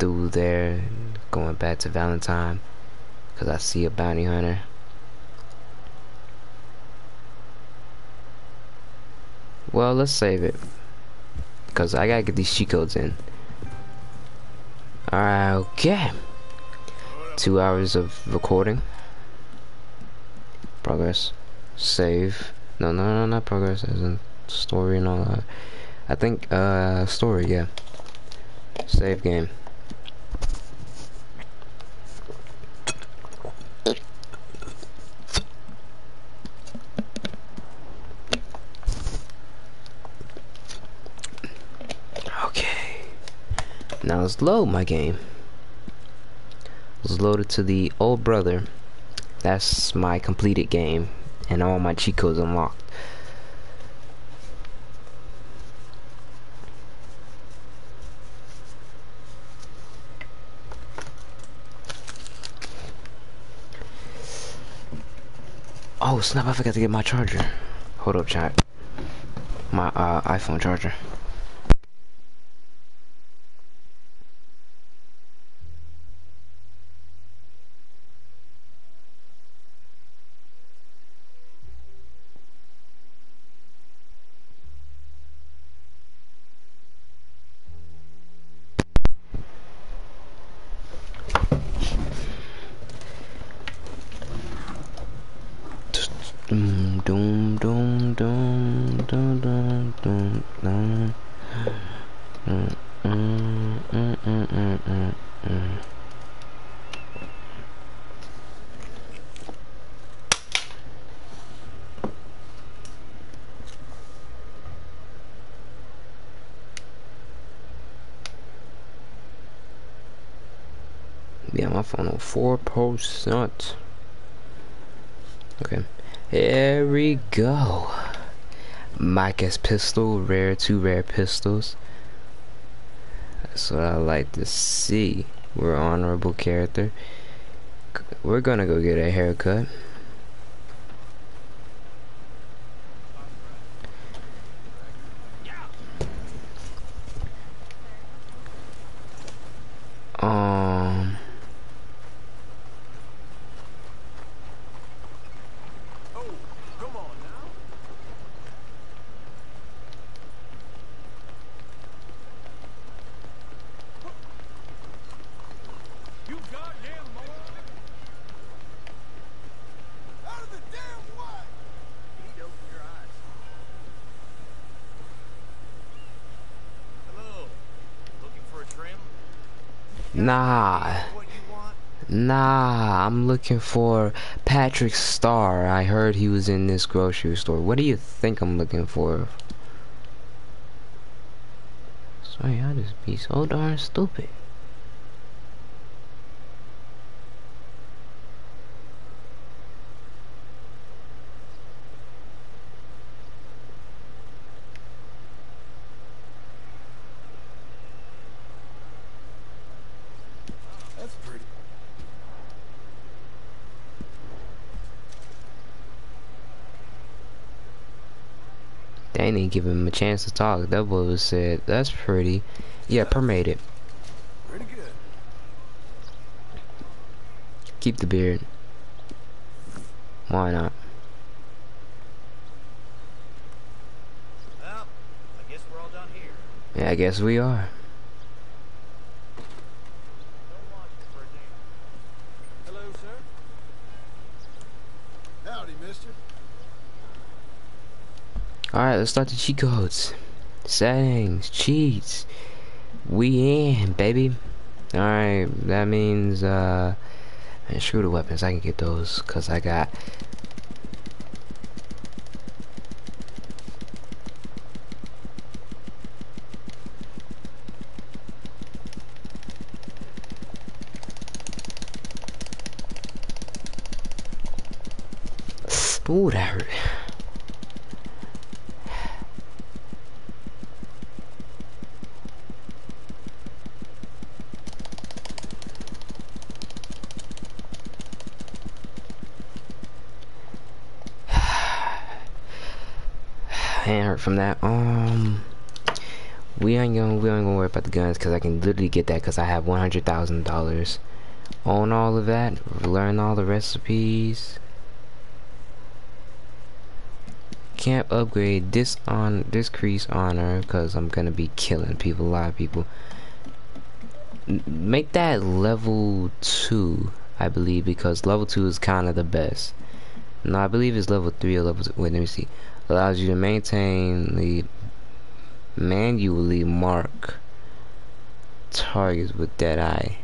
through there, going back to Valentine, cause I see a bounty hunter. Well, let's save it. Cause I gotta get these cheat codes in. Alright, okay. Two hours of recording. Progress. Save. No, no, no, not progress, as in story and all that. I think, uh, story, yeah. Save game. Okay. Now let's load my game. Let's load it to the old brother. That's my completed game. And all my cheat codes unlocked. Oh snap, I forgot to get my charger. Hold up chat. My uh, iPhone charger. Percent. Okay, here we go. Micah's pistol, rare, two rare pistols. That's what I like to see. We're honorable character. We're gonna go get a haircut. Um. Nah. Nah, I'm looking for Patrick Star. I heard he was in this grocery store. What do you think I'm looking for? Sorry, I just be so darn stupid. That's pretty. Didn't give him a chance to talk. That boy was said, that's pretty. Yeah, permade it. Pretty good. Keep the beard. Why not? Well, I guess we're all done here. Yeah, I guess we are. Hello, sir. Howdy, mister. Alright, let's start the cheat codes. Settings, cheats. We in, baby. Alright, that means, uh, screw the weapons. I can get those, because I got. Ooh, that hurt. ain't hurt from that. Um, we ain't gonna we ain't gonna worry about the guns because I can literally get that because I have one hundred thousand dollars. on all of that. Learn all the recipes. Can't upgrade this on this crease honor because I'm gonna be killing people, a lot of people. Make that level two, I believe, because level two is kind of the best. No, I believe it's level three or level two. Wait, let me see allows you to maintain the manually mark targets with dead eye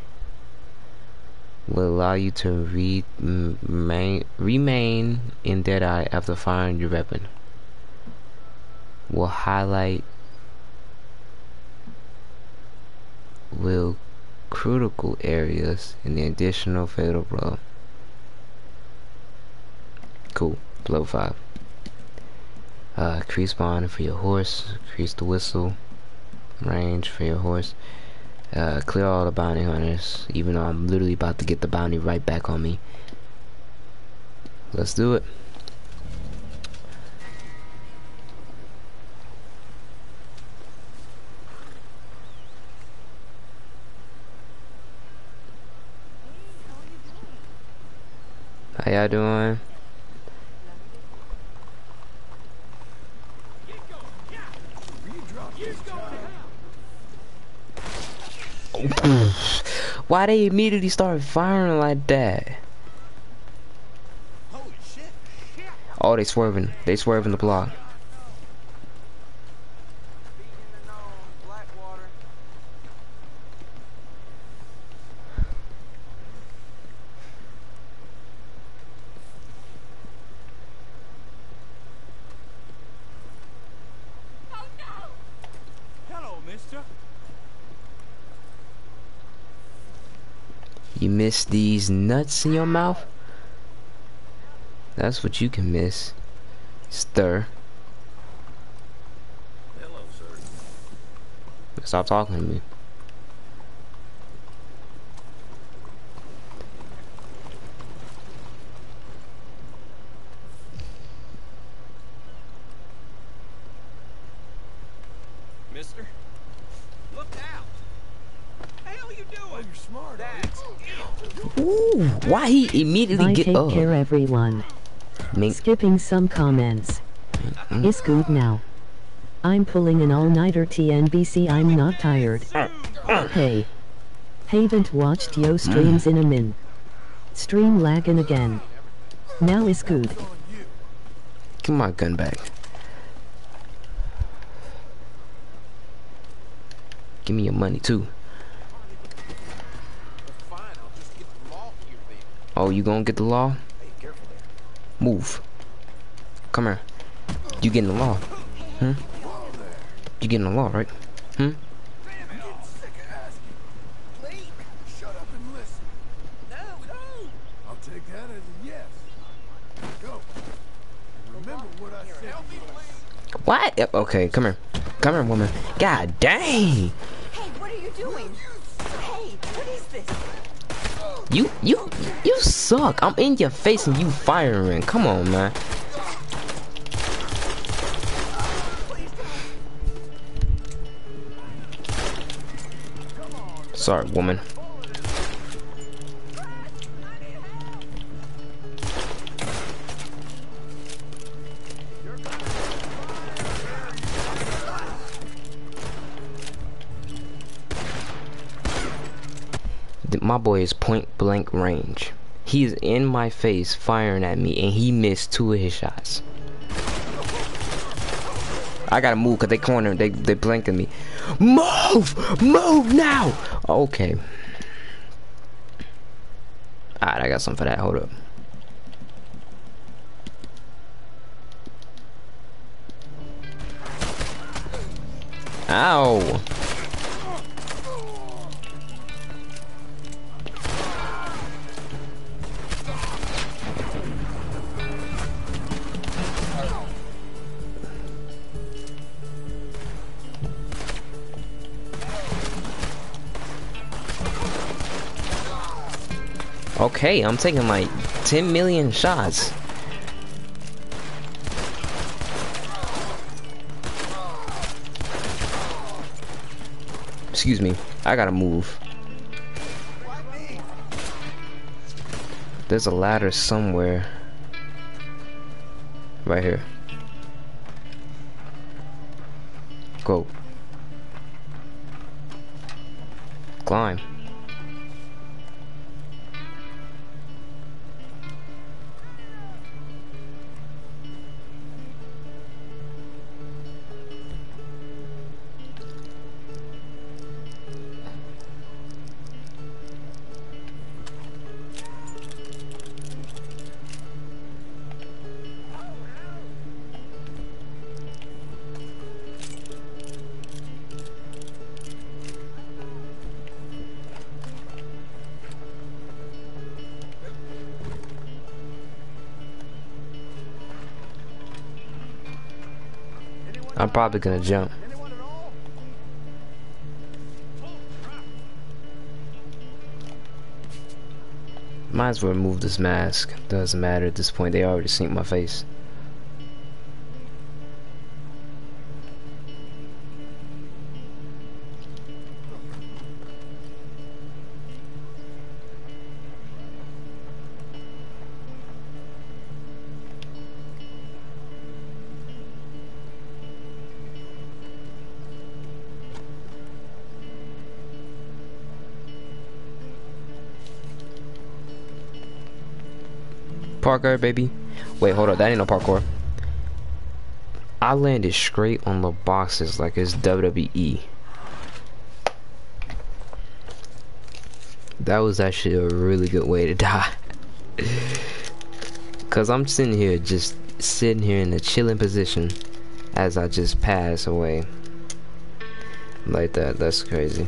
will allow you to re remain, remain in dead eye after firing your weapon. Will highlight will critical areas in the additional fatal blow. Cool. Blow 5 uh, increase spawn for your horse, crease the whistle range for your horse, uh, clear all the bounty hunters, even though I'm literally about to get the bounty right back on me. Let's do it. How y'all doing? Why they immediately start firing like that? Oh, they swerving. They swerving the block. Hello, mister. You miss these nuts in your mouth? That's what you can miss. Stir. Hello, sir. Stop talking to me. Mister? Look out! hell you doing? Oh, you're smart. That's it. Ooh, why he immediately I get take up? care everyone. Skipping some comments. Mm-hmm. It's good now. I'm pulling an all-nighter TNBC I'm not tired. Hey. Haven't watched yo mm. streams in a min. Stream lagging again. Now is good. Give my gun back. Give me your money too. Oh, you gonna get the law? Move. Come here. You getting the law? Hmm? You getting the law, right? Hmm? What okay, come here. Come here, woman. God dang! Hey, what are you doing? Hey, what is this? You, you, you suck. I'm in your face and you firing. Come on, man. Sorry, woman. My boy is point blank range. He is in my face firing at me and he missed two of his shots. I gotta move cause they corner, they they blanking me. Move! Move now! Okay. Alright, I got something for that. Hold up. Ow! Okay, I'm taking like 10 million shots. Excuse me, I gotta move. There's a ladder somewhere. Right here. Go. Climb. I'm probably gonna jump. Might as well remove this mask. Doesn't matter at this point. They already seen my face. Parkour, baby. Wait, hold up. That ain't no parkour. I landed straight on the boxes like it's WWE. That was actually a really good way to die. Cause I'm sitting here just sitting here in a chilling position as I just pass away. Like that, that's crazy.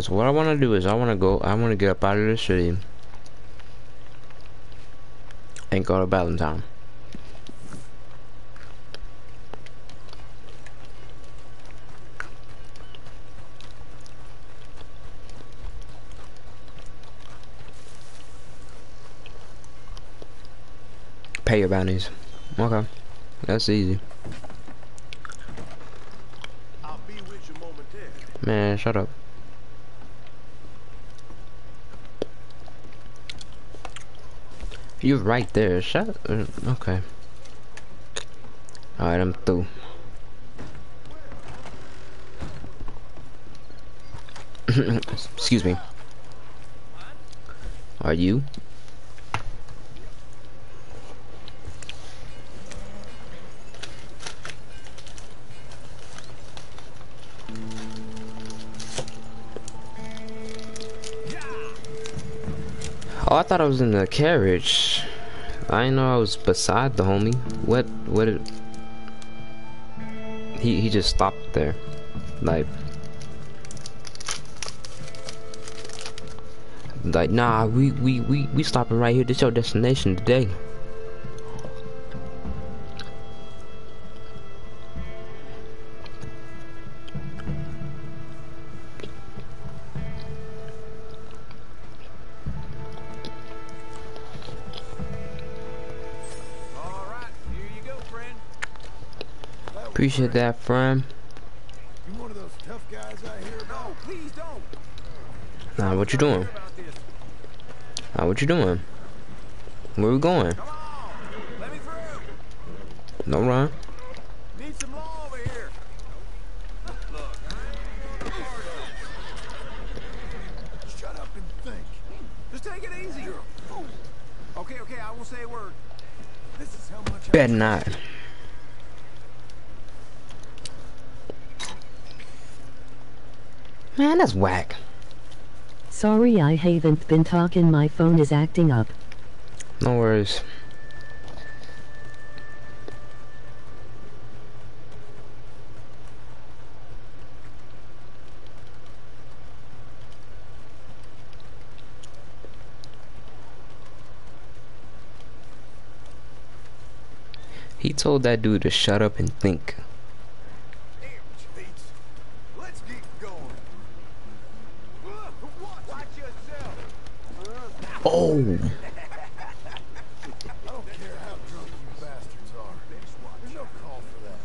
So what I want to do is I want to go, I want to get up out of the city and go to Valentine. Pay your bounties. Okay. That's easy. Man, shut up. You're right there. Shut. Uh, okay. All right, I'm through. Excuse me. Are you? Oh, I thought I was in the carriage. I didn't know I was beside the homie. What? What? Did... He he just stopped there, like. Like, nah, we we we we stopping right here. This your destination today. Appreciate that, friend. You one of those tough guys I hear about? No, please don't. Nah, what you doing? Nah, what you doing? Where we going? No run. Need some law over here. Shut up and think. Just take it easy. You're a fool. Okay, okay, I won't say a word. This is how much I Bet not. Man, that's whack. Sorry I haven't been talking my phone is acting up. No worries. He told that dude to shut up and think. Let's get going. Watch yourself. Oh. I don't care how drunk you bastards are. There's no call for that.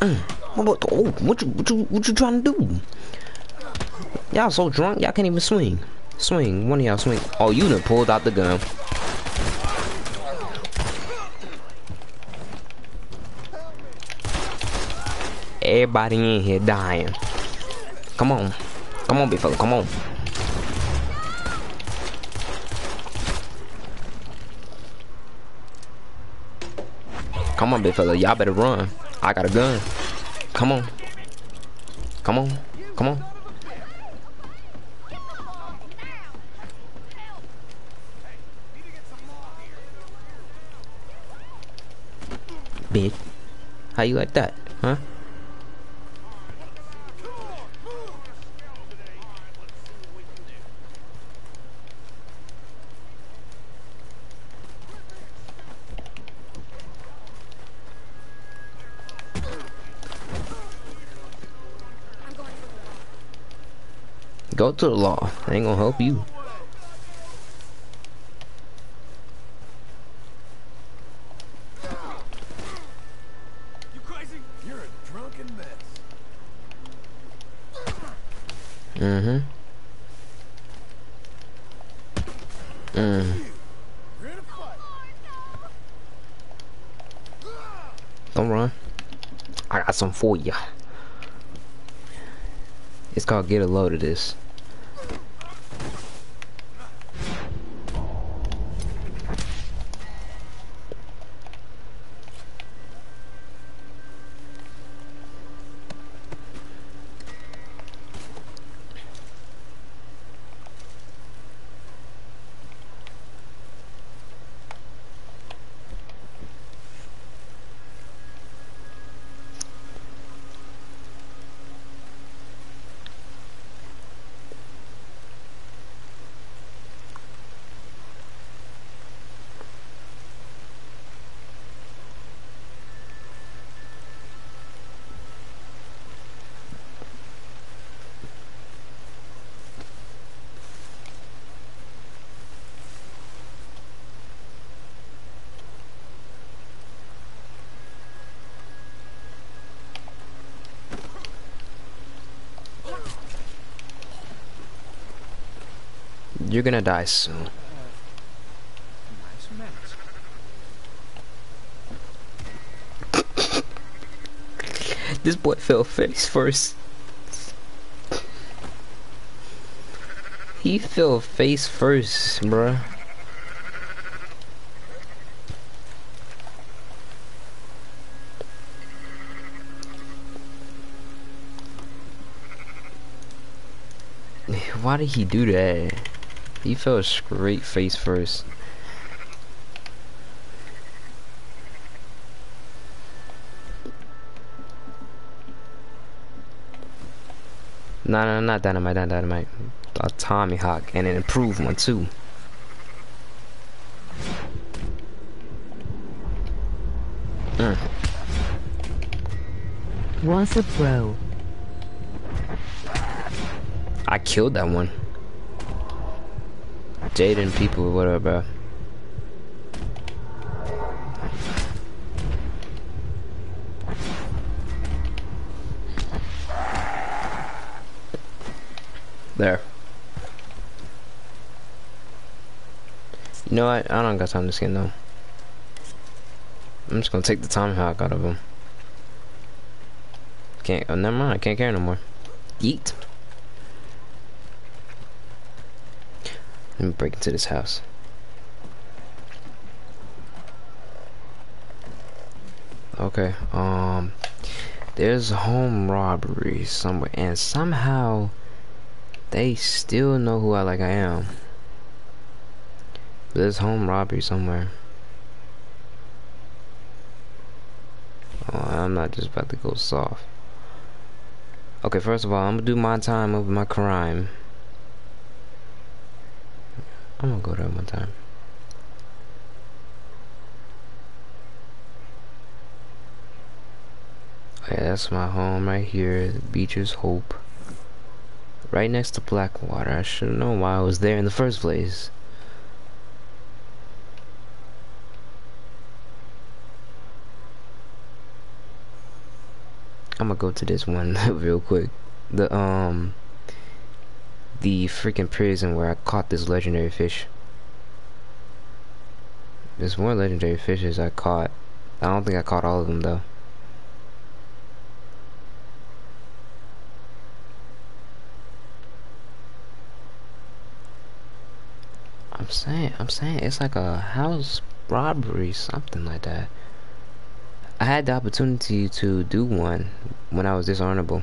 Mm. What, oh, what you, trying to do? Y'all so drunk, y'all can't even swing. Swing, one of y'all swing. Oh, you done pulled out the gun. Everybody in here dying. Come on. Come on, big fella, come on. Come on, big fella, y'all better run. I got a gun. Come on. Come on. Come on. Bitch. How you like that? Huh? Go to the law. They ain't gonna help you. You crazy? You're a drunken mess. Mm-hmm. Mm. You're in a fight. Don't run. I got some for ya. It's called get a load of this. You're gonna die soon. this boy fell face first. He fell face first, bruh. Why did he do that? He fell straight face first. No, no, not dynamite, not dynamite. A tomahawk and an improved one too. Mm. What's up, bro? I killed that one. Jaden people, whatever, bro. There. You know what? I don't got time to skin though. I'm just gonna take the tomahawk out of him. Can't. Oh, never mind. I can't carry no more. Eat. Break into this house. Okay. Um. There's home robbery somewhere, and somehow they still know who I like I am. There's home robbery somewhere. Oh, I'm not just about to go soft. Okay, first of all, I'm gonna do my time of my crime. I'm gonna go there one time. Okay, that's my home right here. Beecher's Hope. Right next to Blackwater. I should have known why I was there in the first place. I'm gonna go to this one real quick. The um the freaking prison where I caught this legendary fish. There's more legendary fishes I caught. I don't think I caught all of them though. I'm saying, I'm saying it's like a house robbery, something like that. I had the opportunity to do one when I was dishonorable.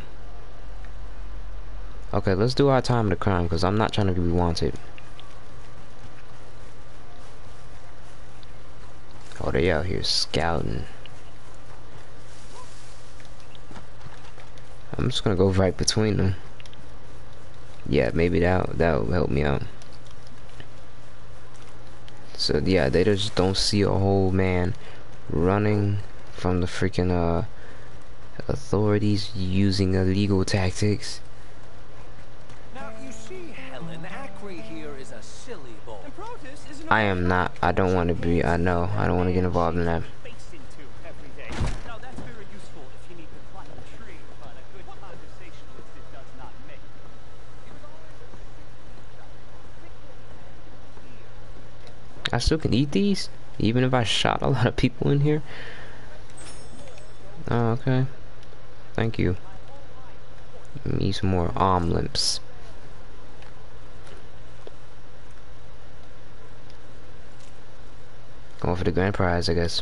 Okay, let's do our time the crime because I'm not trying to be wanted. Oh, they out here scouting. I'm just gonna go right between them. Yeah, maybe that that'll help me out. So yeah, they just don't see a whole man running from the freaking uh authorities using illegal tactics. I am not. I don't want to be. I know. I don't want to get involved in that. I still can eat these, even if I shot a lot of people in here. Oh, okay. Thank you. Need some more omelets. Going for the grand prize, I guess.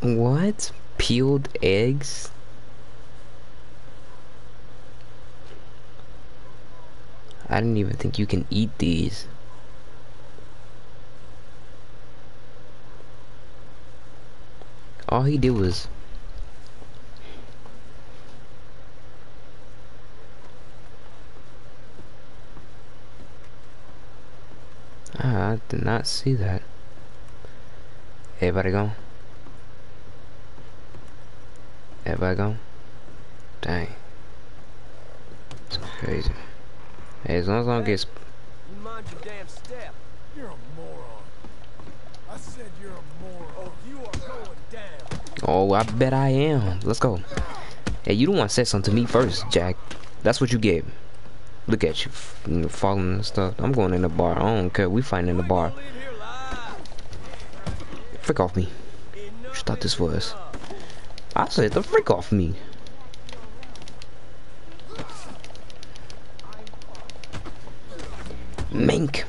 What? Peeled eggs? I didn't even think you can eat these. All he did was Ah, I did not see that. Everybody go. Everybody go. Dang. It's crazy. Hey, as long as I don't get... sp- You mind your damn step. You're a moron. I said you're a moron. Oh, you are going down. Oh, I bet I am. Let's go. Hey, you don't want to say something to me first, Jack. That's what you get. Look at you, falling and stuff. I'm going in the bar. I don't care. We fighting in the bar. Frick off me. You thought this was? I said the freak off me. Mink.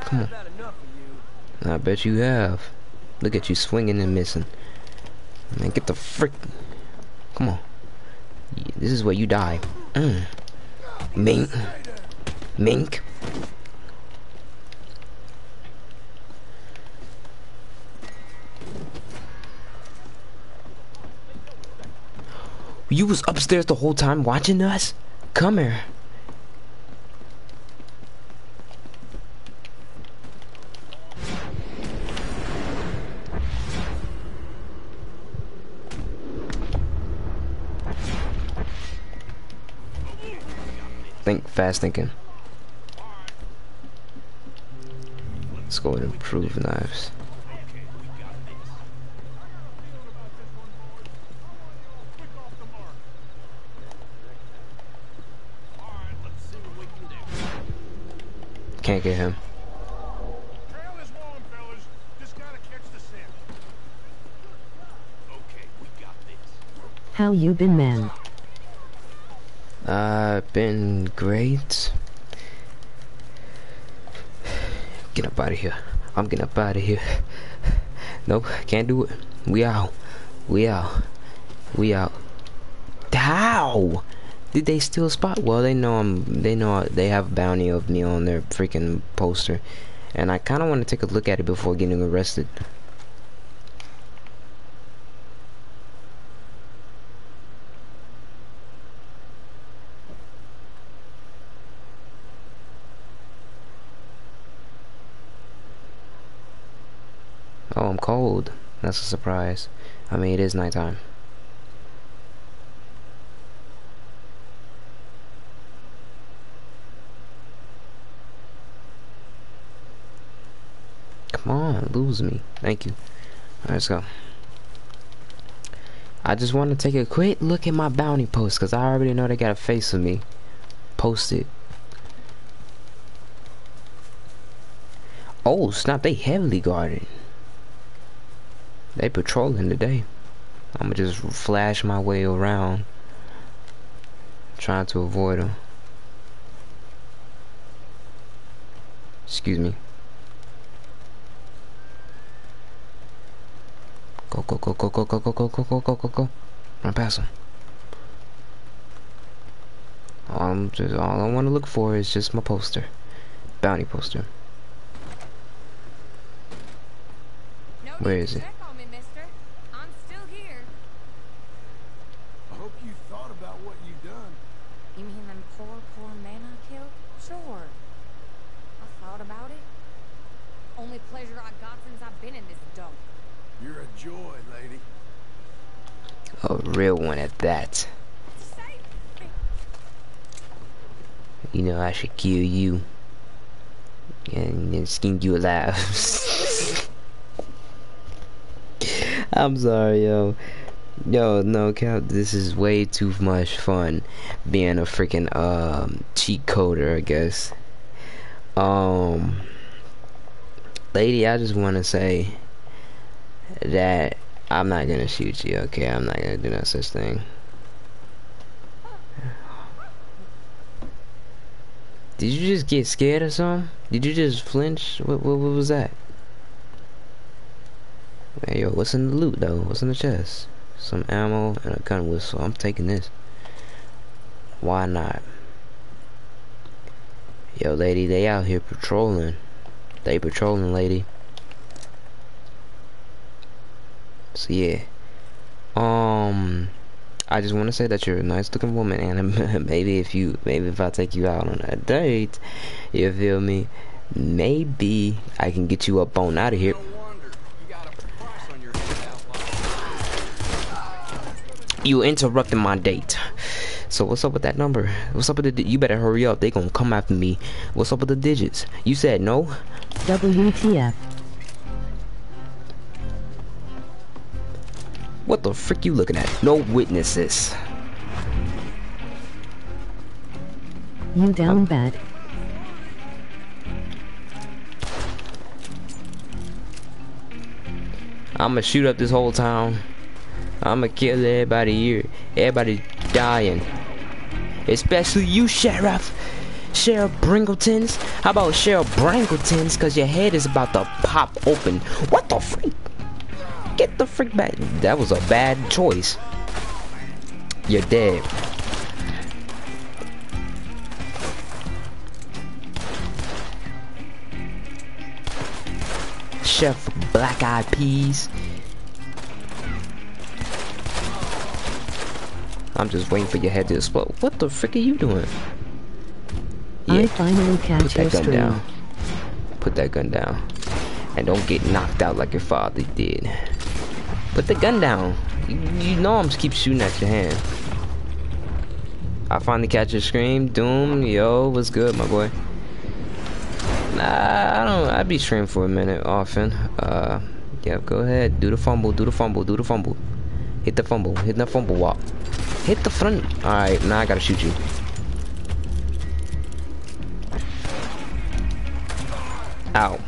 Come on. I bet you have. Look at you swinging and missing. Man, get the frick. Come on. This is where you die. Mm. Mink. Mink. You was upstairs the whole time watching us? Come here. Think fast thinking. Let's go and improve knives. Can't get him. How you been, man? Uh, been great. Get up out of here. I'm getting up out of here. Nope, can't do it. We out. We out. We out. How? Did they steal a spot? Well, they know I'm. They know they have a bounty of me on their freaking poster, and I kind of want to take a look at it before getting arrested. I'm cold. That's a surprise. I mean, it is nighttime. Come on, lose me. Thank you. Alright, let's go. I just want to take a quick look at my bounty post because I already know they got a face of me. posted. Oh, snap, they heavily guarded. They patrolling today. I'ma just flash my way around. Trying to avoid them. Excuse me. Go, go, go, go, go, go, go, go, go, go, go, go, go. Run past them. All I'm just all I want to look for is just my poster, bounty poster. Where is it? I hope you thought about what you've done. You mean them poor, poor men I killed? Sure. I thought about it. Only pleasure I got since I've been in this dump. You're a joy, lady. A real one at that. You know I should kill you. And then skin you alive. I'm sorry, yo. Yo, no cap, this is way too much fun being a freaking um cheat coder, I guess. Um Lady, I just wanna say that I'm not gonna shoot you, okay? I'm not gonna do no such thing. Did you just get scared or something? Did you just flinch? What, what, what was that? Hey, yo, what's in the loot, though? What's in the chest? Some ammo and a gun whistle. I'm taking this. Why not? Yo, lady, they out here patrolling. They patrolling, lady. So, yeah. Um... I just want to say that you're a nice looking woman and maybe if you maybe if I take you out on a date you feel me? Maybe I can get you up on out of here you interrupting my date. So what's up with that number? What's up with the you better hurry up. They gonna come after me. What's up with the digits? You said no? WTF What the frick you looking at? No witnesses. You down bad. I'ma shoot up this whole town. I'ma kill everybody here. Everybody dying. Especially you, Sheriff. Sheriff Bringletons. How about Sheriff Bringletons? Cause your head is about to pop open. What the freak? Get the freak back. That was a bad choice. You're dead. Chef Black Eyed Peas. I'm just waiting for your head to explode. What the frick are you doing? I finally put catch your that gun stream. down. Put that gun down. And don't get knocked out like your father did. Put the gun down. You, know I'm just keep shooting at your hand. I finally catch your scream. Doom, yo, what's good, my boy? Nah, I don't. I'd be streaming for a minute often. Uh, yeah, go ahead. Do the fumble. Do the fumble. Do the fumble. Hit the fumble. Hit the fumble walk. Hit the front. All right, now I gotta shoot you. Ow.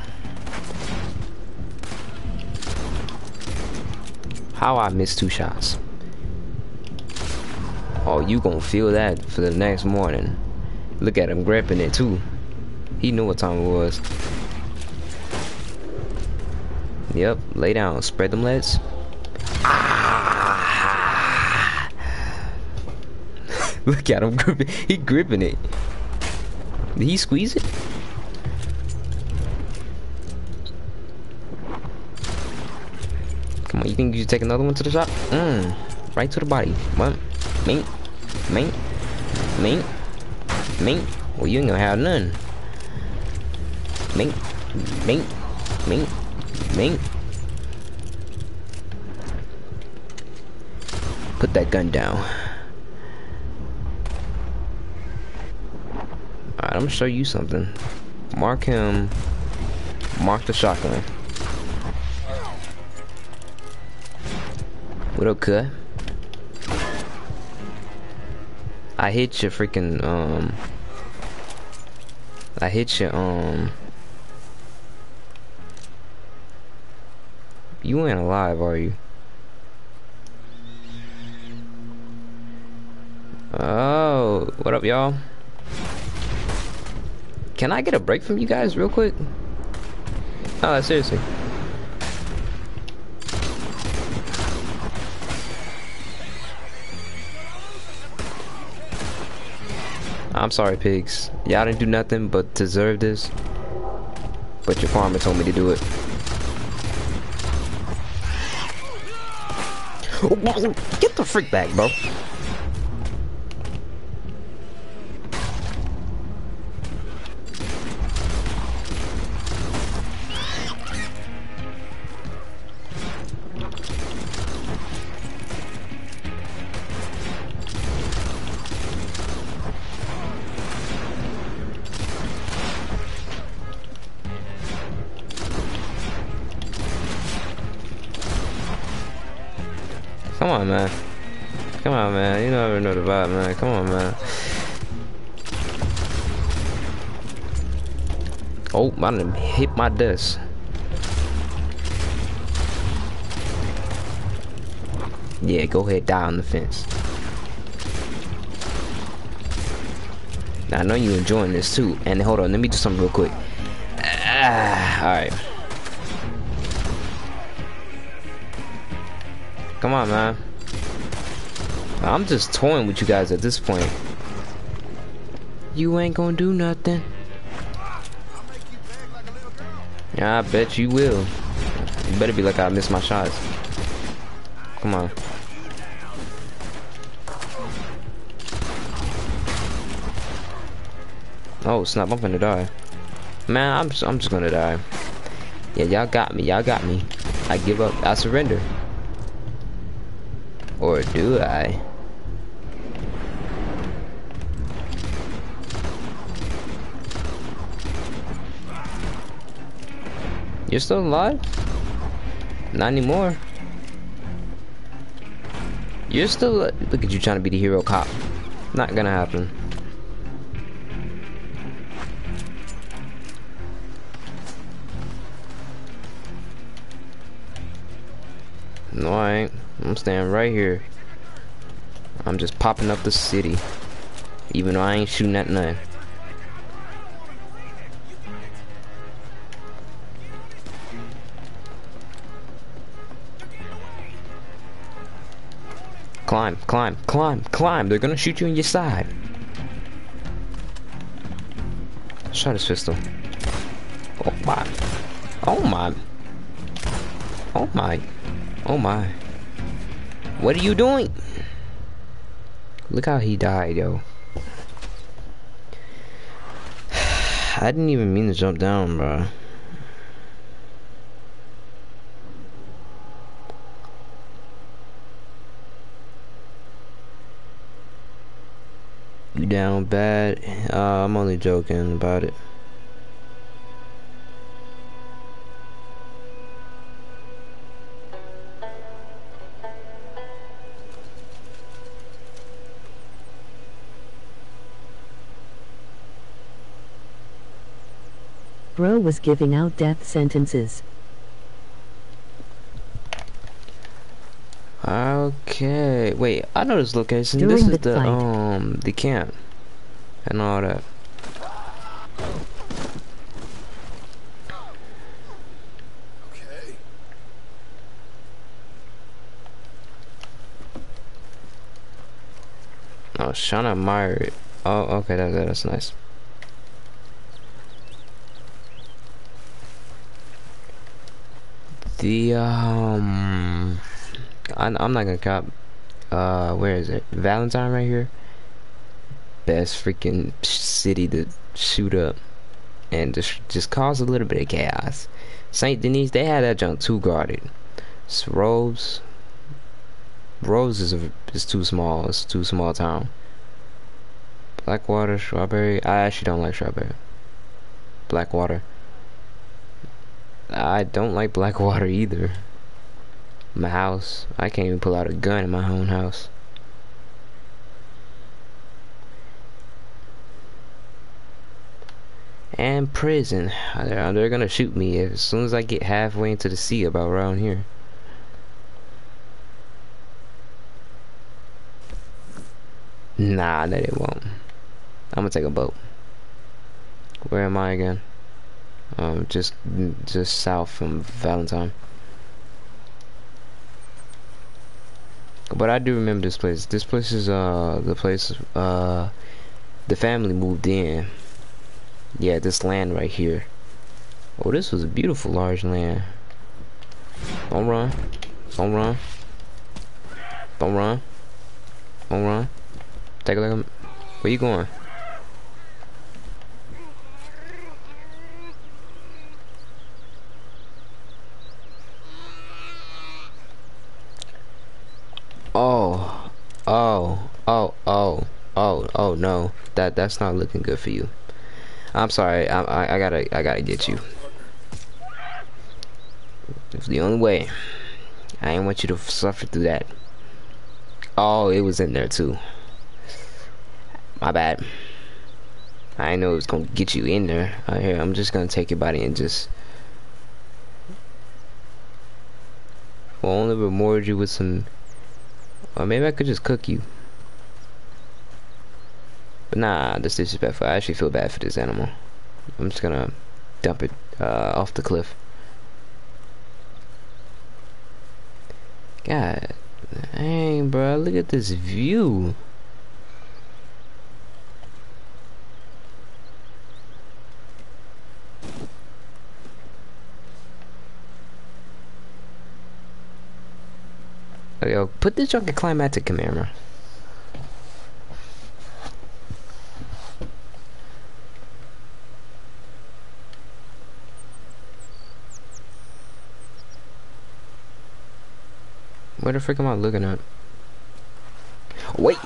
How I missed two shots. Oh, you gonna feel that for the next morning. Look at him gripping it too. He knew what time it was. Yep, lay down, spread them legs. Ah! Look at him gripping. He gripping it. Did he squeeze it? Come on, you think you should take another one to the shop? Mmm, right to the body. What? Mink, mink, mink, mink. Well, you ain't gonna have none. Mink, mink, mink, mink. Put that gun down. Alright, I'm gonna show you something. Mark him. Mark the shotgun. What? I hit your freaking, um... I hit your, um... You ain't alive, are you? Oh, what up, y'all? Can I get a break from you guys real quick? Oh, seriously. I'm sorry, pigs. Y'all didn't do nothing but deserve this. But your farmer told me to do it. Get the freak back, bro. I hit my desk. Yeah, go ahead, die on the fence. Now, I know you're enjoying this too. And hold on, let me do something real quick. Ah, alright. Come on, man. I'm just toying with you guys at this point. You ain't gonna do nothing. Yeah, I bet you will. You better be like I missed my shots. Come on. Oh snap! I'm gonna die. Man, I'm just, I'm just gonna die. Yeah, y'all got me. Y'all got me. I give up. I surrender. Or do I? You're still alive? Not anymore. You're still look at you trying to be the hero cop. Not gonna happen. No, I ain't. I'm staying right here. I'm just popping up the city. Even though I ain't shooting at nothing. Climb, climb, climb, climb. They're gonna shoot you in your side. Shot his pistol. Oh my. Oh my. Oh my. Oh my. What are you doing? Look how he died, yo. I didn't even mean to jump down, bro. Down bad? Uh, I'm only joking about it. Bro was giving out death sentences. Okay, wait. I know this location. During this is the fight. um the camp and all that. Okay. Trying admire it. Oh, okay, that, that's nice. The um, I, I'm not gonna cop. Uh, where is it? Valentine right here. Best freaking city to shoot up, and just just cause a little bit of chaos. Saint Denis, they had that junk too guarded. It's Rhodes. Rhodes is a, is too small. It's too small town. Blackwater, Strawberry. I actually don't like Strawberry. Blackwater. I don't like Blackwater either. My house. I can't even pull out a gun in my own house. And prison. They're, they're gonna shoot me as soon as I get halfway into the sea about around here. Nah, that it won't. I'm gonna take a boat. Where am I again? Um, just just south from Valentine. But I do remember this place. This place is uh the place uh the family moved in. Yeah, this land right here. Oh, this was a beautiful large land. Don't run. Don't run. Don't run. Don't run. Take a look. Where you going? Oh, oh, oh, oh, oh, oh no, that that's not looking good for you. I'm sorry, I, I, I gotta, I gotta get you. It's the only way. I ain't want you to suffer through that. Oh, it was in there too. My bad. I didn't know it was gonna get you in there. Uh, here, I'm just gonna take your body and just. We'll only reward you with some or maybe I could just cook you. But nah, this that's disrespectful. I actually feel bad for this animal. I'm just gonna dump it uh, off the cliff. God, dang, bro, look at this view. Yo, put this junk in climatic camera. Where the frick am I looking at? Wait!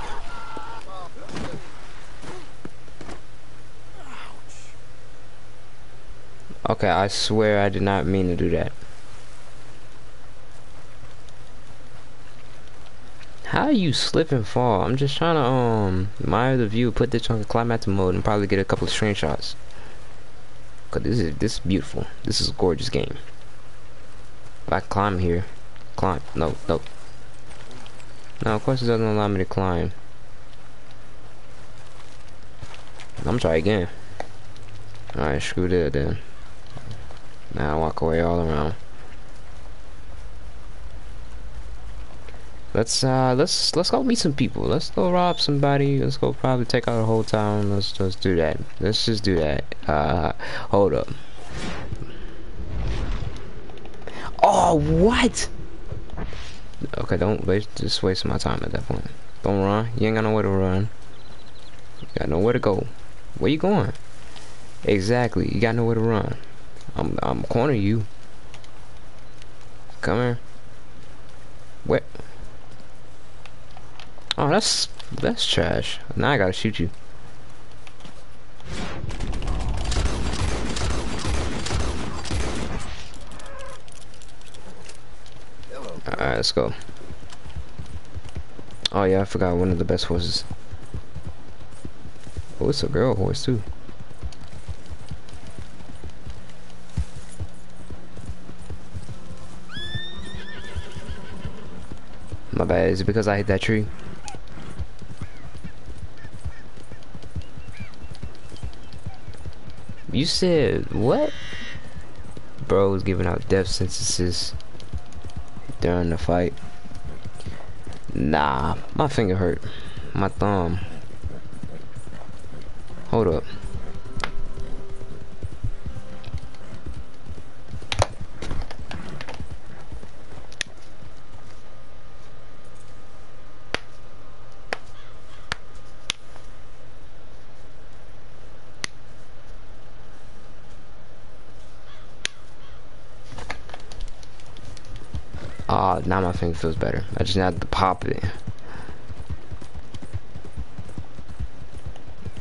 Okay, I swear I did not mean to do that. How you slip and fall? I'm just trying to um admire the view, put this on climatic mode, and probably get a couple of screenshots. Cause this is this is beautiful. This is a gorgeous game. If I climb here, Climb. No, no. No, of course it doesn't allow me to climb. I'm try again. Alright, screw that then. Now I walk away all around. Let's uh let's let's go meet some people. Let's go rob somebody. Let's go probably take out a whole town. Let's just do that. Let's just do that. Uh hold up. Oh what? Okay, don't waste just waste my time at that point. Don't run. You ain't got nowhere to run. You got nowhere to go. Where you going? Exactly. You got nowhere to run. I'm I'm cornering you. Come here. Where? Oh, that's that's trash. Now I gotta shoot you. Alright, let's go. Oh yeah, I forgot one of the best horses. Oh, it's a girl horse too. My bad. Is it because I hit that tree? You said what? Bro was giving out death sentences during the fight. Nah, my finger hurt. My thumb. Hold up. Ah, now my finger feels better. I just had to pop it.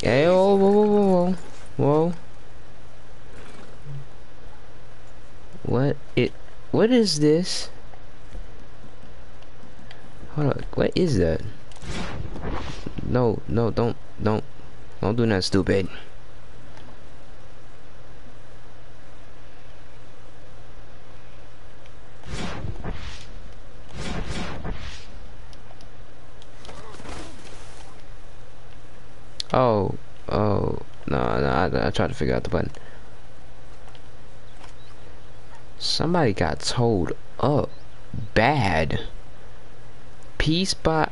Hey, whoa, whoa, whoa, whoa, whoa. What it? What is this? Hold on, what is that? No, no, don't, don't, don't do that stupid. Oh, oh, no, no, I, I tried to figure out the button. Somebody got told up bad. P spot.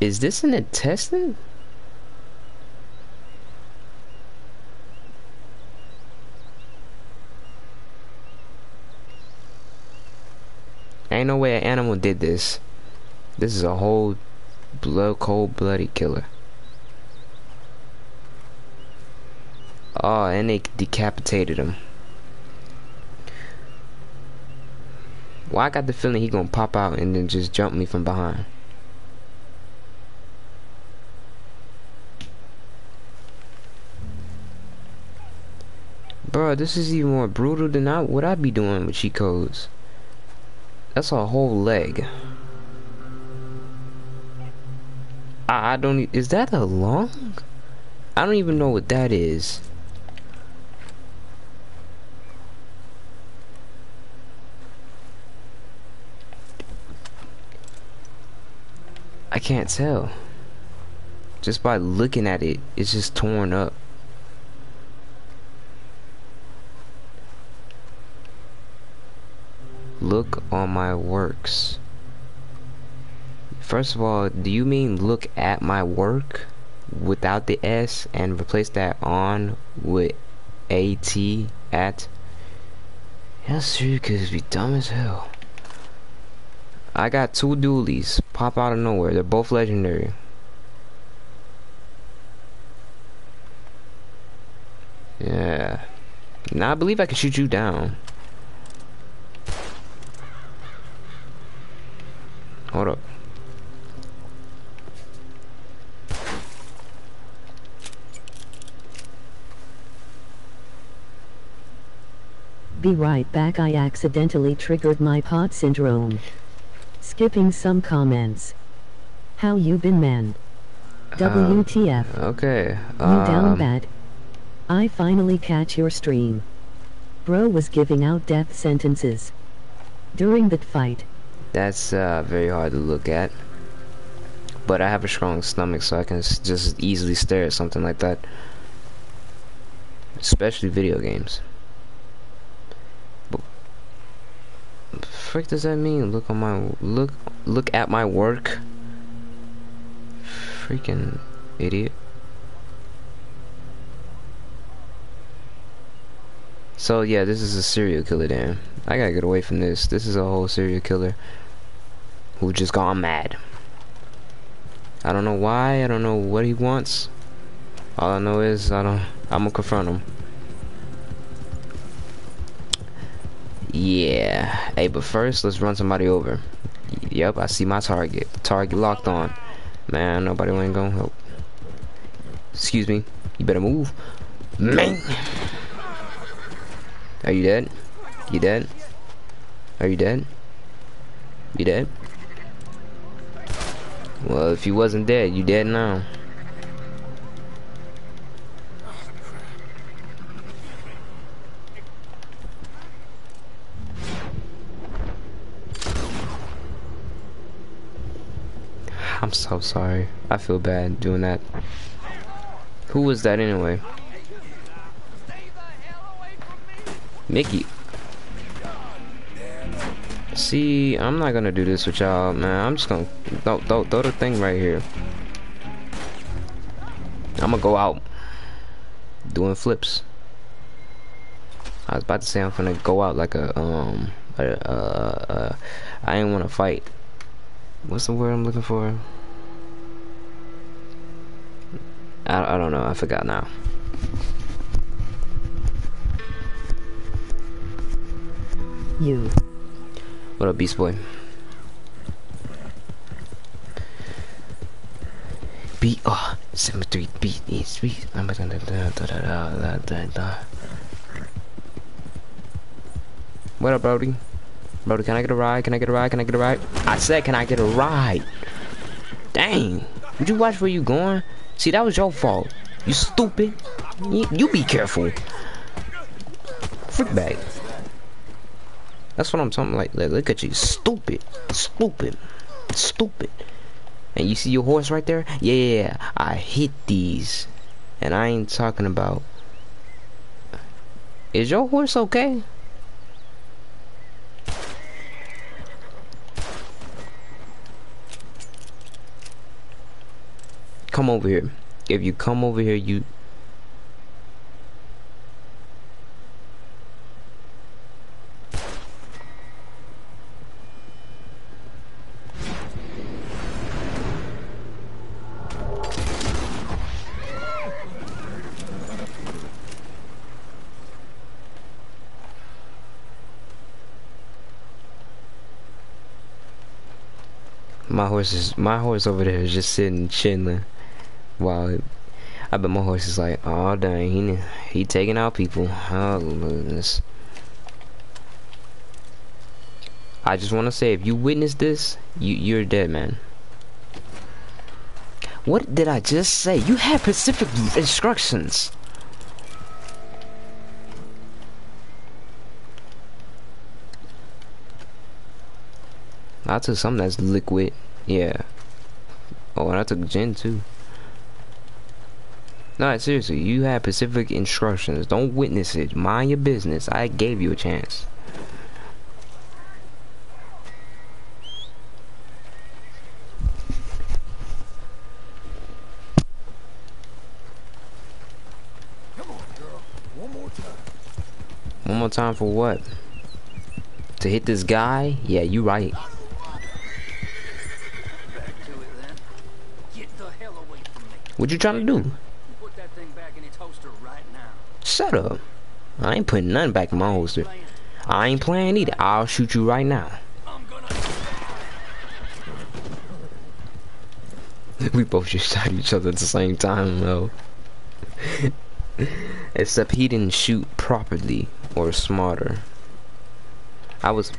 Is this an intestine? Ain't no way an animal did this. This is a whole blood cold bloody killer. Oh, and they decapitated him. Well, I got the feeling he gonna pop out and then just jump me from behind. Bro, this is even more brutal than I, what I'd be doing with cheat codes. That's a whole leg. I, I don't, is that a lung? I don't even know what that is. I can't tell. Just by looking at it, it's just torn up. Look on my works. First of all, do you mean look at my work without the S and replace that on with AT at? That's true, cause be dumb as hell. I got two dualies pop out of nowhere. They're both legendary. Yeah. Now I believe I can shoot you down. Hold up. Be right back I accidentally triggered my pot syndrome. Skipping some comments. How you been man? WTF. Uh, okay. You down um, bad? I finally catch your stream. Bro was giving out death sentences. During that fight, That's uh, very hard to look at. But I have a strong stomach, so I can just easily stare at something like that. Especially video games. But frick does that mean? Look on my look look at my work. Freaking idiot. So yeah, this is a serial killer damn. I gotta get away from this. This is a whole serial killer who just gone mad. I don't know why, I don't know what he wants. All I know is I don't I'm gonna confront him. Yeah. Hey, but first let's run somebody over. Yep, I see my target. Target locked on. Man, nobody ain't gonna help. Excuse me. You better move. Man. Are you dead? You dead? Are you dead? You dead? Well, if you wasn't dead, you dead now. I'm so sorry. I feel bad doing that. Who was that anyway? Mickey. See, I'm not gonna do this with y'all, man. I'm just gonna throw, throw, throw the thing right here. I'm gonna go out doing flips. I was about to say I'm gonna go out like a um a, a, a, I didn't want to fight. What's the word I'm looking for? I I don't know. I forgot now. You. What up, Beast Boy? B oh seven three B is B. What up, Brody? Brody, can I get a ride? Can I get a ride? Can I get a ride? I said, can I get a ride? Dang. Would you watch where you going? See, that was your fault. You stupid. You, you be careful. Freak bag. That's what I'm talking like. like. Look at you. Stupid. Stupid. Stupid. And you see your horse right there? Yeah, I hit these. And I ain't talking about... Is your horse okay? Come over here. If you come over here, you... My horse is my horse over there is just sitting chilling while I bet my horse is like, oh dang, he he taking out people. Oh goodness. I just want to say, if you witness this, you you're dead, man. What did I just say? You have specific instructions. I took something that's liquid. Yeah. Oh, and I took gin too. No, seriously, you have specific instructions. Don't witness it. Mind your business. I gave you a chance. Come on, girl. One more time. One more time for what? To hit this guy? Yeah, you right. Back to it then. Get the hell away from me. What you trying to do? Up. I ain't putting nothing back in my holster. I ain't playing either. I'll shoot you right now. we both just shot each other at the same time, though. Except he didn't shoot properly or smarter. I was.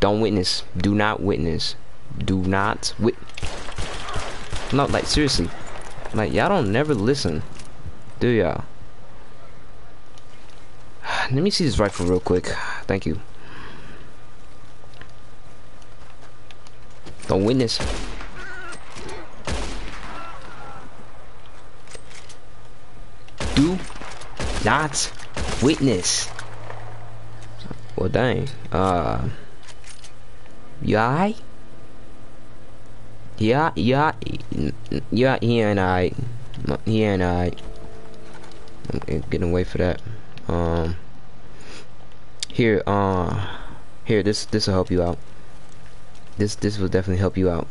Don't witness. Do not witness. Do not wit. No, like seriously. Like y'all don't never listen, do y'all? Let me see this rifle real quick. Thank you. Don't witness. Do not witness. Well, dang. Uh, alright? Yeah, yeah, yeah, he ain't alright. He ain't alright. I'm getting away for that. Um, here, uh, here, this, this will help you out. This, this will definitely help you out.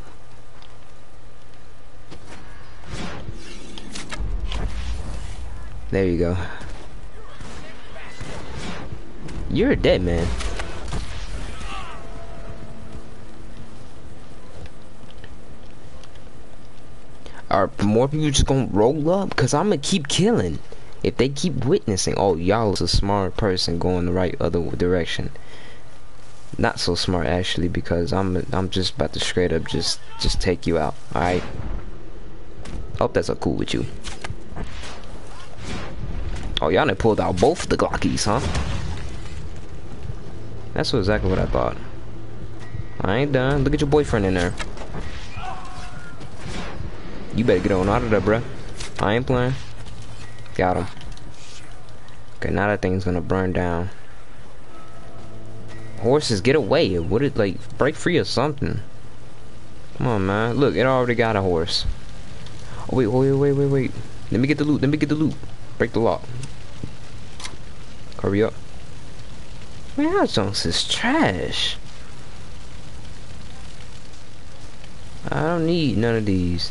There you go. You're a dead man. Are more people just gonna roll up? Cause I'm gonna keep killing. If they keep witnessing, oh y'all is a smart person going the right other direction. Not so smart actually, because I'm I'm just about to straight up just just take you out. All right. Hope that's all cool with you. Oh y'all done pulled out both the Glockies, huh? That's exactly what I thought. I ain't done. Look at your boyfriend in there. You better get on out of there, bruh. I ain't playing. Got him. Okay, now that thing's gonna burn down. Horses, get away. What it like break free or something. Come on, man. Look, it already got a horse. Oh, wait, wait, wait, wait, wait. Let me get the loot. Let me get the loot. Break the lock. Hurry up. Man, that junks is trash. I don't need none of these.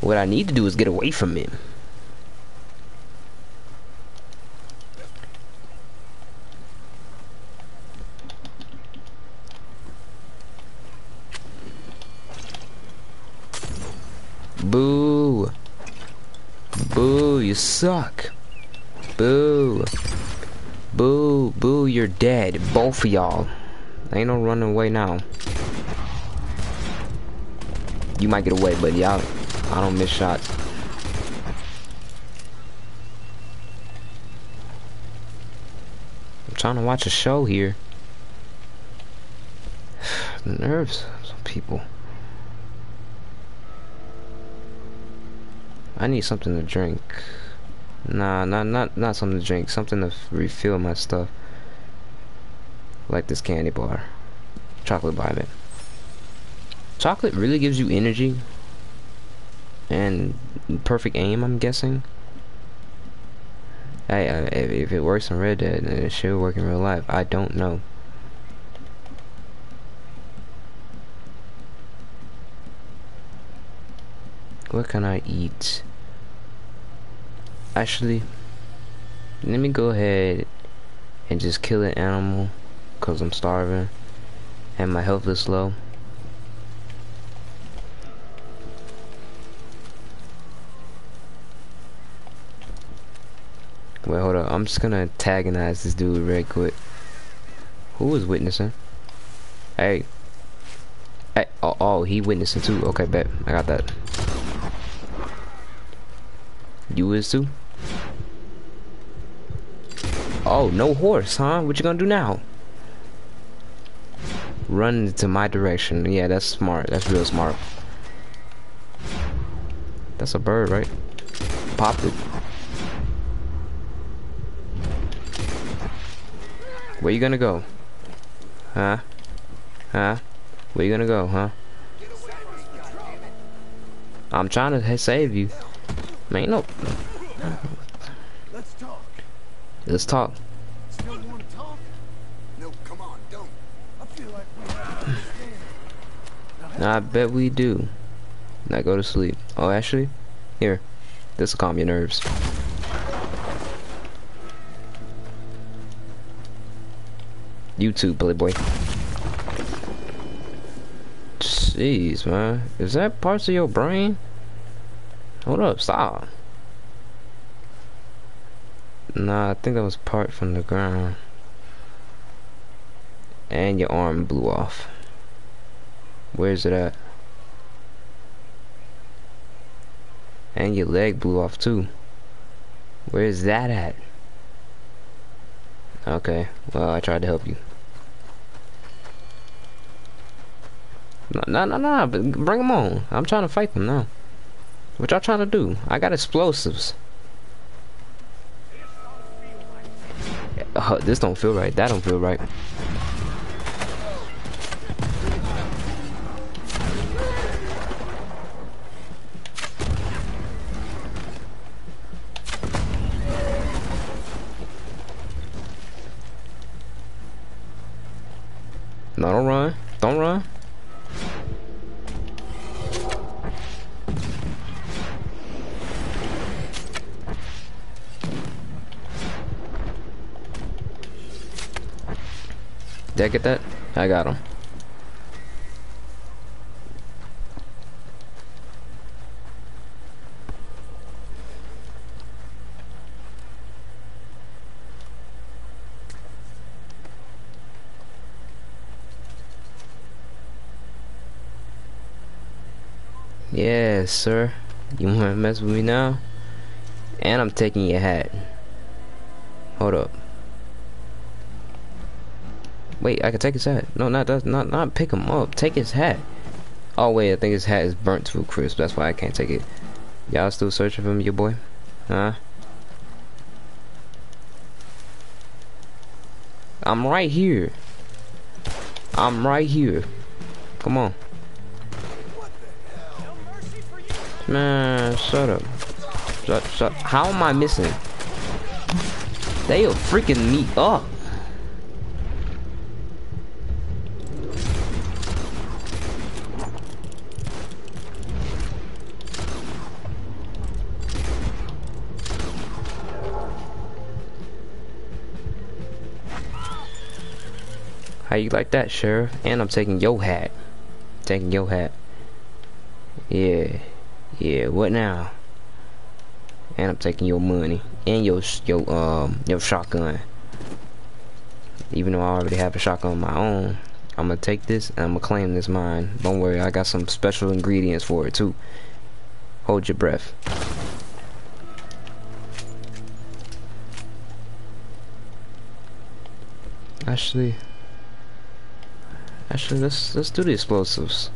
What I need to do is get away from him. Boo. Boo, you suck. Boo. Boo, boo, you're dead. Both of y'all. Ain't no running away now. You might get away, but y'all, I don't miss shots. I'm trying to watch a show here. the nerves of some people. I need something to drink. Nah, not not not something to drink. Something to refill my stuff. Like this candy bar, chocolate bar. Chocolate really gives you energy and perfect aim. I'm guessing. Hey, uh, if, if it works in Red Dead, then it should work in real life. I don't know. What can I eat? Actually let me go ahead and just kill an animal because I'm starving and my health is low. Wait hold up. I'm just gonna antagonize this dude real quick. Who was witnessing? Hey. Hey oh, oh he witnessing too. Okay bet. I got that. You is too? Oh, no horse, huh? What you gonna do now? Run to my direction. Yeah, that's smart. That's real smart. That's a bird, right? Popped it. Where you gonna go? Huh? Huh? Where you gonna go, huh? I'm trying to save you. Man, no. Let's talk. Talk. Still want to talk? No, come on, don't. I feel like we I bet we do. Now go to sleep. Oh, actually, here. This will calm your nerves. You too, Playboy. Jeez, man. Is that parts of your brain? Hold up, stop. Nah, I think that was part from the ground. And your arm blew off. Where's it at? And your leg blew off too. Where's that at? Okay, well I tried to help you. No, no, no, but bring them on. I'm trying to fight them now. What y'all trying to do? I got explosives. Uh, this don't feel right. That don't feel right. No, don't run. Don't run. Did I get that? I got him. Yes, sir. You wanna mess with me now? And I'm taking your hat. Hold up. Wait, I can take his hat. No, not that. Not not pick him up. Take his hat. Oh wait, I think his hat is burnt to a crisp. That's why I can't take it. Y'all still searching for me, your boy? Huh? I'm right here. I'm right here. Come on. Man, shut up. Shut, shut. How am I missing? They are freaking me up. How you like that, Sheriff? And I'm taking your hat. Taking your hat. Yeah. Yeah, what now? And I'm taking your money. And your, your, um, your shotgun. Even though I already have a shotgun of my own. I'm gonna take this and I'm gonna claim this mine. Don't worry, I got some special ingredients for it too. Hold your breath. Actually, actually, let's let's do the explosives.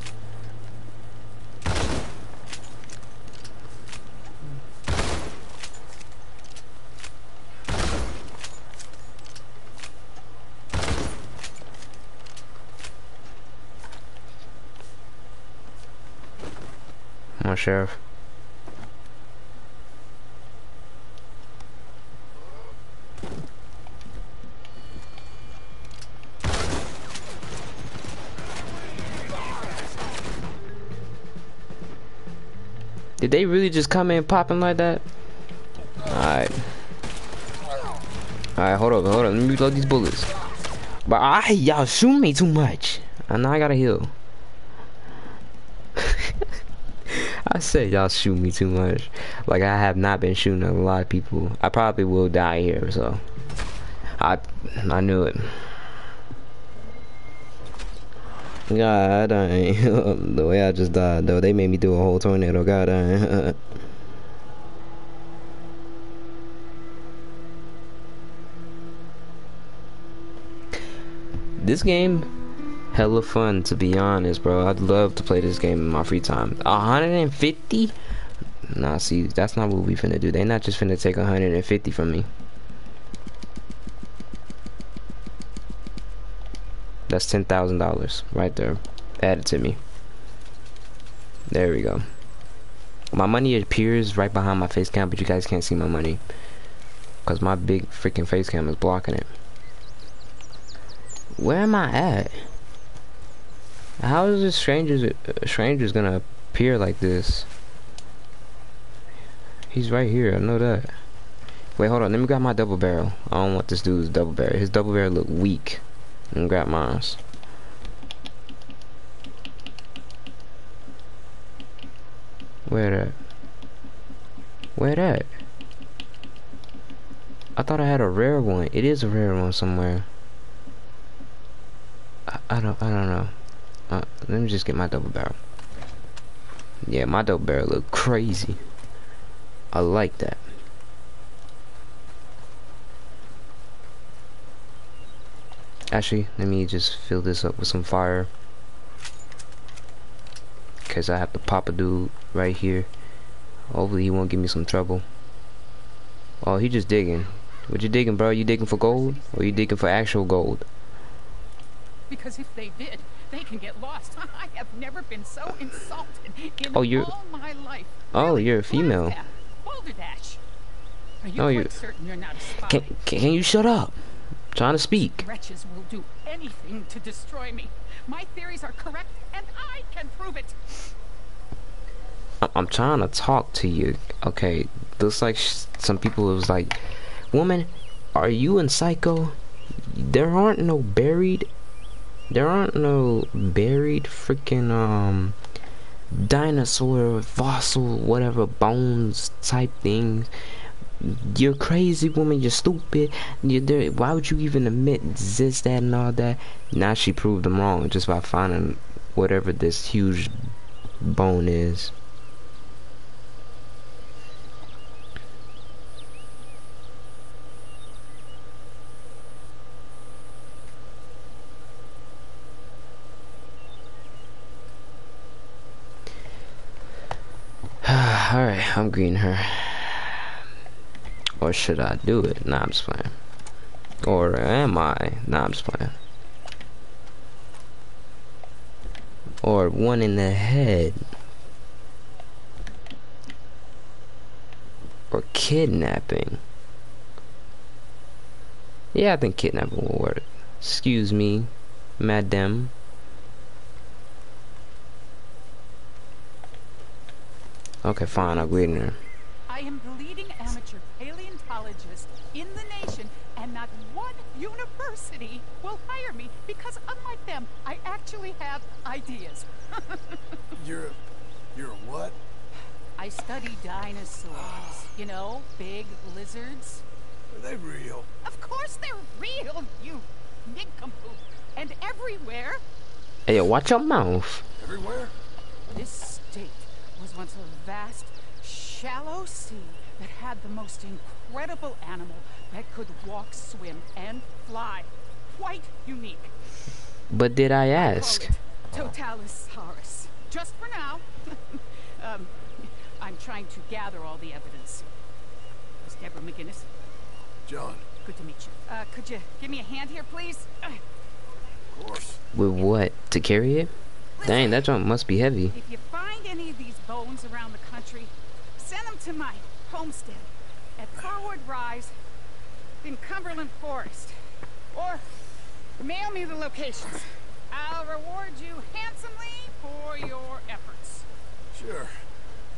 Come on, Sheriff. Did they really just come in popping like that? Alright. Alright, hold up, hold up. Let me reload these bullets. But I y'all shoot me too much. And now I gotta heal. I said y'all shoot me too much. Like I have not been shooting a lot of people. I probably will die here, so I I knew it. God dang. the way I just died though, they made me do a whole tornado, god dang. this game hella fun to be honest bro. I'd love to play this game in my free time. 150 nah see that's not what we finna do. They not just finna take 150 from me that's ten thousand dollars right there added to me there we go my money appears right behind my face cam but you guys can't see my money because my big freaking face cam is blocking it where am I at how is this stranger's uh, stranger's gonna appear like this? He's right here. I know that. Wait, hold on. Let me grab my double barrel. I don't want this dude's double barrel. His double barrel look weak. Me grab mine. Where that? Where that? I thought I had a rare one. It is a rare one somewhere. I, I don't. I don't know. Uh, let me just get my double barrel. Yeah, my double barrel look crazy. I like that. Actually, let me just fill this up with some fire. Because I have to pop a dude right here. Hopefully he won't give me some trouble. Oh, he just digging. What you digging, bro? You digging for gold? Or you digging for actual gold? Because if they did, they can get lost. I have never been so insulted in Oh, you're- all my life. Oh, you're a female. Balderdash. Are you Oh, quite you- certain you're not a spy? Can, can you shut up? Trying to speak. Wretches will do anything to destroy me. My theories are correct, and I can prove it. I'm trying to talk to you. Okay, looks like sh- some people was like, "Woman, are you in Psycho? There aren't no buried, there aren't no buried freaking um dinosaur fossil whatever bones type things. You're crazy, woman. You're stupid. You're there. Why would you even admit this, that, and all that? Now she proved them wrong just by finding whatever this huge bone is. Alright, I'm greeting her. Or should I do it? Nah, I'm just playing. Or am I? Nah, I'm just playing. Or one in the head. Or kidnapping. Yeah, I think kidnapping will work. Excuse me, madam. Okay, fine, I'll greet her. I am the university will hire me because, unlike them, I actually have ideas. You're a, you're a what? I study dinosaurs. You know, big lizards. Are they real? Of course they're real, you nincompoop. And everywhere, Hey, watch your mouth. Everywhere? this state was once a vast, shallow sea that had the most incredible animal that could walk, swim, and fly. Quite unique. But did I ask? Totalis Horus. Just for now. um, I'm trying to gather all the evidence. Miss Deborah MacGuiness, John. good to meet you. Uh, could you give me a hand here, please? Of course. With what? To carry it? Dang, that jump must be heavy. If you find any of these bones around the country, send them to my homestead at Firwood Rise in Cumberland Forest. Or mail me the locations. I'll reward you handsomely for your efforts. Sure.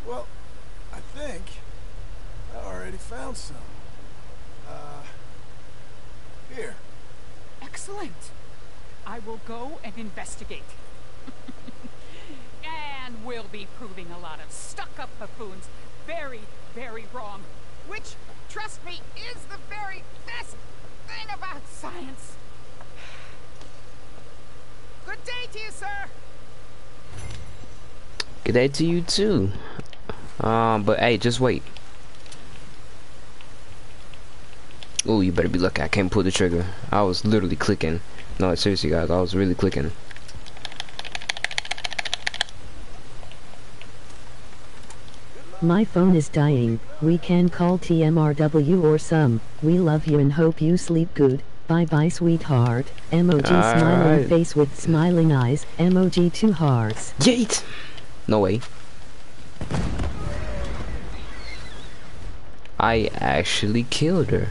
Well, I think I already found some. Uh, here. Excellent. I will go and investigate. and we'll be proving a lot of stuck-up buffoons very, very wrong. Which, trust me, is the very best thing about science. Good day to you, sir. Good day to you too. Um, but hey, just wait. Oh, you better be lucky. I can't pull the trigger. I was literally clicking. No, seriously, guys, I was really clicking. My phone is dying. We can call TMRW or some. We love you and hope you sleep good. Bye bye, sweetheart. Emoji smiling Alright. face with smiling eyes. Emoji two hearts. Yeet! No way. I actually killed her.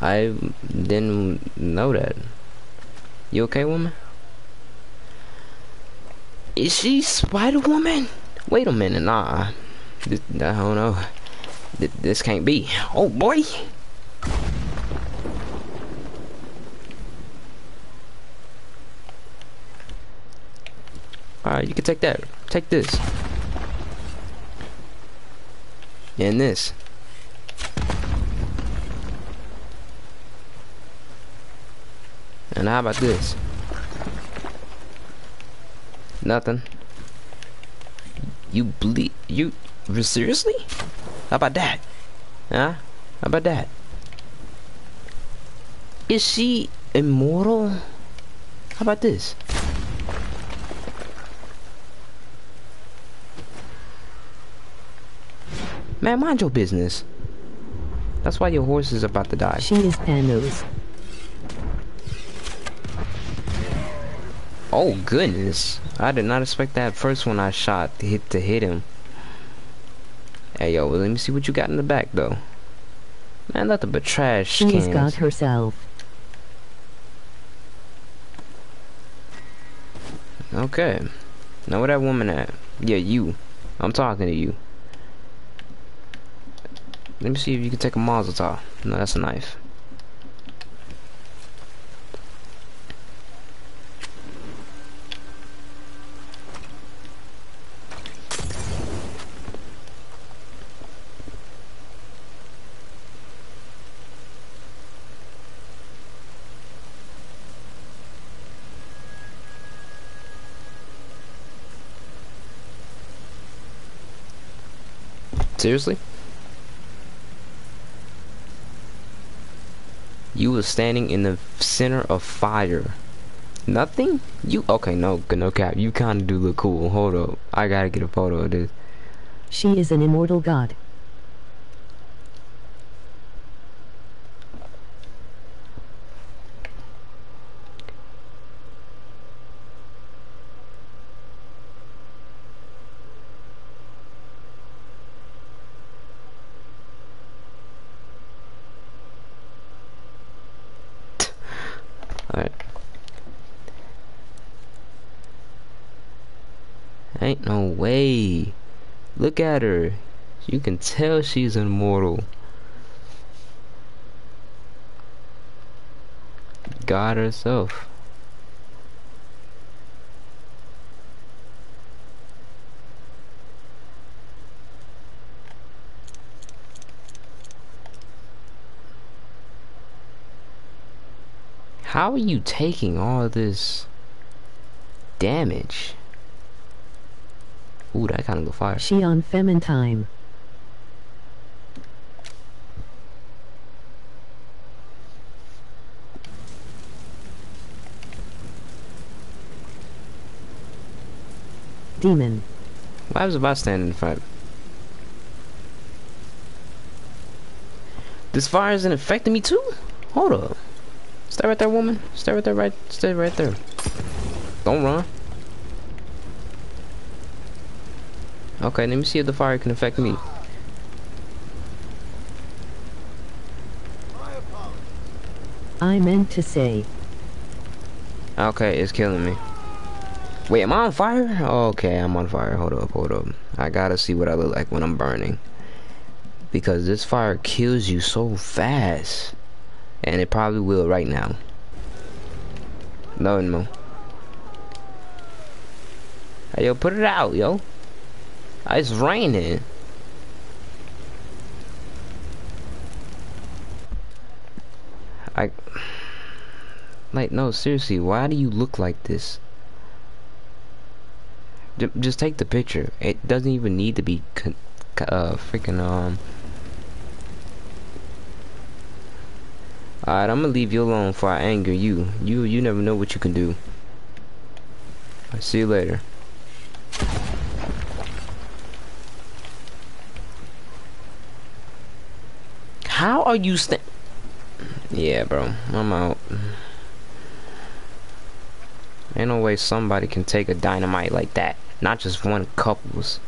I didn't know that. You okay, woman? Is she Spider Woman? Wait a minute, nah. This, I don't know. Th- This can't be. Oh boy! Alright, you can take that. Take this. And this. And how about this? Nothing. You bleed. You Seriously? How about that? Huh? How about that? Is she immortal? How about this? Man, mind your business. That's why your horse is about to die. She is pandos. Oh goodness. I did not expect that first one I shot to hit to hit him. Hey yo, let me see what you got in the back though. Man, nothing but trash She has cans. got herself. Okay. Now where that woman at? Yeah, you. I'm talking to you. Let me see if you can take a Mazel No, that's a knife. Seriously? You were standing in the center of fire. Nothing? You okay? No, no cap. You kind of do look cool. Hold up, I gotta get a photo of this. She is an immortal god. Alright. Ain't way. Look at her. You can tell she's immortal. God herself. How are you taking all this damage? Ooh, that kind of go fire. She on femin time. Demon. Why was about standing in front? This fire isn't affecting me too? Hold up. Stay right there, woman. Stay right there, right. Stay right there. Don't run. Okay, let me see if the fire can affect me. I meant to say. Okay, it's killing me. Wait, am I on fire? Okay, I'm on fire. Hold up, hold up. I gotta see what I look like when I'm burning. Because this fire kills you so fast. And it probably will right now. No, no. Hey, yo, put it out, yo. It's raining. I... Like, no, seriously, why do you look like this? J just take the picture. It doesn't even need to be, uh, freaking, um... Alright, I'm gonna leave you alone before I anger you. You you never know what you can do. I'll see you later. How are you sta- Yeah, bro. I'm out. Ain't no way somebody can take a dynamite like that. Not just one couples.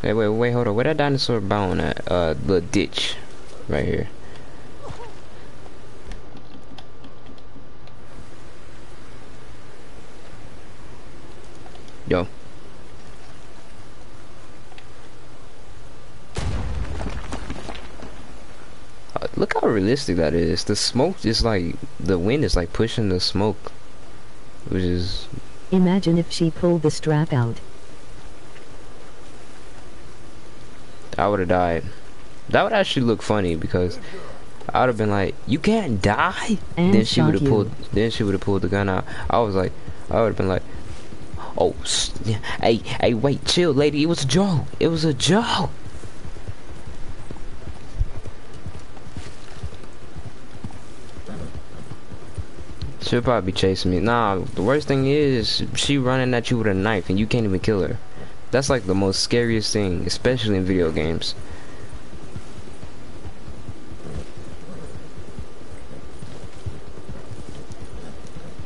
Wait, wait, wait, hold on. Where that dinosaur bone at? Uh, the ditch. Right here. Yo. Look how realistic that is. The smoke is like, the wind is like pushing the smoke. Which is... Imagine if she pulled the strap out. I would have died. That would actually look funny because I would have been like, "You can't die." And then she would have pulled. Then she would have pulled the gun out. I was like, I would have been like, "Oh, hey, hey, wait, chill, lady. It was a joke. It was a joke." She'll probably be chasing me. Nah, the worst thing is she running at you with a knife and you can't even kill her. That's like the most scariest thing, especially in video games.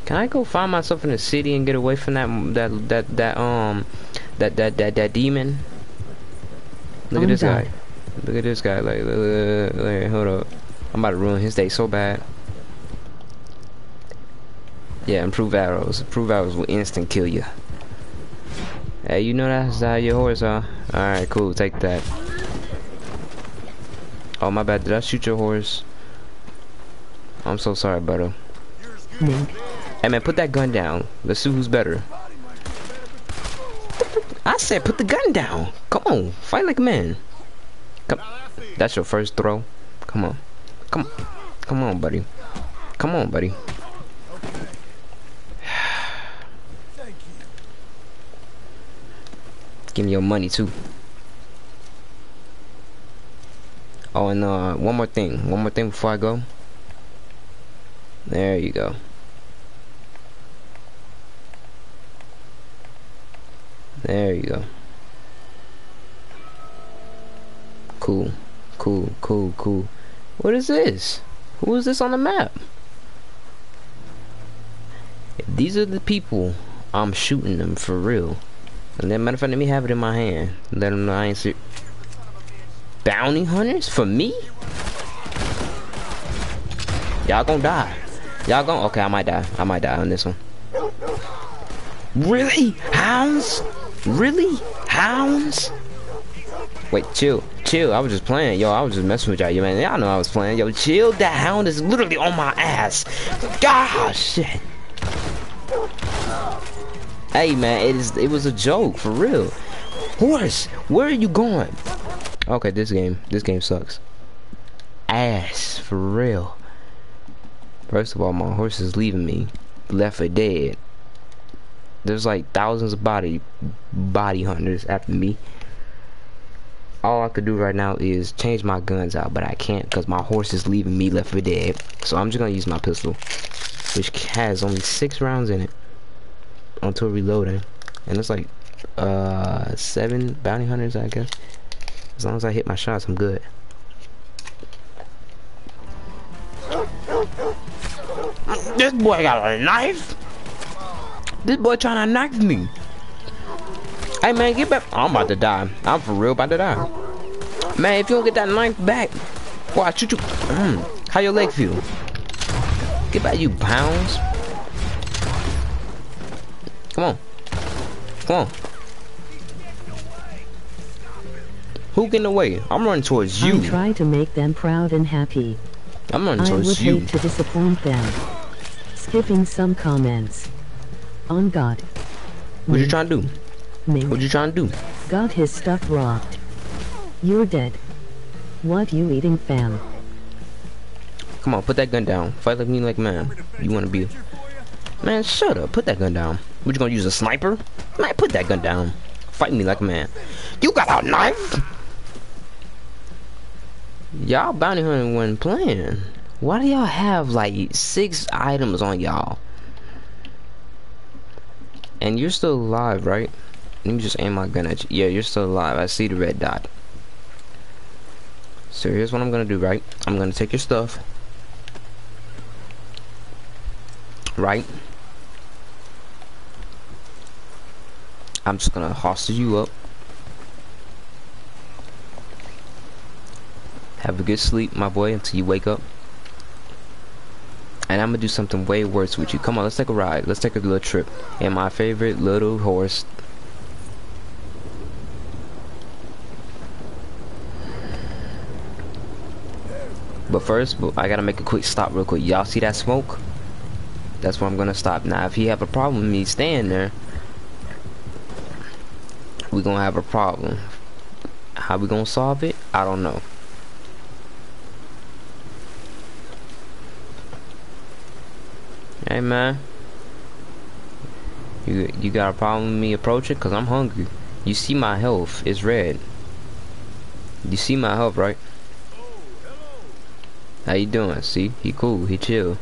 Can I go find myself in the city and get away from that that that that um that that that that demon? Look at I'm this done. guy. Look at this guy. Like, look, look, look, look, hold up. I'm about to ruin his day so bad. Yeah, improve arrows. Improve arrows will instant kill you. Hey, you know that's how your horse, huh? Alright, cool. Take that. Oh, my bad. Did I shoot your horse? I'm so sorry, brother. Hey, man, put that gun down. Let's see who's better. I said put the gun down. Come on. Fight like a man. Come. That's your first throw. Come on. Come on. Come on, buddy. Come on, buddy. Give me your money too. Oh, and uh, one more thing. One more thing before I go. There you go. There you go. Cool. Cool, cool, cool. What is this? Who is this on the map? These are the people I'm shooting them for real. Matter of fact, let me have it in my hand. Let them know I ain't ser- Bounty hunters? For me? Y'all gonna die. Y'all gonna- Okay, I might die. I might die on this one. Really? Hounds? Really? Hounds? Wait, chill. Chill. I was just playing. Yo, I was just messing with y'all. You man, y'all know I was playing. Yo, chill. That hound is literally on my ass. God, shit. Hey, man, it is. It was a joke, for real. Horse, where are you going? Okay, this game. This game sucks. Ass, for real. First of all, my horse is leaving me. Left for dead. There's like thousands of body body hunters after me. All I could do right now is change my guns out, but I can't because my horse is leaving me left for dead. So I'm just gonna use my pistol, which has only six rounds in it until reloading, and it's like uh seven bounty hunters, I guess. As long as I hit my shots, I'm good. This boy got a knife. This boy trying to knife me. Hey man, get back. I'm about to die. I'm for real about to die. Man, if you don't get that knife back, shoot you. Mm. How your leg feel? Get back, you pounds. Come on. Come on. Who getting away? I'm running towards you. I try to make them proud and happy. I'm running I would towards you. hate to disappoint them. Skipping some comments. On God. What you trying to do? Mink. What you trying to do? Got his stuff robbed. You're dead. What you eating, fam? Come on, put that gun down. Fight like me like man. You wanna be Man, shut up. Put that gun down. What you gonna use a sniper? Man, put that gun down. Fight me like a man. You got a knife? Y'all bounty hunting wasn't playing. Why do y'all have like six items on y'all? And you're still alive, right? Let me just aim my gun at you. Yeah, you're still alive. I see the red dot. So here's what I'm gonna do, right? I'm gonna take your stuff. Right? I'm just gonna hostage you up. Have a good sleep, my boy, until you wake up. And I'm gonna do something way worse with you. Come on, let's take a ride. Let's take a little trip. In my favorite little horse. But first, I gotta make a quick stop real quick. Y'all see that smoke? That's where I'm gonna stop. Now, if you have a problem with me staying there, we gonna have a problem. How we gonna solve it? I don't know. Hey man, you you got a problem with me approaching? Cause I'm hungry. You see my health It's red. You see my health, right? How you doing? See, he cool, he chill.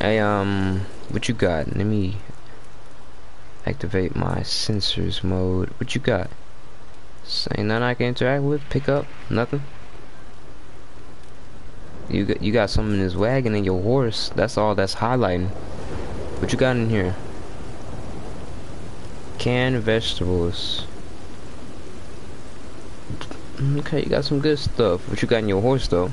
Hey, um, what you got? Let me. Activate my sensors mode. What you got? Ain't nothing I can interact with? Pick up? Nothing? You got you got something in this wagon and your horse. That's all that's highlighting. What you got in here? Canned vegetables. Okay, you got some good stuff. What you got in your horse though?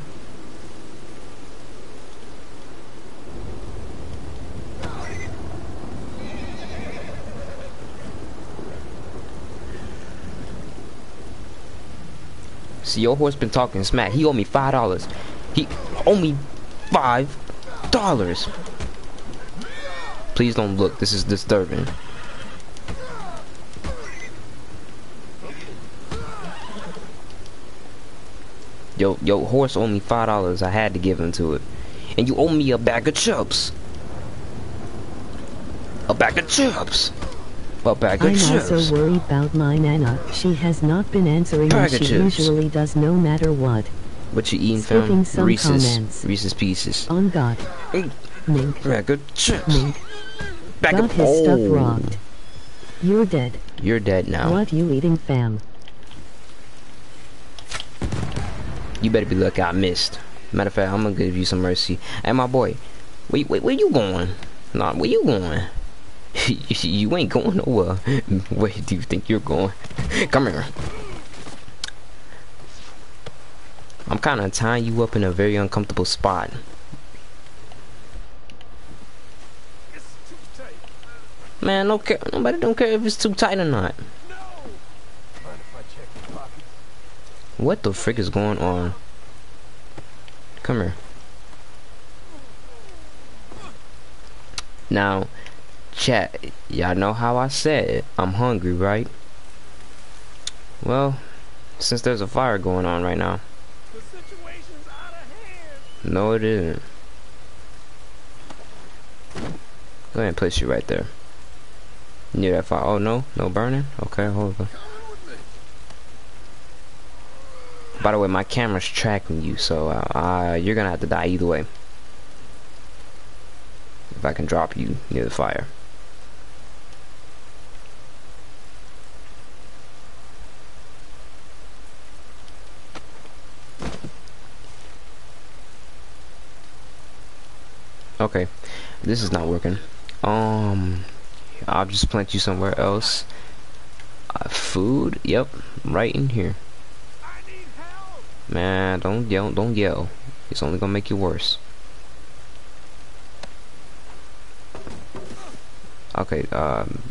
See, your horse been talking smack. He owe me five dollars. He owe me five dollars. Please don't look. This is disturbing. Yo, yo, horse owe me five dollars. I had to give him to it, and you owe me a bag of chips. A bag of chips. A bag I'm chips. also worried about my Nana. She has not been answering Bag and she chips. usually does no matter what. What you eating, fam? Reese's. comments. Reese's Pieces. On God. Mink. Bag of chips. Mink. Bag Got of his stuff oh. robbed. You're dead. You're dead now. What you eating, fam? You better be lucky I missed. Matter of fact, I'm gonna give you some mercy. Hey, my boy, wait, wait, where you going? Nah, where you going? you ain't going nowhere. Where do you think you're going? Come here. I'm kind of tying you up in a very uncomfortable spot. Man, no care. Nobody don't care if it's too tight or not. What the frick is going on? Come here. Now, chat, y'all know how I said I'm hungry, right? Well, since there's a fire going on right now. No, it isn't. Go ahead and place you right there. Near that fire. Oh, no? No burning? Okay, hold on. By the way, my camera's tracking you, so uh, uh, you're gonna have to die either way. If I can drop you near the fire. Okay, this is not working. Um, I'll just plant you somewhere else. Uh, food? Yep, right in here. Man, don't yell, don't yell. It's only gonna make you worse. Okay, um,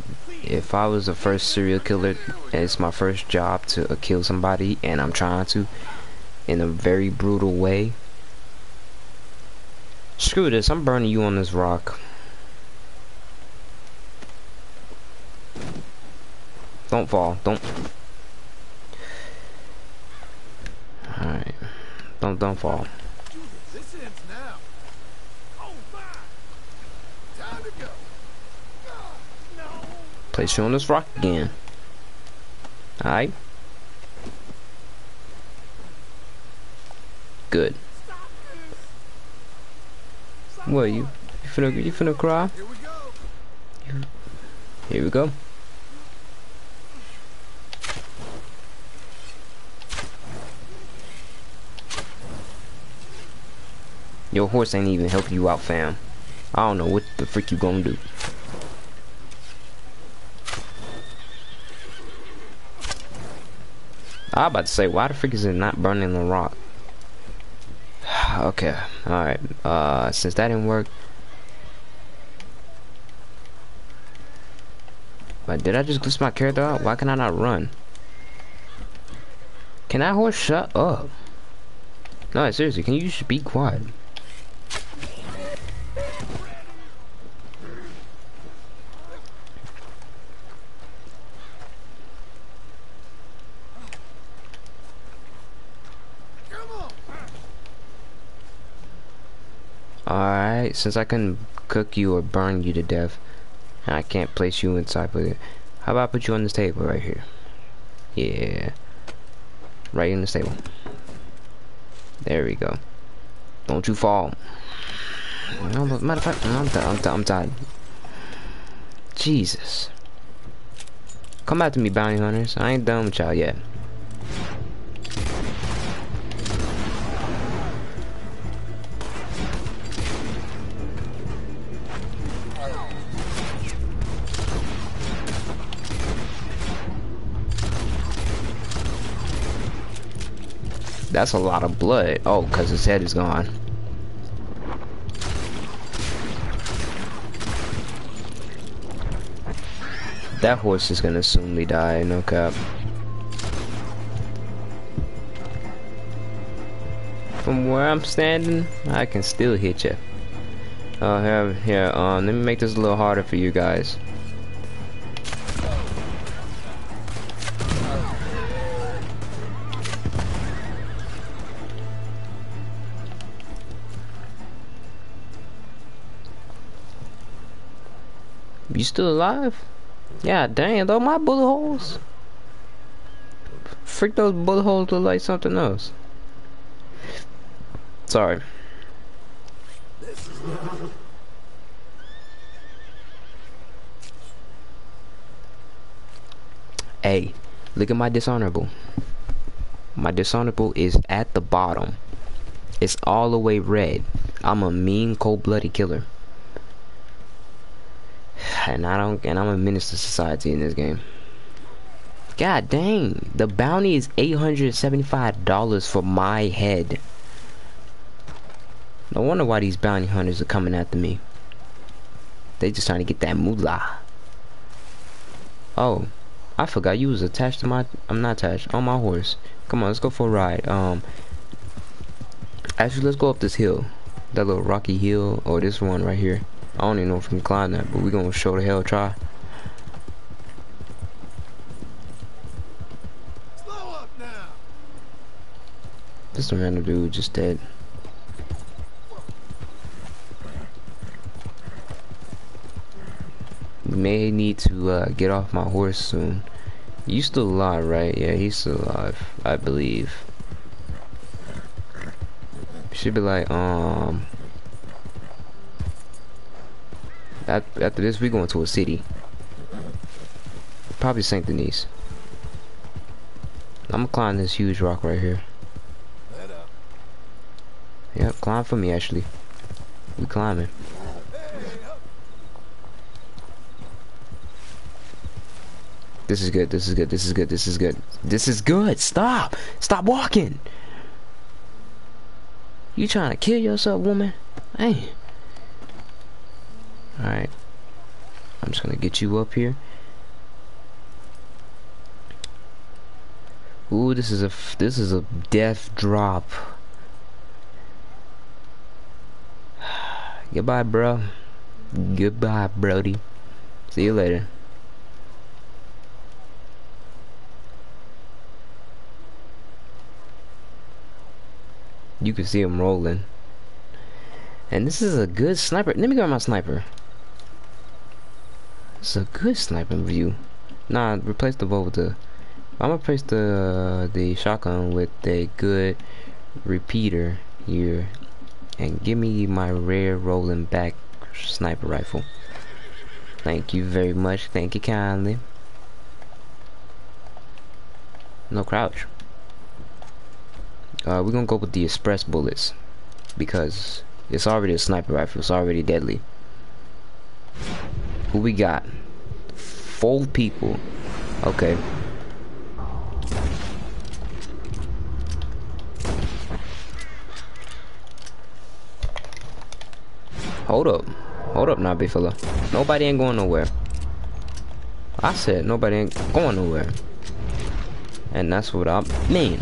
if I was the first serial killer and it's my first job to uh, kill somebody and I'm trying to in a very brutal way, screw this, I'm burning you on this rock. Don't fall, don't. Alright. Don't don't fall. Place you on this rock again. Alright. Good. What you? You finna you finna cry? Here we go. Here we go. Your horse ain't even helping you out, fam. I don't know what the freak you gonna do. I about to say, why the freak is it not burning the rock? okay, alright. Uh, since that didn't work. But did I just glitch my character out? Why can I not run? Can that horse shut up? No, seriously, can you just be quiet? Alright, since I couldn't cook you or burn you to death, I can't place you inside but how about I put you on this table right here? Yeah. Right in this table. There we go. Don't you fall. No, matter of fact, I'm, I'm, I'm tired. Jesus. Come after me, bounty hunters. I ain't done with y'all yet. That's a lot of blood. Oh, because his head is gone. That horse is gonna soonly die, no cap. From where I'm standing, I can still hit you. Oh, here, here, um, let me make this a little harder for you guys. You still alive? Yeah, dang, though my bullet holes. Freak those bullet holes look like something else. Sorry. Hey, look at my dishonorable. My dishonorable is at the bottom. It's all the way red. I'm a mean, cold-blooded killer and I don't and I'm a menace to society in this game. God dang, the bounty is $875 for my head. No wonder why these bounty hunters are coming after me. They just trying to get that moolah. Oh, I forgot you was attached to my I'm not attached on my horse. Come on, let's go for a ride. Um actually let's go up this hill. That little rocky hill or this one right here. I don't even know if we can climb that, but we're gonna show the hell try. Slow up now. This random dude just dead. We may need to uh, get off my horse soon. You still alive, right? Yeah, he's still alive, I believe. Should be like, um, after this, we're going to a city. Probably St. Denis. I'm gonna climb this huge rock right here. Uh, yep, climb for me, actually. We climbing. This is good, this is good, this is good, this is good. This is good, stop! Stop walking! You trying to kill yourself, woman? Hey. Alright. I'm just gonna get you up here. Ooh, this is a this is a death drop. Goodbye, bro. Goodbye, Brody. See you later. You can see him rolling. And this is a good sniper. Let me grab my sniper. It's a good sniping view. Nah, replace the bow with the. I'm gonna replace the uh, the shotgun with a good repeater here, and give me my rare rolling block sniper rifle. Thank you very much. Thank you kindly. No crouch. Uh, we're gonna go with the express bullets because it's already a sniper rifle. It's already deadly. Who we got? Four people. Okay. Hold up. Hold up now, fella. Nobody ain't going nowhere. I said nobody ain't going nowhere. And that's what I mean.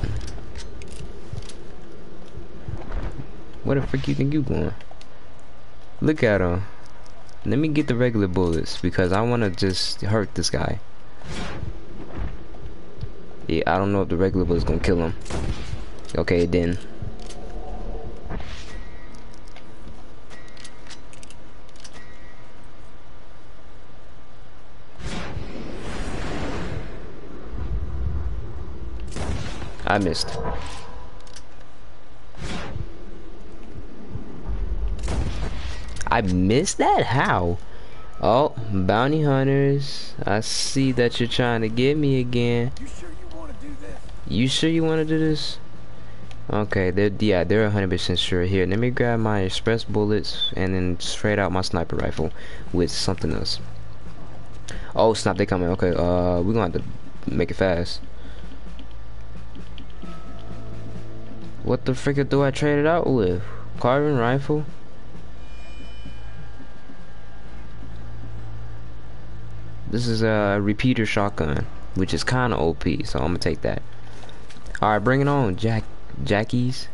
Where the frick you think you going? Look at him. Let me get the regular bullets because I want to just hurt this guy. Yeah, I don't know if the regular bullet's gonna kill him. Okay, then. I missed. I missed that? How? Oh, bounty hunters. I see that you're trying to get me again. You sure you want to do this? You sure you want to do this? Okay, they're yeah, they're 100% sure. Here, let me grab my express bullets and then straight out my sniper rifle with something else. Oh snap, they coming. Okay, uh, we're gonna have to make it fast. What the frick do I trade it out with? Carbine rifle? This is a repeater shotgun, which is kind of OP, so I'm gonna take that. All right, bring it on, Jack, Jackies.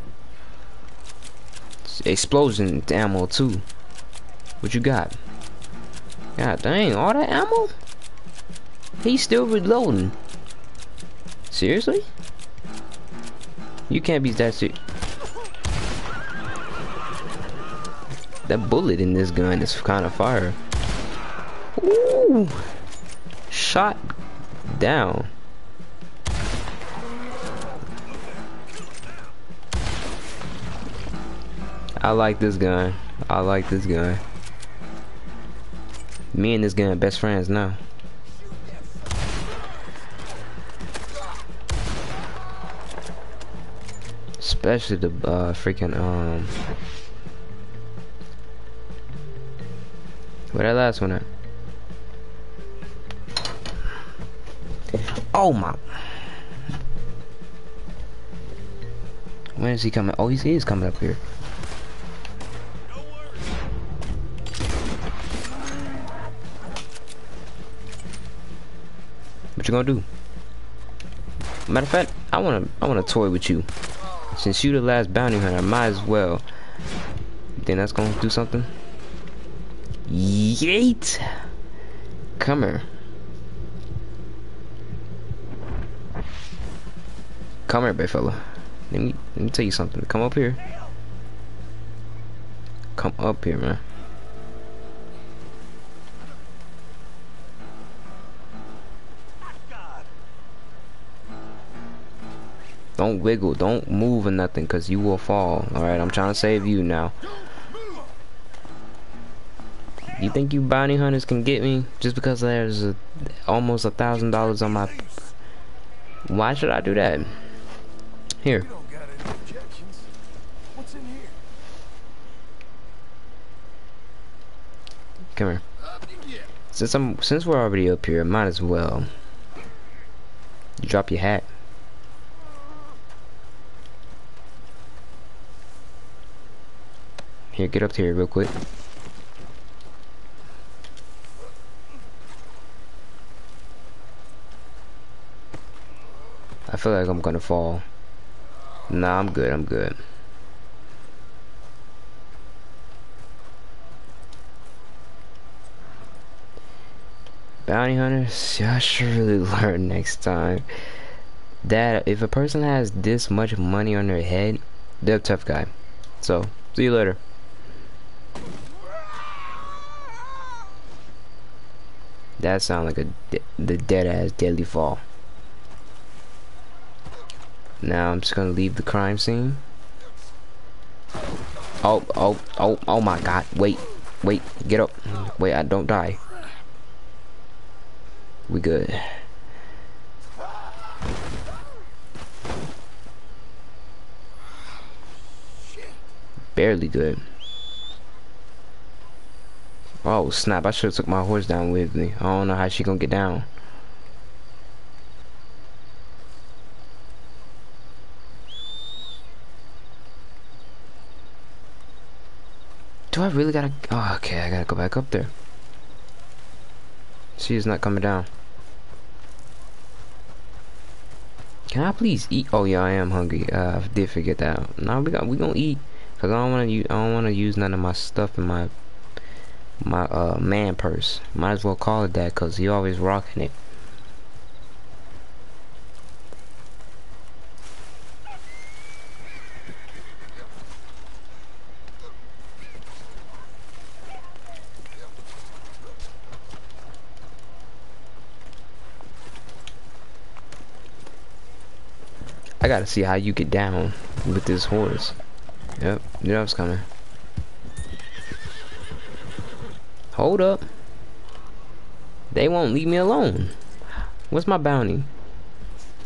Explosion ammo too. What you got? God dang, all that ammo? He's still reloading. Seriously? You can't be that serious. That bullet in this gun is kind of fire. Ooh! Shot down. I like this gun. I like this gun. Me and this gun best friends now. Especially the uh, freaking um. Where that last one at? Oh my! When is he coming? Oh, he is coming up here. What you gonna do? Matter of fact, I wanna I wanna toy with you. Since you the last bounty hunter, I might as well. Then that's gonna do something? Yeet! Come here. Come here, big fella. Let me let me tell you something. Come up here. Come up here, man. Don't wiggle. Don't move or nothing because you will fall. Alright, I'm trying to save you now. You think you bounty hunters can get me just because there's a, almost a thousand dollars on my... Why should I do that? Here. Come here. Since I'm since we're already up here, I might as well. You drop your hat. Here, get up to here real quick. I feel like I'm gonna fall. Nah, I'm good, I'm good. Bounty hunters, y'all should really learn next time that if a person has this much money on their head, they're a tough guy. So, see you later. That sounds like a de the dead ass deadly fall. Now I'm just gonna leave the crime scene. Oh, oh, oh, oh my god. Wait, wait, get up. Wait, I don't die. We good. Barely good. Oh snap, I should have took my horse down with me. I don't know how she gonna get down. Do I really gotta... Oh, okay, I gotta go back up there. She is not coming down. Can I please eat? Oh yeah, I am hungry. Uh, I did forget that. Now we got we gonna eat because I don't want to. I don't want to use none of my stuff in my my uh man purse. Might as well call it that because he always rocking it. I gotta see how you get down with this horse. Yep, knew I was coming. Hold up. They won't leave me alone. What's my bounty?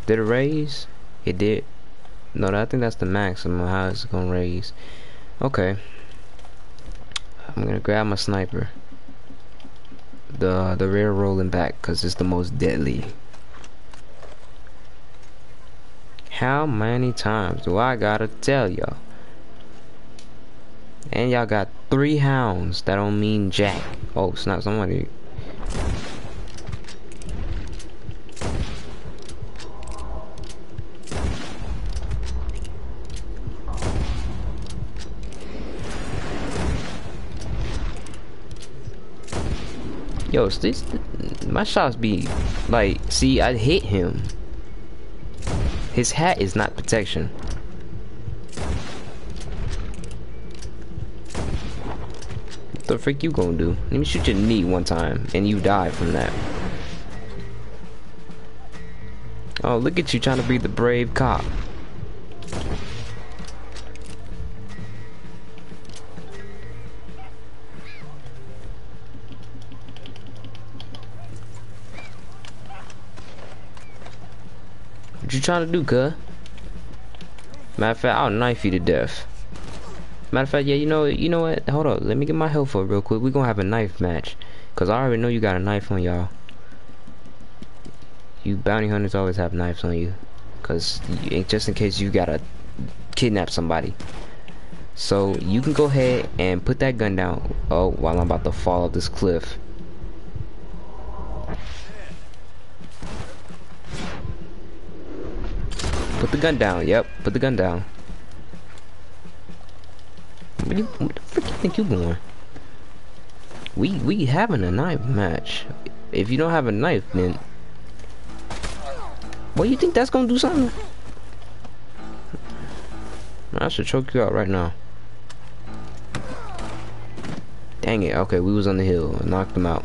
Did it raise? It did. No, I think that's the maximum. How it's gonna raise? Okay. I'm gonna grab my sniper. The the rear rolling block, cause it's the most deadly. How many times do I gotta tell y'all? And y'all got three hounds. That don't mean jack. Oh, snap! Somebody. Yo, this my shots be like, see, I hit him. His hat is not protection. What the freak you gonna do? Let me shoot your knee one time, and you die from that. Oh, look at you trying to be the brave cop. What you trying to do, cuz? Matter of fact, I'll knife you to death. Matter of fact, yeah, you know, you know what? Hold up, let me get my health up real quick. We gonna have a knife match, cause I already know you got a knife on y'all. You bounty hunters always have knives on you, cause just in case you gotta kidnap somebody. So you can go ahead and put that gun down. Oh, while I'm about to fall off this cliff. Put the gun down. Yep, put the gun down. What, you, what the frick you think you doing? We we having a knife match. If you don't have a knife, then what you think that's gonna do something? I should choke you out right now. Dang it. Okay, we was on the hill. Knocked him out.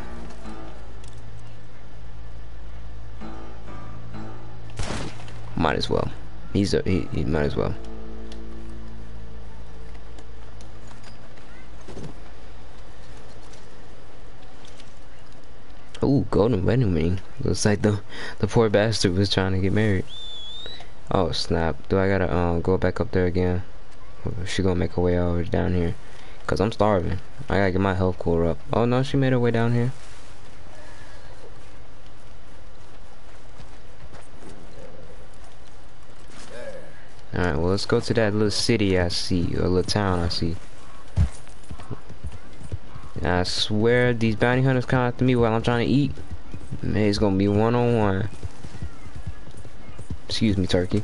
Might as well. He's a, he, he might as well. Ooh, golden wedding ring. Looks like the the poor bastard was trying to get married. Oh snap! Do I gotta um go back up there again? She gonna make her way over down here? Cause I'm starving. I gotta get my health core up. Oh no, she made her way down here. Alright, well let's go to that little city I see, or little town I see. I swear these bounty hunters come after me while I'm trying to eat. Man, it's gonna be one on one. Excuse me, turkey.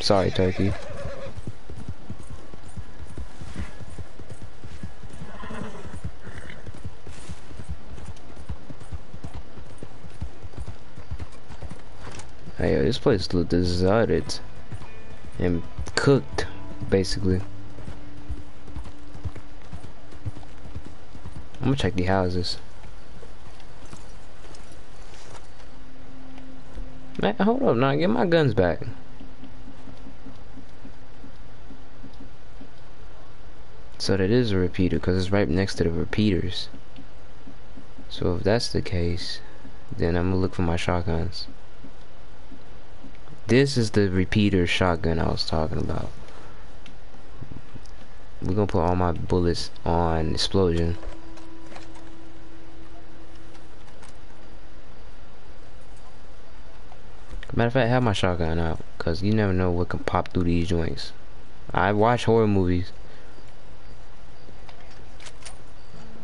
Sorry, turkey. Hey, this place looks deserted and cooked, basically. I'm gonna check the houses. Man, hold up now, get my guns back. So that is a repeater, because it's right next to the repeaters. So if that's the case, then I'm gonna look for my shotguns. This is the repeater shotgun I was talking about. We're gonna put all my bullets on explosion. Matter of fact, have my shotgun out, cause you never know what can pop through these joints. I watch horror movies.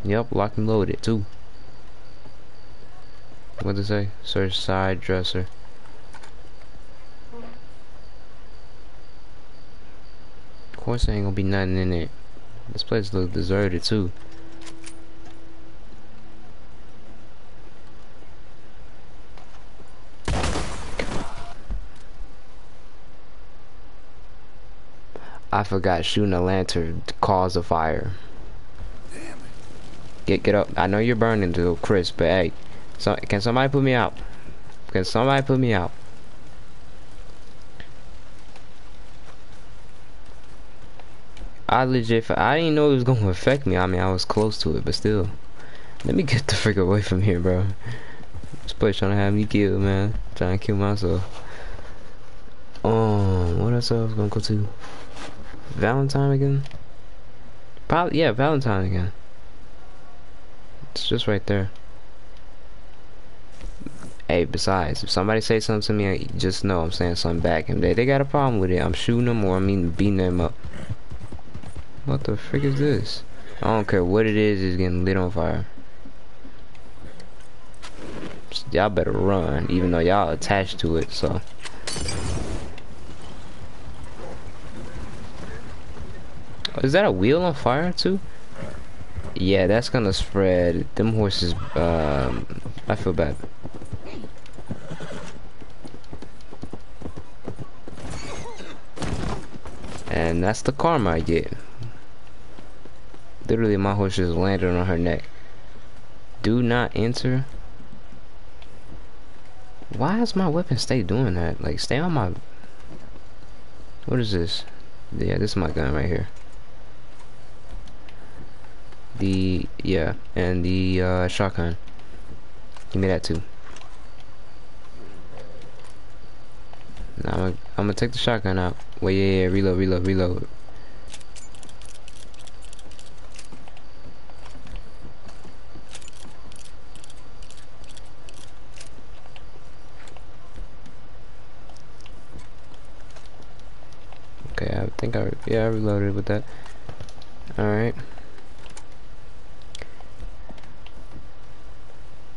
Yep, lock and load it too. What does it say? Search side dresser. Course there ain't gonna be nothing in it. This place looks deserted too. I forgot shooting a lantern to cause a fire. Get get up. I know you're burning to crisp, but hey, so can somebody put me out? Can somebody put me out? I legit, I didn't know it was gonna affect me. I mean, I was close to it, but still. Let me get the frick away from here, bro. This place trying to have me killed, man. Trying to kill myself. Um, what else I was gonna go to? Valentine again? Probably, yeah, Valentine again. It's just right there. Hey, besides, if somebody say something to me, I just know I'm saying something back. And they, they got a problem with it, I'm shooting them or I'm beating them up. What the frick is this? I don't care what it is, it's getting lit on fire. Y'all better run, even though y'all attached to it, so. Is that a wheel on fire too? Yeah, that's gonna spread. Them horses, um, I feel bad. And that's the karma I get. Literally, my horse just landed on her neck. Do not enter. Why does my weapon stay doing that? Like, stay on my... What is this? Yeah, this is my gun right here. The... Yeah, and the uh, shotgun. Give me that too. Now I'm gonna, I'm gonna take the shotgun out. Wait, yeah, yeah, reload, reload, reload. Okay, I think I, yeah, I reloaded with that. Alright.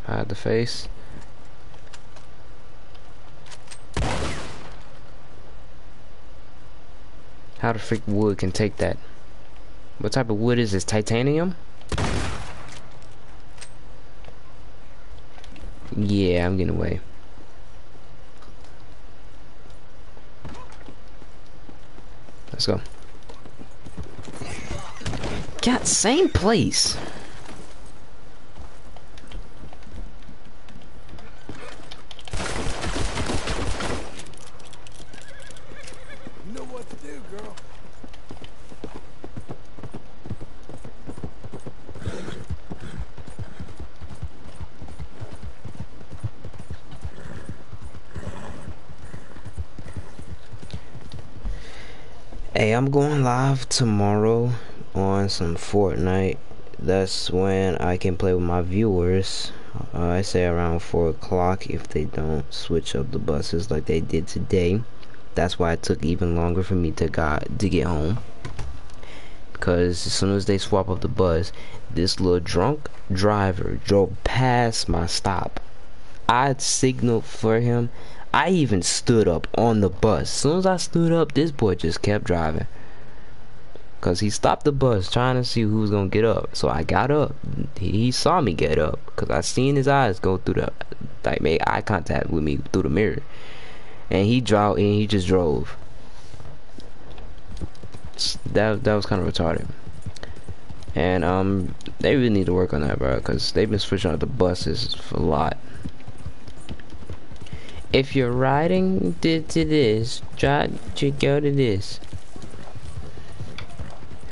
Hide the face. How the freak wood can take that? What type of wood is this? Titanium? Yeah, I'm getting away. Let's go. God, same place. You know what to do, girl. Hey, I'm going live tomorrow on some Fortnite. That's when I can play with my viewers. Uh, I say around 4 o'clock if they don't switch up the buses like they did today. That's why it took even longer for me to got to get home. Because as soon as they swap up the bus, this little drunk driver drove past my stop. I signaled for him. I even stood up on the bus. As soon as I stood up, this boy just kept driving. Cause he stopped the bus trying to see who was gonna get up. So I got up. He, saw me get up. Cause I seen his eyes go through the like made eye contact with me through the mirror. And he drove and he just drove. That that was kind of retarded. And um they really need to work on that, bro, cause they've been switching out the buses a lot. If you're riding to, to this, try to go to this.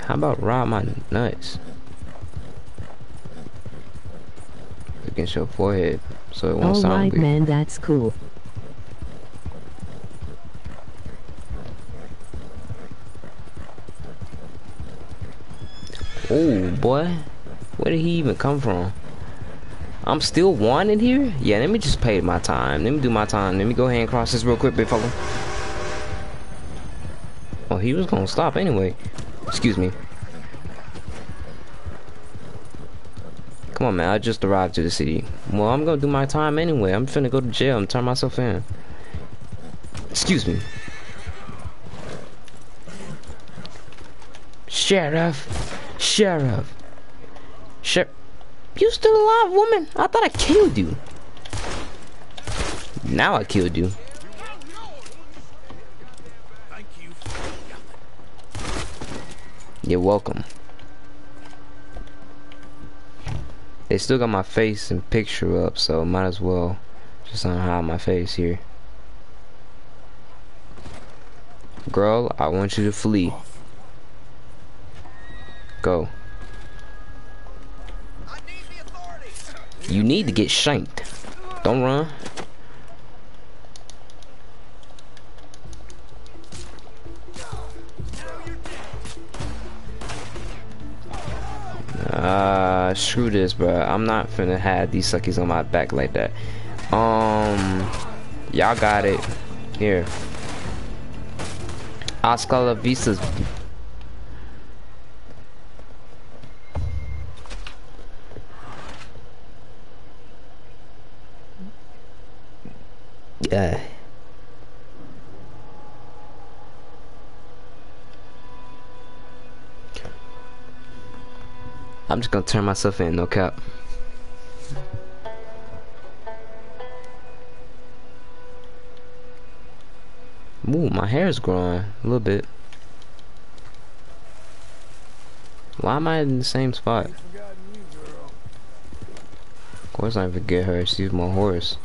How about ride my nuts? Against your forehead, so it won't oh, sound Alright weird. man, that's cool. Oh boy, where did he even come from? I'm still wanted here? Yeah, let me just pay my time. Let me do my time. Let me go ahead and cross this real quick, big fella. Oh, he was gonna stop anyway. Excuse me. Come on, man. I just arrived to the city. Well, I'm gonna do my time anyway. I'm finna go to jail and turn myself in. Excuse me. Sheriff. Sheriff. Sheriff. You still alive, woman? I thought I killed you. Now I killed you. You're welcome. They still got my face and picture up, so might as well just unhide my face here. Girl, I want you to flee. Go. You need to get shanked. Don't run. Uh, screw this, bro. I'm not finna have these suckies on my back like that. Um, y'all got it. Here. Oscar La Vista's Yeah. I'm just gonna turn myself in, no cap. Ooh, my hair is growing a little bit. Why am I in the same spot? Of course I forget her, she's my horse.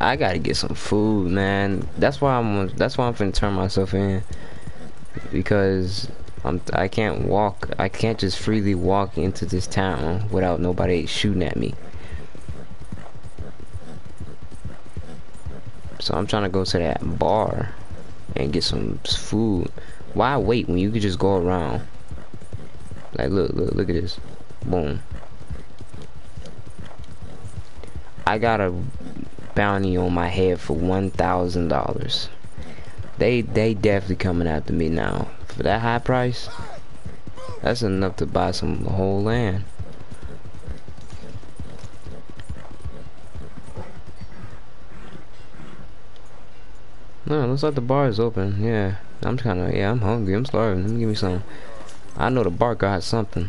I gotta get some food, man. That's why I'm. That's why I'm finna turn myself in because I'm. I can't walk. I can't just freely walk into this town without nobody shooting at me. So I'm trying to go to that bar and get some food. Why wait when you could just go around? Like, look, look, look at this. Boom. I got a bounty on my head for one thousand dollars. They they definitely coming after me now for that high price. That's enough to buy some whole land. No, looks like the bar is open. Yeah, I'm kind of yeah. I'm hungry. I'm starving. Let me give me some. I know the bar got something.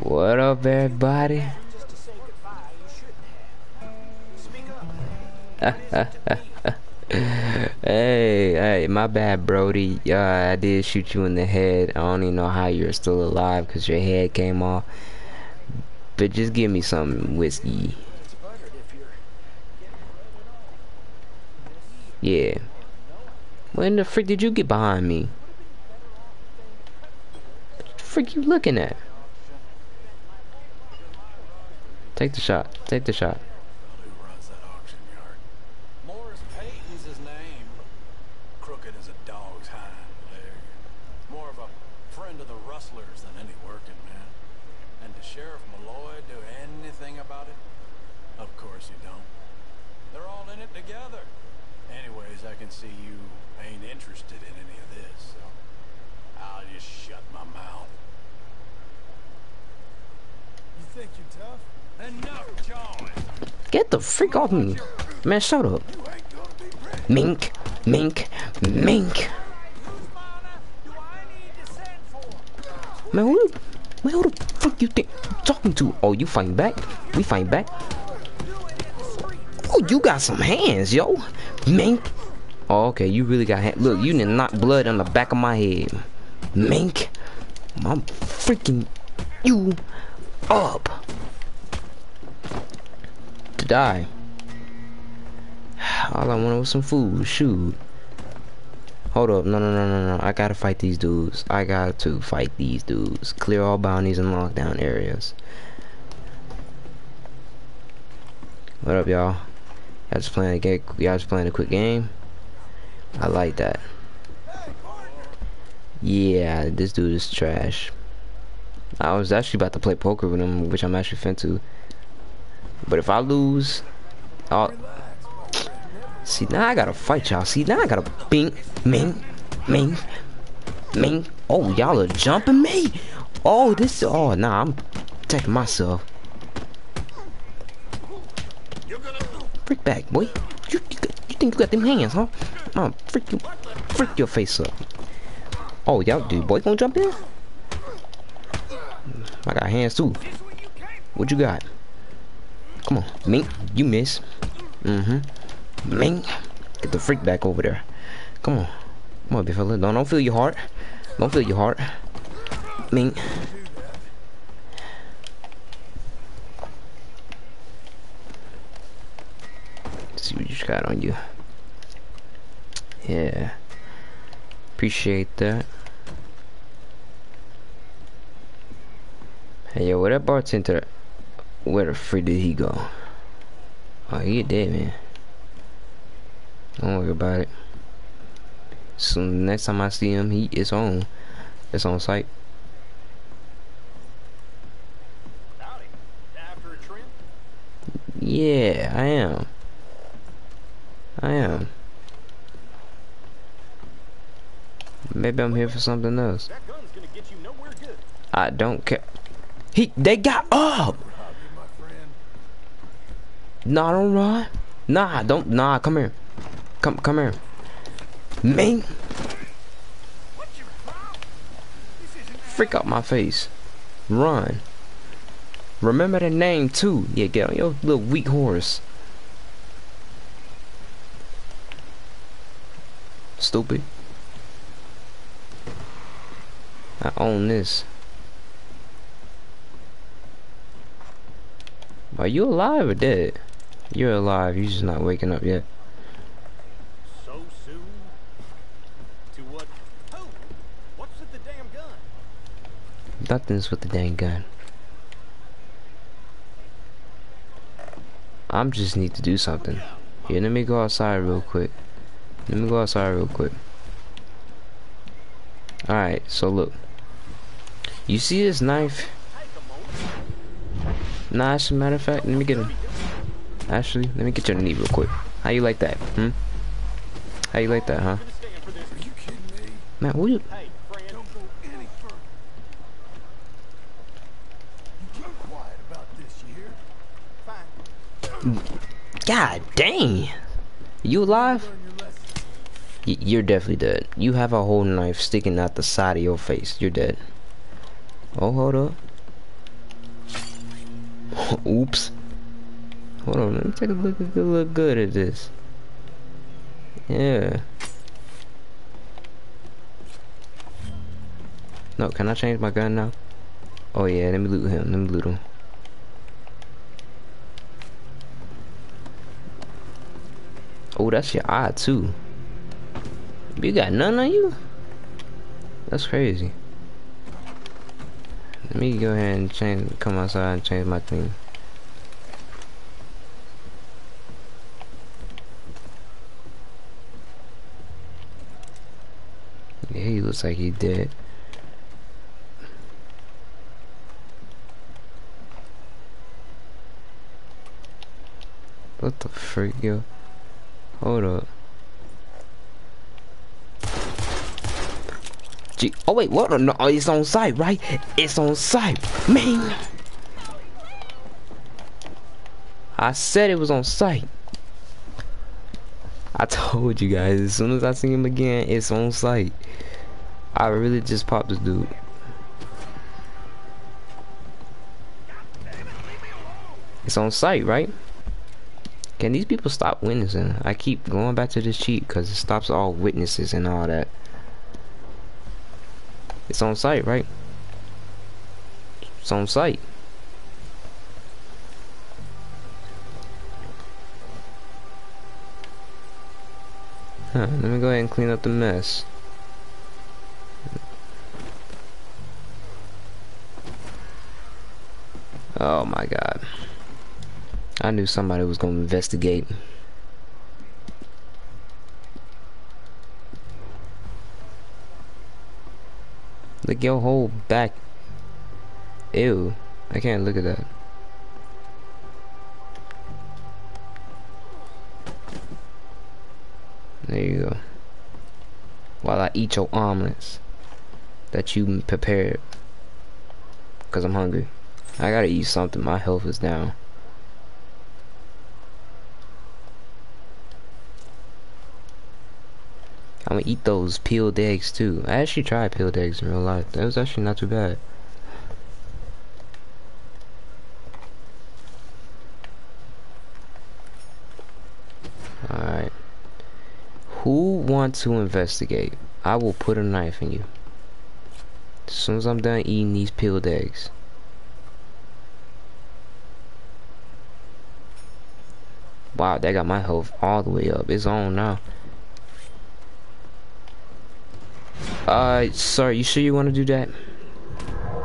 What up, everybody? hey, hey, my bad, Brody. Yeah, I did shoot you in the head. I don't even know how you're still alive because your head came off. But just give me some whiskey. Yeah. When the freak did you get behind me? What the freak you looking at? Take the shot. Take the shot. Morris Payton's his name. Crooked as a dog's hind leg. More of a friend of the rustlers than any working man. And does Sheriff Malloy do anything about it? Of course he don't. They're all in it together. Anyways, I can see you ain't interested in any of this, so I'll just shut my mouth. You think you're tough? Enough jawing! Get the freak off me. Man, shut up. Mink, mink, mink. Man, who, man, who the fuck you think you talking to? Oh, you fighting back? We fighting back? Oh, you got some hands, yo. Mink. Oh, okay, you really got hands. Look, you did knock blood on the back of my head. Mink. I'm freaking you up to die. All I wanted was some food. Shoot. Hold up. No, no, no, no, no. I gotta fight these dudes. I got to fight these dudes. Clear all bounties and lockdown areas. What up, y'all? Y'all just playing a? Y'all just playing a quick game? I like that. Yeah, this dude is trash. I was actually about to play poker with him, which I'm actually fin to. But if I lose, I'll... See, now I gotta fight y'all. See, now I gotta bing, ming, ming, ming. Oh, y'all are jumping me. Oh, this, oh, nah, I'm protecting myself. Freak back, boy. You, you, you think you got them hands, huh? Oh, freak you, freak your face up. Oh, y'all dude, boy, gonna jump in? I got hands too. What you got? Come on, Mink, you miss. Mm-hmm. Mink, get the freak back over there. Come on. Come on, big fella. Don't, don't feel your heart. Don't feel your heart. Mink. see what you got on you. Yeah. Appreciate that. Hey, yo, where that bartender, where the frick did he go? Oh, he dead, man. Don't worry about it. So next time I see him, he is on. It's on site. Yeah, I am. I am. Maybe I'm here for something else. I don't care. He, they got up. Nah, don't run. Nah, don't. Nah, come here. Come, come here. Man. Freak out my face. Run. Remember the name too. Yeah, get on your little weak horse. Stupid. I own this. Are you alive or dead? You're alive, you're just not waking up yet. So soon? To what? Oh! What's with the damn gun? Nothing's with the dang gun. I'm just need to do something. Here, let me go outside real quick. Let me go outside real quick. Alright, so look. You see this knife? Nah, as a matter of fact, let me get him. Actually, let me get your knee real quick. How you like that? Hmm? How you like that, huh? Man, what you... God dang! You alive? Y you're definitely dead. You have a whole knife sticking out the side of your face. You're dead. Oh, hold up. Oops. Hold on, let me take a look, a good look good at this. Yeah. No, can I change my gun now? Oh yeah, let me loot him, let me loot him. Oh, that's your eye too. You got none on you? That's crazy. Let me go ahead and change, come outside and change my thing. Yeah, he looks like he dead. What the freak, yo? Hold up. Gee, oh wait, what? No, oh, it's on site, right? It's on site, man. I said it was on site. I told you guys, as soon as I see him again, it's on site. I really just popped this dude. It's on site, right? Can these people stop witnessing? I keep going back to this cheat because it stops all witnesses and all that. It's on site, right? It's on site. Huh, let me go ahead and clean up the mess. Oh my god. I knew somebody was gonna investigate. Look your whole back. Ew. I can't look at that. There you go. While I eat your omelets that you prepared. Because I'm hungry. I gotta eat something. My health is down. I'm gonna eat those peeled eggs too. I actually tried peeled eggs in real life. That was actually not too bad. Alright want to investigate, I will put a knife in you. As soon as I'm done eating these peeled eggs. Wow, that got my health all the way up. It's on now. Uh, sir, you sure you want to do that?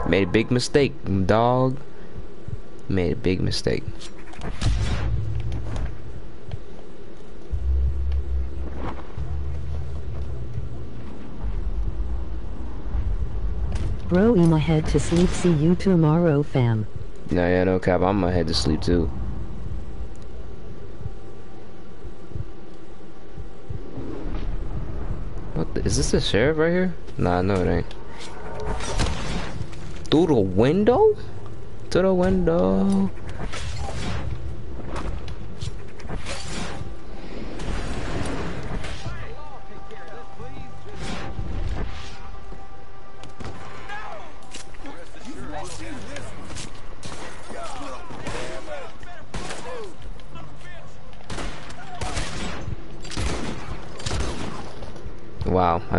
Made a big mistake, dog. Made a big mistake. Bro, I'ma head to sleep. See you tomorrow, fam. Nah, yeah, no cap. I'm gonna head to sleep too. What the, is this the sheriff right here? Nah, no it ain't. Through the window? To the window.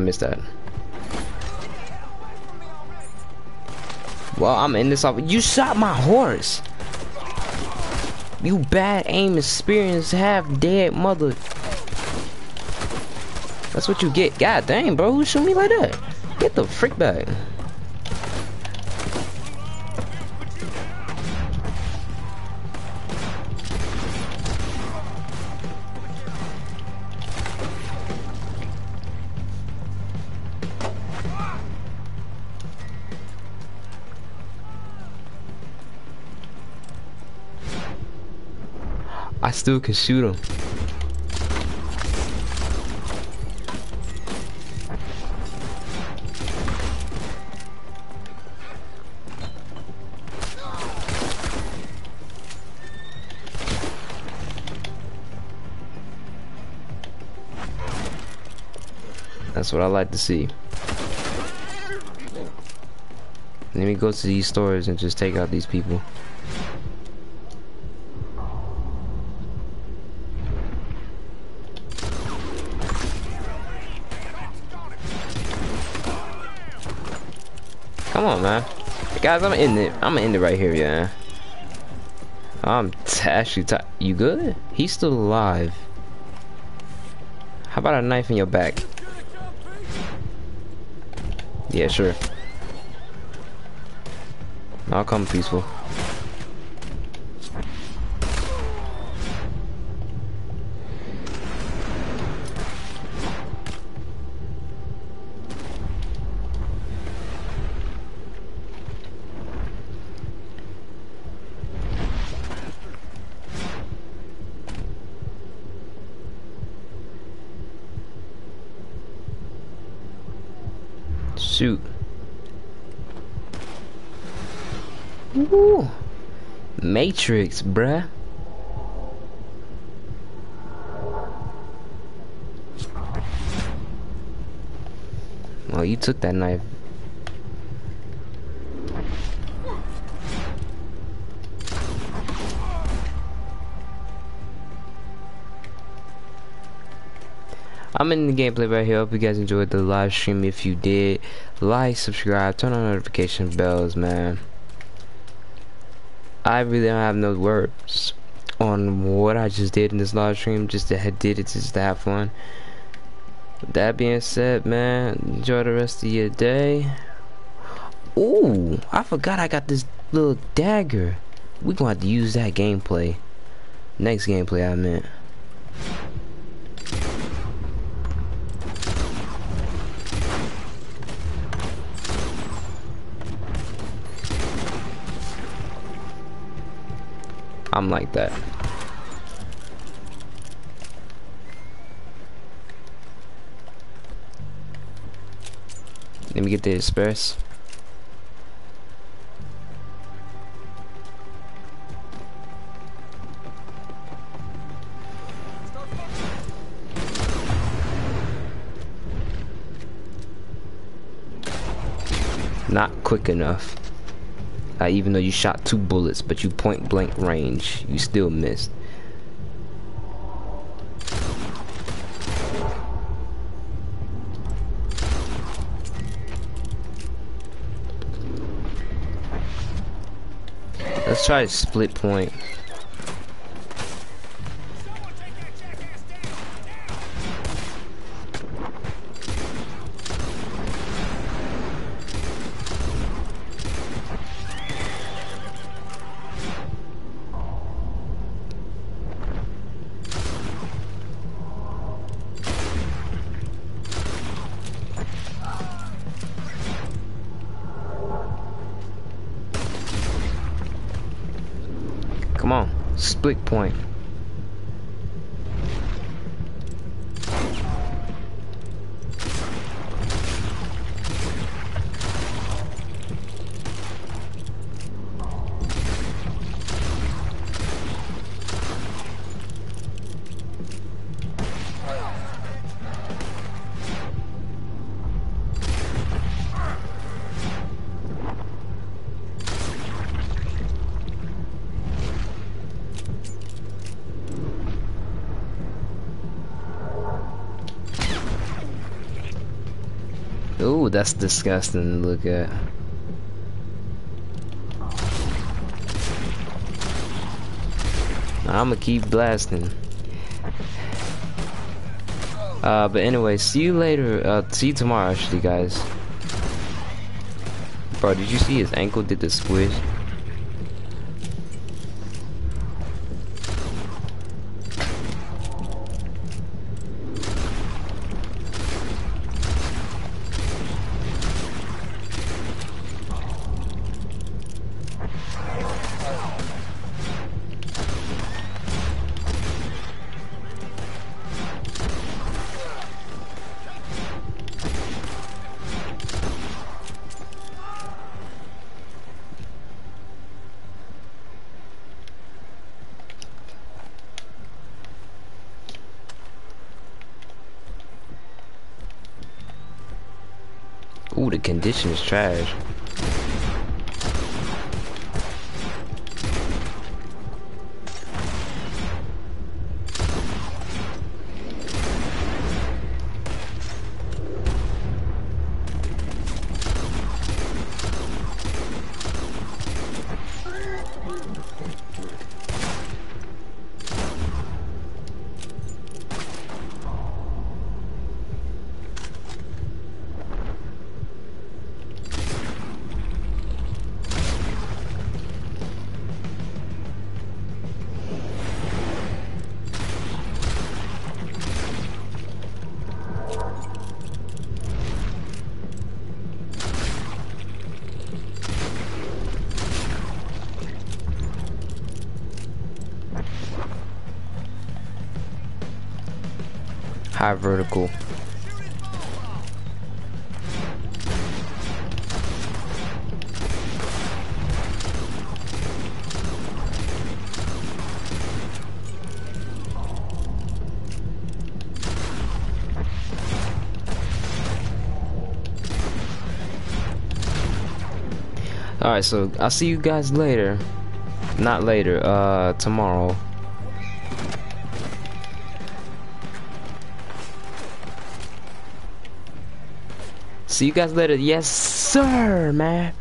I missed that. Well, I'm in this off. You shot my horse. You bad aim experience half dead mother. That's what you get. God dang, bro. Who shoot me like that? Get the freak back. Still can shoot him. That's what I like to see. Let me go to these stores and just take out these people. Guys, I'm in it. I'm in it right here, yeah. I'm actually You good? He's still alive. How about a knife in your back? Yeah, sure. I'll come peaceful. Matrix, bruh. Well, you took that knife. I'm in the gameplay right here. Hope you guys enjoyed the live stream. If you did, like, subscribe, turn on notification bells, man. I really don't have no words on what I just did in this live stream. Just to did it just to have fun. That being said, man, enjoy the rest of your day. Ooh, I forgot I got this little dagger. We gonna have to use that gameplay. Next gameplay, I meant. Like that. Let me get the express. Not quick enough. I, even though you shot two bullets, but you point blank range, you still missed. Let's try split point. Split point. That's disgusting to look at. I'ma keep blasting. Uh, but anyway, see you later. Uh, see you tomorrow, actually, guys. Bro, did you see his ankle did the squish? Trash. Alright, so I'll see you guys later. Not later, uh, tomorrow. See you guys later. Yes, sir, man.